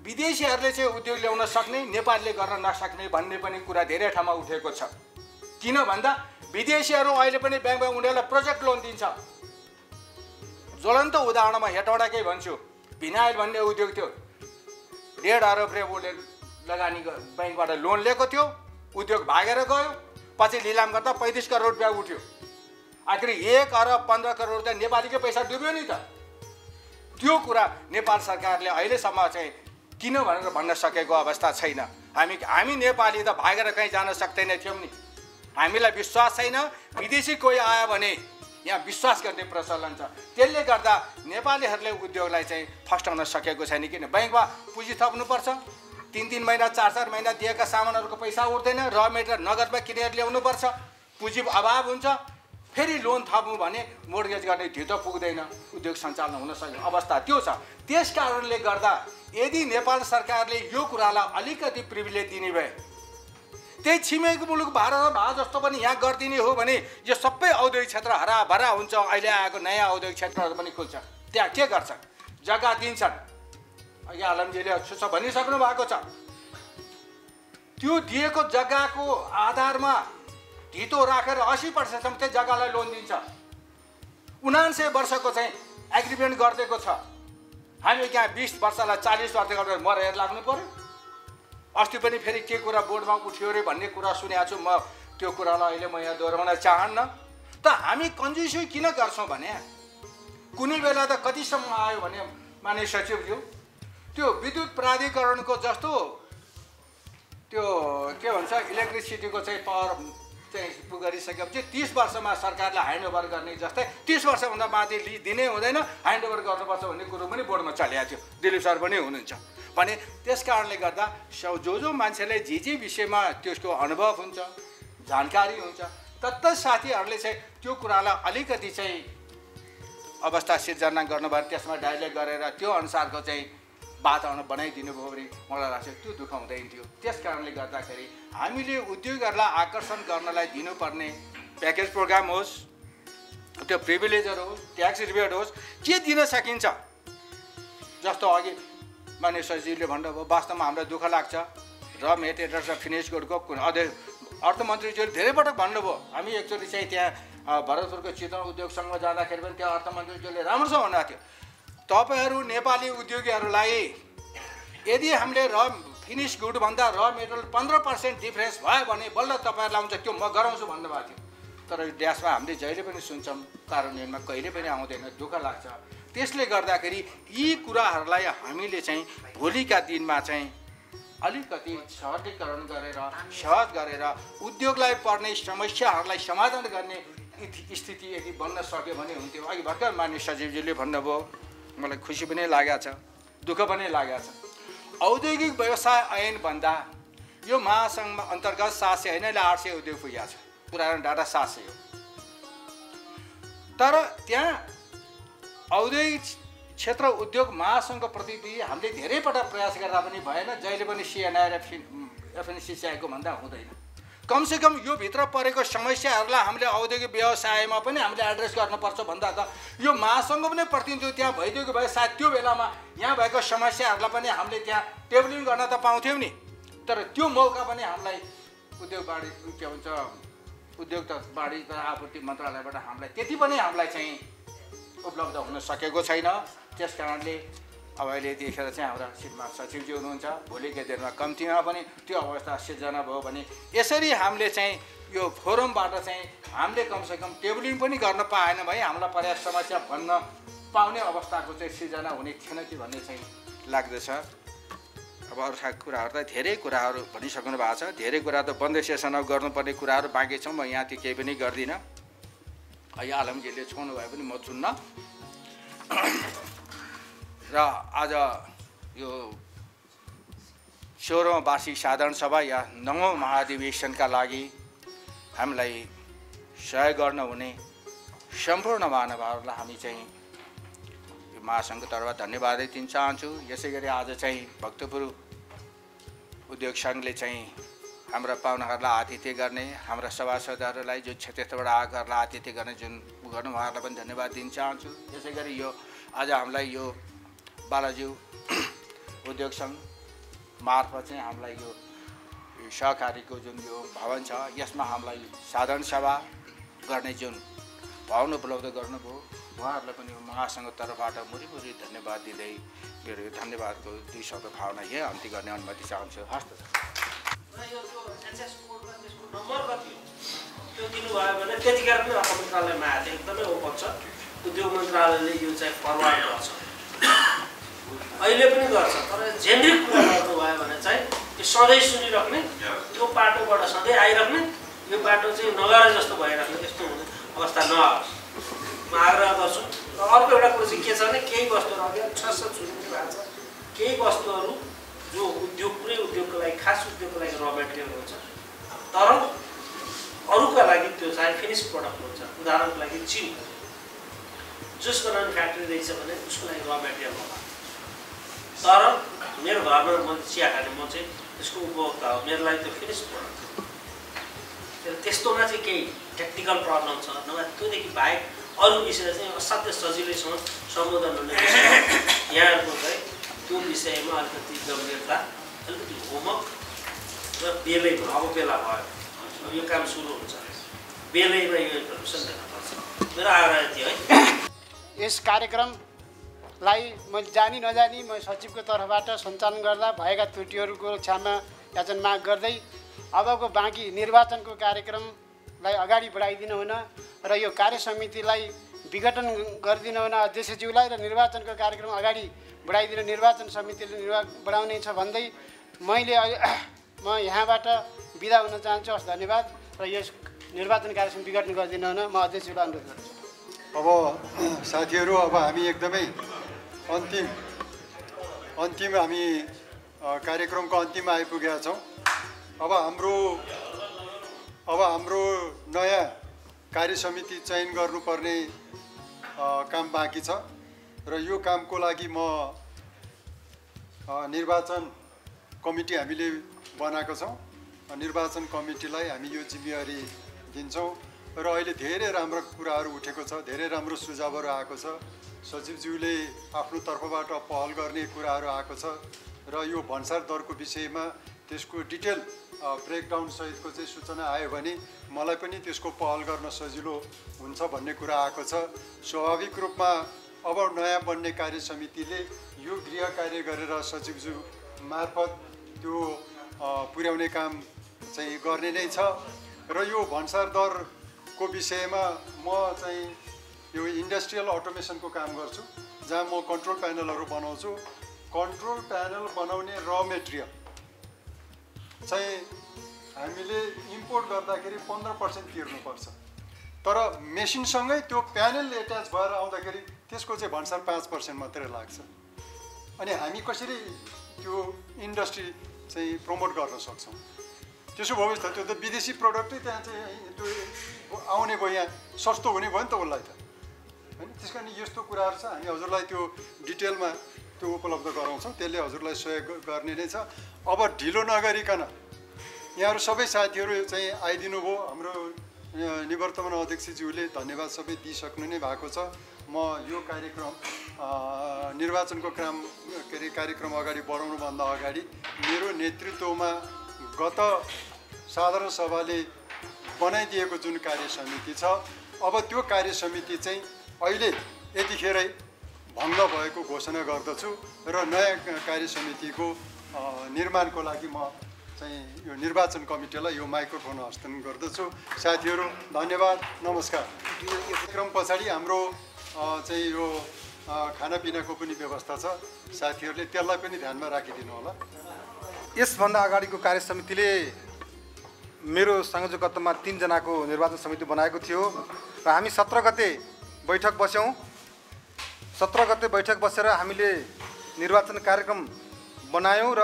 विदेशीहरूले चाहिँ उद्योग ल्याउन सक्ने नेपालले गर्न नसक्ने भन्ने पनि कुरा धेरै ठाउँमा उठेको छ। किन भन्दा विदेशीहरू अहिले पनि ब्याङ्कमा उनीहरूलाई प्रोजेक्ट लोन दिन्छ। ज्वलन्त उदाहरणमा हेटौँडाकै भन्छु? भिनाइल भन्ने उद्योग थियो। डेढ अरब उसले लगानी ब्याङ्कबाट लोन लिएको थियो। उद्योग भागेर गयो। पछि लिलाम गर्दा पैँतिस करोड रुपियाँ उठ्यो। आखिर एक अरब पन्ध्र करोड रुपियाँ नेपालीकै पैसा डुब्यो नि त। त्यो कुरा नेपाल सरकारले अहिलेसम्म चाहिँ किन भनेर भन्न सकेको अवस्था छैन। हामी हामी नेपाली त भागेर कहीँ जान सक्दैन थियौँ नि। हामीलाई विश्वास छैन। विदेशी कोही आयो भने यहाँ विश्वास गर्ने प्रचलन छ। त्यसले गर्दा नेपालीहरूले उद्योगलाई चाहिँ फस्टाउन सकेको छैन किन? ब्याङ्कमा पुँजी थप्नुपर्छ। तिन तिन महिना चार चार महिना दिएका सामानहरूको पैसा उठ्दैन र मेटेरियल नगदमा किनेर ल्याउनुपर्छ। पुँजी अभाव हुन्छ। फेरि लोन थप्नु भने मोर्गेज गर्ने ढितो पुग्दैन। उद्योग सञ्चालन हुन सक्ने अवस्था त्यो छ। त्यस कारणले गर्दा यदि नेपाल सरकारले यो कुरालाई अलिकति प्रिभिलेज दिने भए त्यही छिमेकी मुलुक भारत भए जस्तो पनि यहाँ गरिदिने हो भने यो सबै औद्योगिक क्षेत्र हराभरा हुन्छ। अहिले आएको नयाँ औद्योगिक क्षेत्रहरू पनि खुल्छ। त्यहाँ के गर्छन्? जग्गा दिन्छन्। अघि आलमजीले सुस भनिसक्नु भएको छ। त्यो दिएको जग्गाको आधारमा धितो राखेर असी पर्सेन्टसम्म चाहिँ जग्गालाई लोन दिन्छ। उनान्सय वर्षको चाहिँ एग्रिमेन्ट गरिदिएको छ। हामी यहाँ बिस वर्षलाई चालिस वर्ष गरेर मरेर लाग्नु पऱ्यो अस्ति पनि फेरि के कुरा बोर्डमा उठ्यो अरे भन्ने कुरा सुनेको छु। म त्यो कुरालाई अहिले म यहाँ दोहोऱ्याउन चाहन्न। त हामी कन्जुसी किन गर्छौँ भने कुनै बेला त कतिसम्म आयो भने माने सचिवज्यू त्यो विद्युत प्राधिकरणको जस्तो त्यो के भन्छ इलेक्ट्रिसिटीको चाहिँ पावर चाहिँ गरिसकेपछि तिस वर्षमा सरकारले ह्यान्डओभर गर्ने जस्तै तिस वर्षभन्दा माथि लि दिनै हुँदैन ह्यान्डओभर गर्नुपर्छ भन्ने कुरो पनि बोर्डमा चलिएको थियो। दिलीप सर पनि हुनुहुन्छ। भने त्यस कारणले गर्दा जो जो मान्छेले जे जे विषयमा त्यसको अनुभव हुन्छ जानकारी हुन्छ तत्त साथीहरूले चाहिँ त्यो कुरालाई अलिकति चाहिँ अवस्था सिर्जना गर्नुभयो त्यसमा डाइलेक्ट गरेर त्यो अनुसारको चाहिँ वातावरण बनाइदिनु भयो भने मलाई लाग्छ त्यो दुःख हुँदैन थियो। त्यस कारणले गर्दाखेरि हामीले उद्योगहरूलाई आकर्षण गर्नलाई दिनुपर्ने प्याकेज प्रोग्राम होस् त्यो प्रिभिलेजहरू होस् ट्याक्स रिबेट होस् के दिन सकिन्छ। जस्तो अघि मान्य सचिवले भन्नुभयो वास्तवमा हामीलाई दुःख लाग्छ र मेटेरियल्स र फिनिस गुडको कुन अध्यक्ष अर्थमन्त्रीज्यूले धेरैपटक भन्नुभयो हामी एकचोटि चाहिँ त्यहाँ भरतपुरको चितवन उद्योग सङ्घमा जाँदाखेरि पनि त्यहाँ अर्थमन्त्रीज्यूले राम्रोसँग भन्नुभएको थियो तपाईँहरू नेपाली उद्योगीहरूलाई यदि हामीले र फिनिस गुडभन्दा र मेटेरियल पन्ध्र पर्सेन्ट डिफ्रेन्स भयो भने बल्ल तपाईँहरूलाई आउँछ त्यो म गराउँछु भन्नुभएको थियो। तर देशमा हामीले जहिले पनि सुन्छौँ कार्यान्वयनमा कहिले पनि आउँदैन दुःख लाग्छ। त्यसले गर्दाखेरि यी कुराहरूलाई हामीले चाहिँ भोलिका दिनमा चाहिँ अलिकति सरलीकरण गरेर सहज गरेर उद्योगलाई पर्ने समस्याहरूलाई समाधान गर्ने स्थिति यदि बन्न सक्यो भने हुन्थ्यो। अघि भर्खर मान्य सचिवजीले भन्नुभयो मलाई खुसी पनि लागेको छ दुःख पनि लागेको छ। औद्योगिक व्यवसाय ऐनभन्दा यो महासङ्घमा अन्तर्गत सात सय होइन आठ सय उद्योग पुगेको छ। पुरानो डाटा सात सय हो। तर त्यहाँ औद्योगिक क्षेत्र उद्योग महासङ्घको प्रतिनिधि हामीले धेरैपटक प्रयास गर्दा पनि भएन जहिले पनि सिएनआई र एफएनसिसिआईको भन्दा हुँदैन। कमसेकम यो भित्र परेको समस्याहरूलाई हामीले औद्योगिक व्यवसायमा पनि हामीले एड्रेस गर्नुपर्छ भन्दा त यो महासङ्घ पनि प्रतिनिधि त्यहाँ भइदिएको भए सायद त्यो बेलामा यहाँ भएको समस्याहरूलाई पनि हामीले त्यहाँ टेबलिङ गर्न त पाउँथ्यौँ नि। तर त्यो मौका पनि हामीलाई उद्योग बाढी के भन्छ उद्योग त तथा आपूर्ति मन्त्रालयबाट हामीलाई त्यति पनि हामीलाई चाहिँ उपलब्ध हुन सकेको छैन। त्यस कारणले अब अहिले देखेर चाहिँ हाम्रा श्रीमान सचिवजी हुनुहुन्छ भोलिको दिनमा कम्तीमा पनि त्यो अवस्था सिर्जना भयो भने यसरी हामीले चाहिँ यो फोरमबाट चाहिँ हामीले कमसेकम टेबलिङ पनि गर्न पाएन भने हामीलाई पर्याप्त समस्या भन्न पाउने अवस्थाको चाहिँ सिर्जना हुने थिएन कि भन्ने चाहिँ लाग्दछ। अब अरू खा- कुराहरू त धेरै कुराहरू भनिसक्नु भएको छ। धेरै कुरा त बन्द सेसनमा गर्नुपर्ने कुराहरू बाँकी छ। म यहाँ त्यो केही पनि गर्दिनँ। अहिले आलमजीले छोड्नु भए पनि म चुन्न। र आज यो सोह्रौँ वार्षिक साधारण सभा या नवौँ महाधिवेशनका लागि हामीलाई सहयोग गर्न हुने सम्पूर्ण महानुभावहरूलाई हामी चाहिँ यो महासङ्घको तर्फबाट धन्यवादै दिन चाहन्छु। यसै गरी आज चाहिँ भक्तपुर उद्योग सङ्घले चाहिँ हाम्रा पाहुनाहरूलाई आतिथ्य गर्ने हाम्रा सभासदहरूलाई जो क्षेत्रबाट आएकोहरूलाई आतिथ्य गर्ने जुन गर्नु उहाँहरूलाई पनि धन्यवाद दिन चाहन्छु। यसै गरी यो आज हामीलाई यो बालाज्यू उद्योग सङ्घ मार्फत चाहिँ हामीलाई यो सहकारीको जुन यो भवन छ यसमा हामीलाई साधारण सभा गर्ने जुन भवन उपलब्ध गर्नुभयो उहाँहरूलाई पनि महासङ्घ तर्फबाट मुरीमुरी धन्यवाद दिँदै मेरो धन्यवादको दुई शब्द भावना यही अन्त्य गर्ने अनुमति चाहन्छु। हस्त त्यतिखेर पनि अर्थ मन्त्रालयमा आएको एकदमै ओपन छ। उद्योग मन्त्रालयले यो चाहिँ फरवार्ड गर्छ। अहिले पनि गर्छ तर जेनरिक कुरा गर्नुभयो भने चाहिँ यो सधैँ सुनिराख्ने यो बाटोबाट सधैँ आइराख्ने यो बाटो चाहिँ नगरे जस्तो भइराख्ने त्यस्तो हुने अवस्था नआओस्। म आग्रह गर्छु। र अर्को एउटा कुरो चाहिँ के छ भने केही वस्तुहरू अघि छस छुट्नु भएको छ। केही वस्तुहरू जो उद्योग पुरै उद्योगको लागि खास उद्योगको लागि र मेटेरियल हुन्छ तर अरूका लागि त्यो चाहिँ फिनिस प्रडक्ट हुन्छ। उदाहरणको लागि चिन जुस बनाउने फ्याक्ट्री रहेछ भने उसको लागि र मेटेरियल होला तर मेरो घरमा म चिया खाने म चाहिँ त्यसको उपभोक्ता हो। मेरो लागि प्रडक्ट तर त्यस्तोमा चाहिँ केही टेक्निकल प्रब्लम छ नभए त्योदेखि बाहेक अरू विषय चाहिँ असाध्य सजिलैसँग सम्बोधन हुने। यहाँहरूको चाहिँ त्यो विषयमा अलिकति गम्भीरता अलिकति होमवर्क र बेलै भयो अब बेला भयो। यो काम सुरु हुन्छ। बेलैमा यो इन्फर्मेसन दिनुपर्छ मेरो आग्रह थियो है यस कार्यक्रमलाई मैले जानी नजानी म सचिवको तर्फबाट सञ्चालन गर्दा भएका त्रुटिहरूको क्षमा याचन माग गर्दै अबको बाँकी निर्वाचनको कार्यक्रमलाई अगाडि बढाइदिनु हुन र यो कार्य समितिलाई विघटन गरिदिनु हुन अध्यक्षज्यूलाई र निर्वाचनको कार्यक्रम अगाडि बढाइदिनु निर्वाचन समितिले निर्वा बढाउने छ भन्दै मैले म यहाँबाट बिदा हुन चाहन्छु। हस् धन्यवाद र यस निर्वाचन कार्यक्रम विघटन गरिदिनु हुन म अध्यक्षज्यूलाई अनुरोध गर्छु। अब साथीहरू अब हामी एकदमै अन्तिम अन्तिम हामी कार्यक्रमको अन्तिममा आइपुगेका छौँ। अब हाम्रो अब हाम्रो नयाँ कार्य समिति चयन गर्नुपर्ने काम बाँकी छ र यो कामको लागि म निर्वाचन कमिटी हामीले बनाएको छौँ। निर्वाचन कमिटीलाई हामी यो जिम्मेवारी दिन्छौँ र अहिले धेरै राम्रो कुराहरू उठेको छ धेरै राम्रो सुझावहरू आएको छ। सचिवज्यूले आफ्नो तर्फबाट पहल गर्ने कुराहरू आएको छ र यो भन्सार दरको विषयमा त्यसको डिटेल ब्रेकडाउन सहितको चाहिँ सूचना आयो भने मलाई पनि त्यसको पहल गर्न सजिलो हुन्छ भन्ने कुरा आएको छ। स्वाभाविक रूपमा अब नयाँ बन्ने कार्य समितिले यो गृह कार्य गरेर सचिवज्यू मार्फत त्यो पुर्याउने काम चाहिँ गर्ने नै छ। र यो भन्सार दरको विषयमा म चाहिँ यो इन्डस्ट्रियल अटोमेसनको काम गर्छु जहाँ म कन्ट्रोल प्यानलहरू बनाउँछु। कन्ट्रोल प्यानल बनाउने र मेटेरियल चाहिँ हामीले इम्पोर्ट गर्दाखेरि पन्ध्र पर्सेन्ट तिर्नुपर्छ। तर मेसिनसँगै त्यो प्यानल एट्याच भएर आउँदाखेरि त्यसको चाहिँ भन्सार पाँच पर्सेन्ट मात्रै लाग्छ। अनि हामी कसरी त्यो इन्डस्ट्री चाहिँ प्रमोट गर्न सक्छौँ? त्यसो भयो त त्यो त विदेशी प्रडक्टै त्यहाँ चाहिँ त्यो आउने भयो यहाँ सस्तो हुने भयो नि त उसलाई त। होइन? त्यस कारण यस्तो कुराहरू छ। हामी हजुरलाई त्यो डिटेलमा त्यो उपलब्ध गराउँछौँ। त्यसले हजुरलाई सहयोग गर्ने नै छ। अब ढिलो नगरिकन यहाँहरू सबै साथीहरू चाहिँ आइदिनु भयो हाम्रो निवर्तमान अध्यक्षज्यूले धन्यवाद सबै दिइसक्नु नै भएको छ। म यो कार्यक्रम निर्वाचनको काम के अरे कार्यक्रम अगाडि बढाउनुभन्दा अगाडि मेरो नेतृत्वमा गत साधारण सभाले बनाइदिएको जुन कार्य समिति छ अब त्यो कार्य समिति चाहिँ अहिले यतिखेरै भङ्ग भएको घोषणा गर्दछु र नयाँ कार्य समितिको निर्माणको लागि म चाहिँ यो निर्वाचन कमिटीलाई यो माइक्रोफोन हस्तान्तरण गर्दछु। साथीहरू धन्यवाद नमस्कार। कार्यक्रम पछाडि हाम्रो चाहिँ यो खानापिनाको पनि व्यवस्था छ। साथीहरूले त्यसलाई पनि ध्यानमा राखिदिनु होला। यसभन्दा अगाडिको कार्य समितिले मेरो संयोजकत्वमा तिनजनाको निर्वाचन समिति बनाएको थियो र हामी सत्र गते बैठक बस्यौँ। सत्र गते बैठक बसेर हामीले निर्वाचन कार्यक्रम बनायौँ र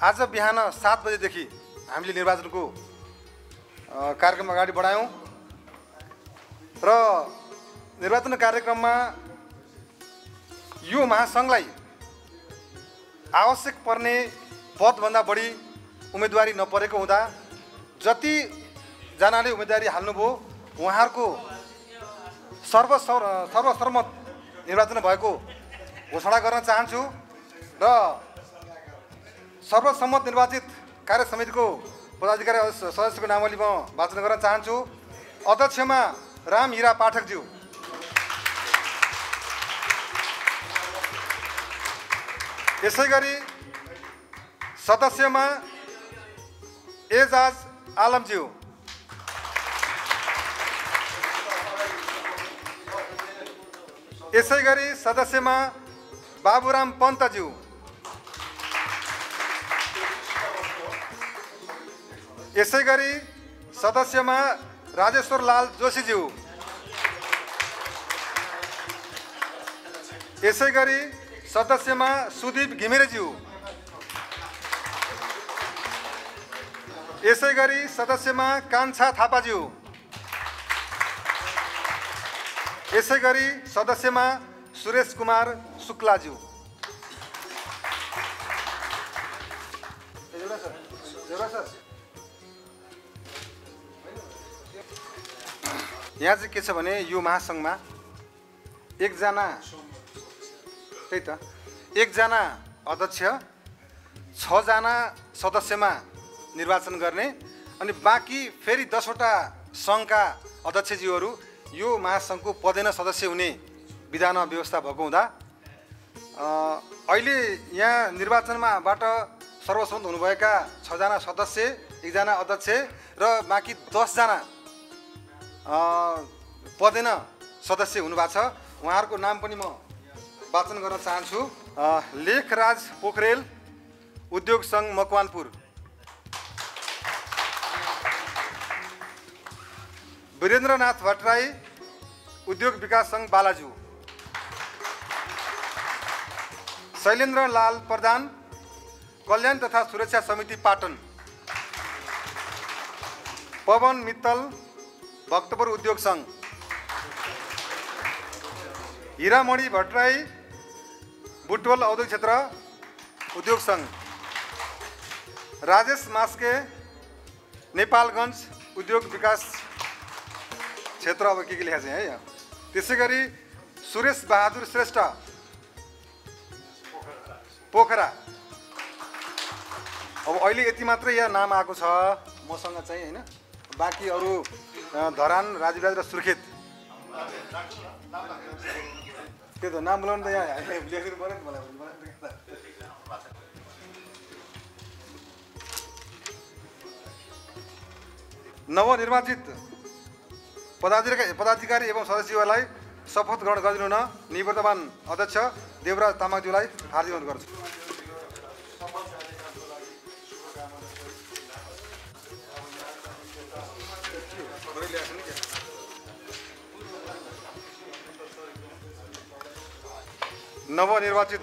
आज बिहान सात बजेदेखि हामीले निर्वाचनको कार्यक्रम अगाडि बढायौँ। र निर्वाचन कार्यक्रममा यो महासङ्घलाई आवश्यक पर्ने पदभन्दा बढी उम्मेदवारी नपरेको हुँदा जतिजनाले उम्मेदवारी हाल्नुभयो उहाँहरूको सर्व सर्वसर्मत निर्वाचन भएको घोषणा गर्न चाहन्छु र सर्वसम्मत निर्वाचित कार्य समितिको पदाधिकारी सदस्यको नामावली म वाचन गर्न चाहन्छु। अध्यक्षमा राम हिरा पाठकज्यू। यसै गरी सदस्यमा एजाज आलमज्यू। यसै गरी सदस्यमा बाबुराम पन्तज्यू। यसै गरी सदस्यमा राजेश्वर लाल जोशीज्यू। यसै गरी सदस्यमा सुदीप घिमिरेज्यू। यसै गरी सदस्यमा कान्छा थापाज्यू। यसै गरी सदस्यमा सुरेश कुमार शुक्लाज्यू। यहाँ चाहिँ के छ भने यो महासङ्घमा एकजना त्यही त एकजना अध्यक्ष छजना सदस्यमा निर्वाचन गर्ने अनि बाँकी फेरि दसवटा सङ्घका अध्यक्षज्यूहरू यो महासङ्घको पदेन सदस्य हुने विधानमा व्यवस्था भएको हुँदा अहिले यहाँ निर्वाचनमाबाट सर्वसम्मत हुनुभएका छजना सदस्य एकजना अध्यक्ष र बाँकी दसजना पदेन सदस्य हुनुभएको छ। उहाँहरूको नाम पनि म वाचन गर्न चाहन्छु। लेखराज पोखरेल उद्योग सङ्घ मकवानपुर। वीरेन्द्रनाथ भट्टराई उद्योग विकास सङ्घ बालाजु। शैलेन्द्र लाल प्रधान कल्याण तथा सुरक्षा समिति पाटन। पवन मित्तल भक्तपुर उद्योग सङ्घ। हिरामणि भट्टराई बुटवल औद्योगिक क्षेत्र उद्योग सङ्घ। राजेश मास्के नेपालगञ्ज उद्योग विकास क्षेत्र अब के के लेखा छ है? यहाँ त्यसै गरी सुरेश बहादुर श्रेष्ठ। पोखरा। अब अहिले यति मात्रै यहाँ नाम आएको छ मसँग चाहिँ होइन? बाँकी अरू धरान राजीवराज र सुर्खेत। त्यो त नाम बोलाउनु त यहाँ लेखिदिनु पऱ्यो नि मलाई नवनिर्वाचित। पदाधिकारी पदाधिकारी एवं सदस्यहरूलाई शपथ ग्रहण गरिदिनु हुन निवर्तमान अध्यक्ष देवराज तामाङज्यूलाई हार्दिक अनुरोध गर्छु। नवनिर्वाचित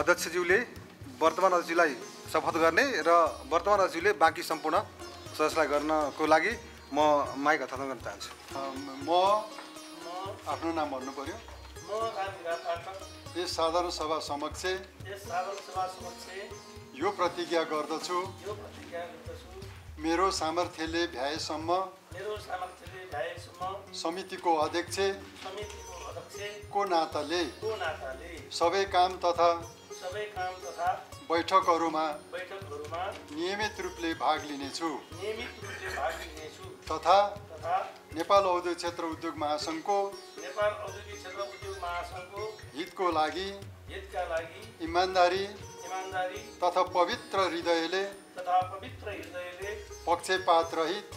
अध्यक्षज्यूले वर्तमान अध्यक्षज्यूलाई शपथ गर्ने र वर्तमान अध्यक्षज्यूले बाँकी सम्पूर्ण सदस्यलाई गर्नको लागि म माइक हस्तान्तरण गर्न चाहन्छु। म आफ्नो नाम भन्नु पर्यो। म रामभिरा पाठक। यस साधारण सभा समक्ष यस साधारण सभा समक्ष यो प्रतिज्ञा गर्दछु। यो प्रतिज्ञा गर्दछु। मेरो सामर्थ्यले भ्याएसम्म मेरो सामर्थ्यले भ्याएसम्म समितिको अध्यक्ष को नाताले नाताले सबै काम तथा सबै काम तथा बैठकहरूमा नियमित रूपले भाग लिनेछु। तथा तथा नेपाल औद्योगिक क्षेत्र उद्योग महासङ्घको हितको लागि इमान्दारी तथा पवित्र हृदयले पक्षपात रहित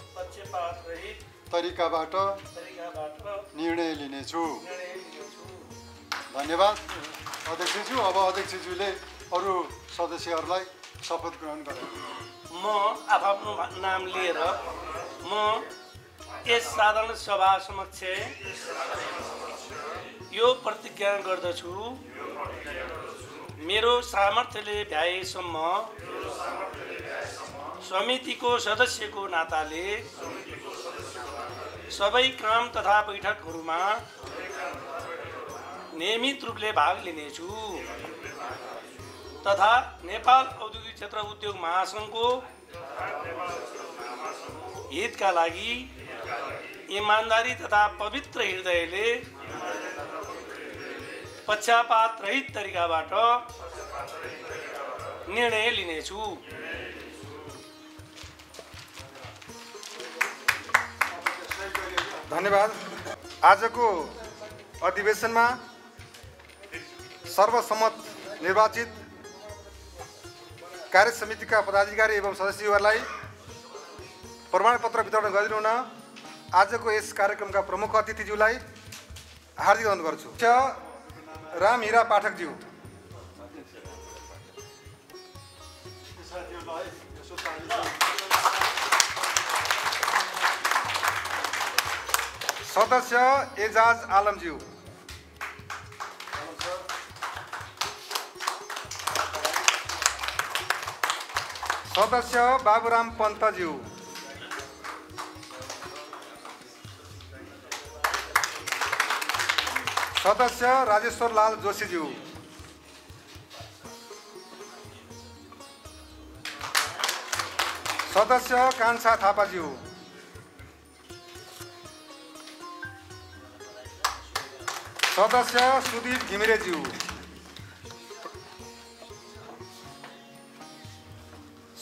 तरिकाबाट निर्णय लिनेछु। धन्यवाद। अध्यक्षज्यू अब अध्यक्षज्यूले अरू सदस्यहरूलाई शपथ ग्रहण गराउनु म आफ्नो नाम लिएर म यस साधारण सभा समक्ष यो प्रतिज्ञा गर्दछु। मेरो सामर्थ्यले भ्याएसम्म समितिको सदस्यको नाताले सबै काम तथा बैठकहरूमा नियमित रूपले भाग लिनेछु। तथा नेपाल औद्योगिक क्षेत्र उद्योग महासङ्घको हितका लागि इमान्दारी तथा पवित्र हृदयले पक्षपात रहित तरिकाबाट निर्णय लिनेछु। धन्यवाद। आजको अधिवेशनमा सर्वसम्मत निर्वाचित कार्य समितिका पदाधिकारी एवं सदस्यहरूलाई प्रमाणपत्र वितरण गरिदिनु हुन आजको यस कार्यक्रमका प्रमुख अतिथिज्यूलाई हार्दिक अनुरोध गर्छु। राम हिरा पाठकज्यू। सदस्य एजाज आलमज्यू। सदस्य बाबुराम पन्तज्यू। सदस्य राजेश्वर लाल जोशीज्यू। सदस्य कान्छा थापाज्यू। सदस्य सुदीप घिमिरेज्यू।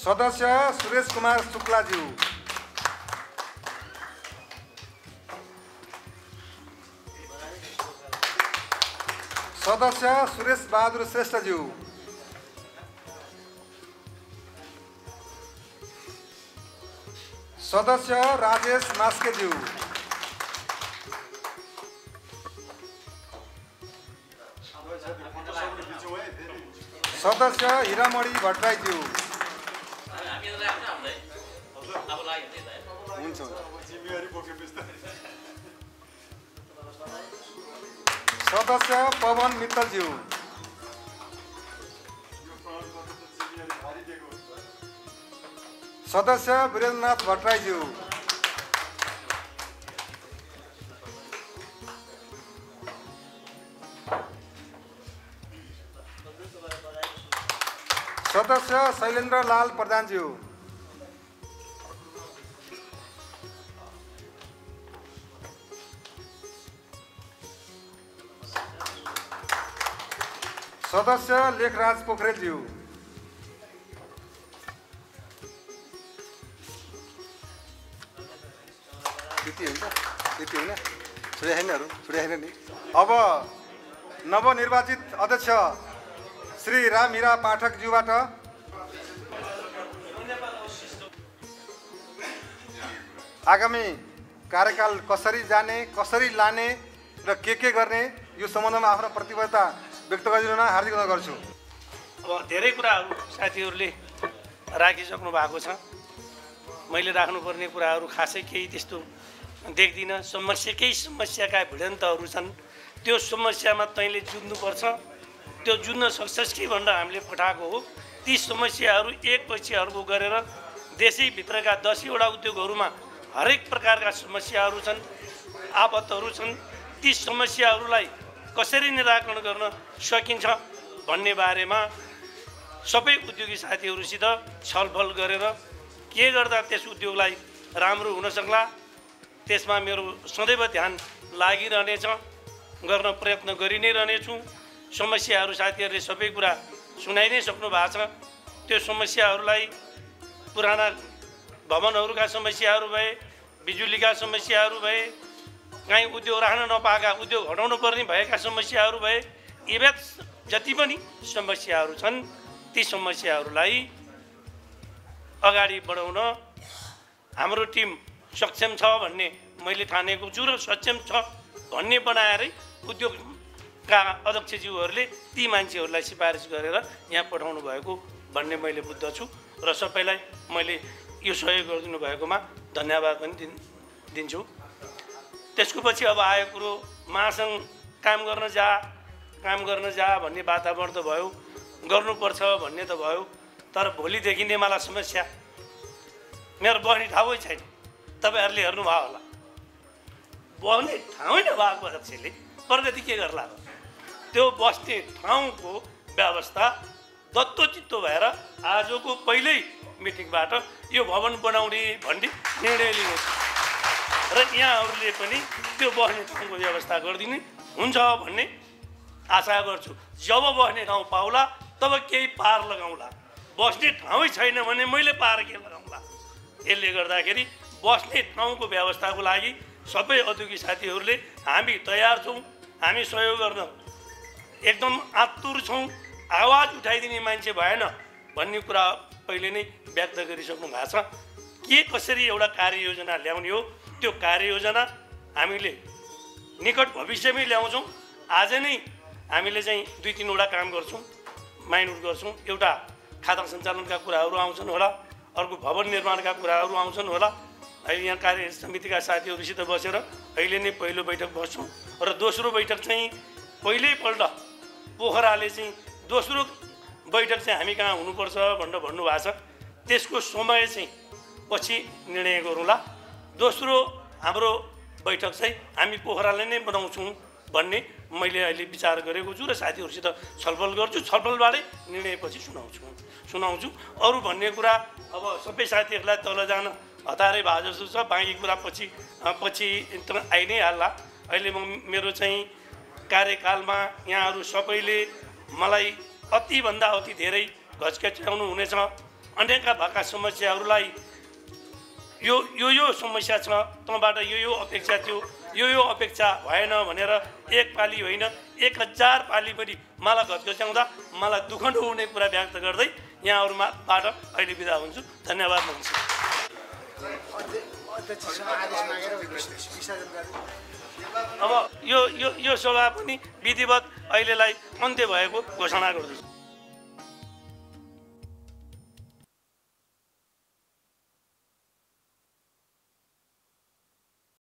सदस्य सुरेश कुमार शुक्लाज्यू। सदस्य सुरेश बहादुर श्रेष्ठज्यू। सदस्य राजेश मास्केज्यू। सदस्य हिरामणि भट्टराईज्यू। सदस्य पवन मित्तलज्यू। सदस्य वीरेन्द्रनाथ भट्टराईज्यू। सदस्य शैलेन्द्र लाल प्रधानज्यू। सदस्य लेखराज पोखरेलज्यू। यति हुन्छ यति होइन। छुट्याएनहरू छुट्याएन नि। अब नवनिर्वाचित अध्यक्ष श्री राम हिरा पाठकज्यूबाट आगामी कार्यकाल कसरी जाने कसरी लाने र के के गर्ने यो सम्बन्धमा आफ्नो प्रतिबद्धता व्यक्त गरिदिन हार्दिक अनुरोध गर्छु। अब धेरै कुराहरू साथीहरूले राखिसक्नु भएको छ। मैले राख्नुपर्ने कुराहरू खासै केही त्यस्तो देख्दिनँ। समस्या केही समस्याका भिडन्तहरू छन्। त्यो समस्यामा तैँले जुझ्नुपर्छ। त्यो जुझ्न सक्छस् कि भनेर हामीले पठाएको हो। ती समस्याहरू एकपछि अर्को गरेर देशैभित्रका दसैँवटा उद्योगहरूमा हरेक प्रकारका समस्याहरू छन् आपतहरू छन्। ती समस्याहरूलाई कसरी निराकरण गर्न सकिन्छ भन्ने बारेमा सबै उद्योगी साथीहरूसित छलफल गरेर के गर्दा त्यस उद्योगलाई राम्रो हुन सक्ला त्यसमा मेरो सदैव ध्यान लागिरहनेछ गर्न प्रयत्न गरि नै रहनेछु। समस्याहरू साथीहरूले सबै कुरा सुनाइ नै सक्नु भएको छ। त्यो समस्याहरूलाई पुराना भवनहरूका समस्याहरू भए बिजुलीका समस्याहरू भए कहीँ उद्योग राख्न नपाएका उद्योग हटाउनु पर्ने भएका समस्याहरू भए इभेत जति पनि समस्याहरू छन् ती समस्याहरूलाई अगाडि बढाउन हाम्रो टिम सक्षम छ भन्ने मैले ठानेको छु र सक्षम छ भन्ने बनाएरै उद्योगका अध्यक्षज्यूहरूले ती मान्छेहरूलाई सिफारिस गरेर यहाँ पठाउनु भएको भन्ने मैले बुझ्दछु र सबैलाई मैले यो सहयोग गरिदिनु भएकोमा धन्यवाद पनि दिन दिन्छु। त्यसको पछि अब आयो कुरो महासङ्घ काम गर्न जा काम गर्न जा भन्ने वातावरण त भयो गर्नुपर्छ भन्ने त भयो तर भोलिदेखि नै मलाई समस्या। मेरो बस्ने ठाउँै छैन। तपाईँहरूले हेर्नुभयो होला। ठाउँै नभएको अध्यक्षले प्रगति के गर्ला? त्यो बस्ने ठाउँको व्यवस्था दत्तचित्तो भएर आजको पहिल्यै मिटिङबाट यो भवन बनाउने भन्ने निर्णय लिनु र यहाँहरूले पनि त्यो बस्ने ठाउँको व्यवस्था गरिदिने हुन्छ भन्ने आशा गर्छु। जब बस्ने ठाउँ पाउला तब केही पार लगाउँला। बस्ने ठाउँै छैन भने मैले पार के लगाउँला यसले गर्दाखेरि बस्ने ठाउँको व्यवस्थाको लागि सबै औद्योगिक साथीहरूले हामी तयार छौँ हामी सहयोग गर्न एकदम आतुर छौँ आवाज उठाइदिने मान्छे भएन भन्ने कुरा पहिले नै व्यक्त गरिसक्नु भएको छ। के कसरी एउटा कार्ययोजना ल्याउने हो त्यो कार्ययोजना हामीले निकट भविष्यमै ल्याउँछौँ। आज नै हामीले चाहिँ दुई तिनवटा काम गर्छौँ माइन्ड गर्छौँ। एउटा खाता सञ्चालनका कुराहरू आउँछन् होला अर्को भवन निर्माणका कुराहरू आउँछन् होला। अहिले यहाँ कार्य समितिका साथीहरूसित बसेर अहिले नै पहिलो बैठक बस्छौँ र दोस्रो बैठक चाहिँ पहिल्यैपल्ट पोखराले चाहिँ दोस्रो बैठक चाहिँ हामी कहाँ हुनुपर्छ भनेर भन्नुभएको छ। त्यसको समय चाहिँ पछि निर्णय गरौँला। दोस्रो हाम्रो बैठक चाहिँ हामी पोखराले नै बनाउँछौँ भन्ने मैले अहिले विचार गरेको छु र साथीहरूसित छलफल गर्छु। छलफलबाटै निर्णय पछि सुनाउँछु। सुनाउँछु। अरू भन्ने कुरा अब सबै साथीहरूलाई तल जान हतारै भए जस्तो छ। बाँकी कुरा पछि पछि त आइ नै हाल्ला। अहिले म मेरो चाहिँ कार्यकालमा यहाँहरू सबैले मलाई अतिभन्दा अति धेरै घचकेच्याउनु हुनेछ। अनेका भएका समस्याहरूलाई यो यो यो समस्या छ। तँबाट यो यो अपेक्षा थियो। यो यो अपेक्षा भएन भनेर एक पालि होइन एक हजार पालि पनि मलाई घचघच्याउँदा मलाई दुःख नहुने कुरा व्यक्त गर्दै यहाँहरूमाबाट अहिले बिदा हुन्छु। धन्यवाद भन्छु। अब यो यो यो सभा पनि विधिवत अहिलेलाई अन्त्य भएको घोषणा गर्दछु।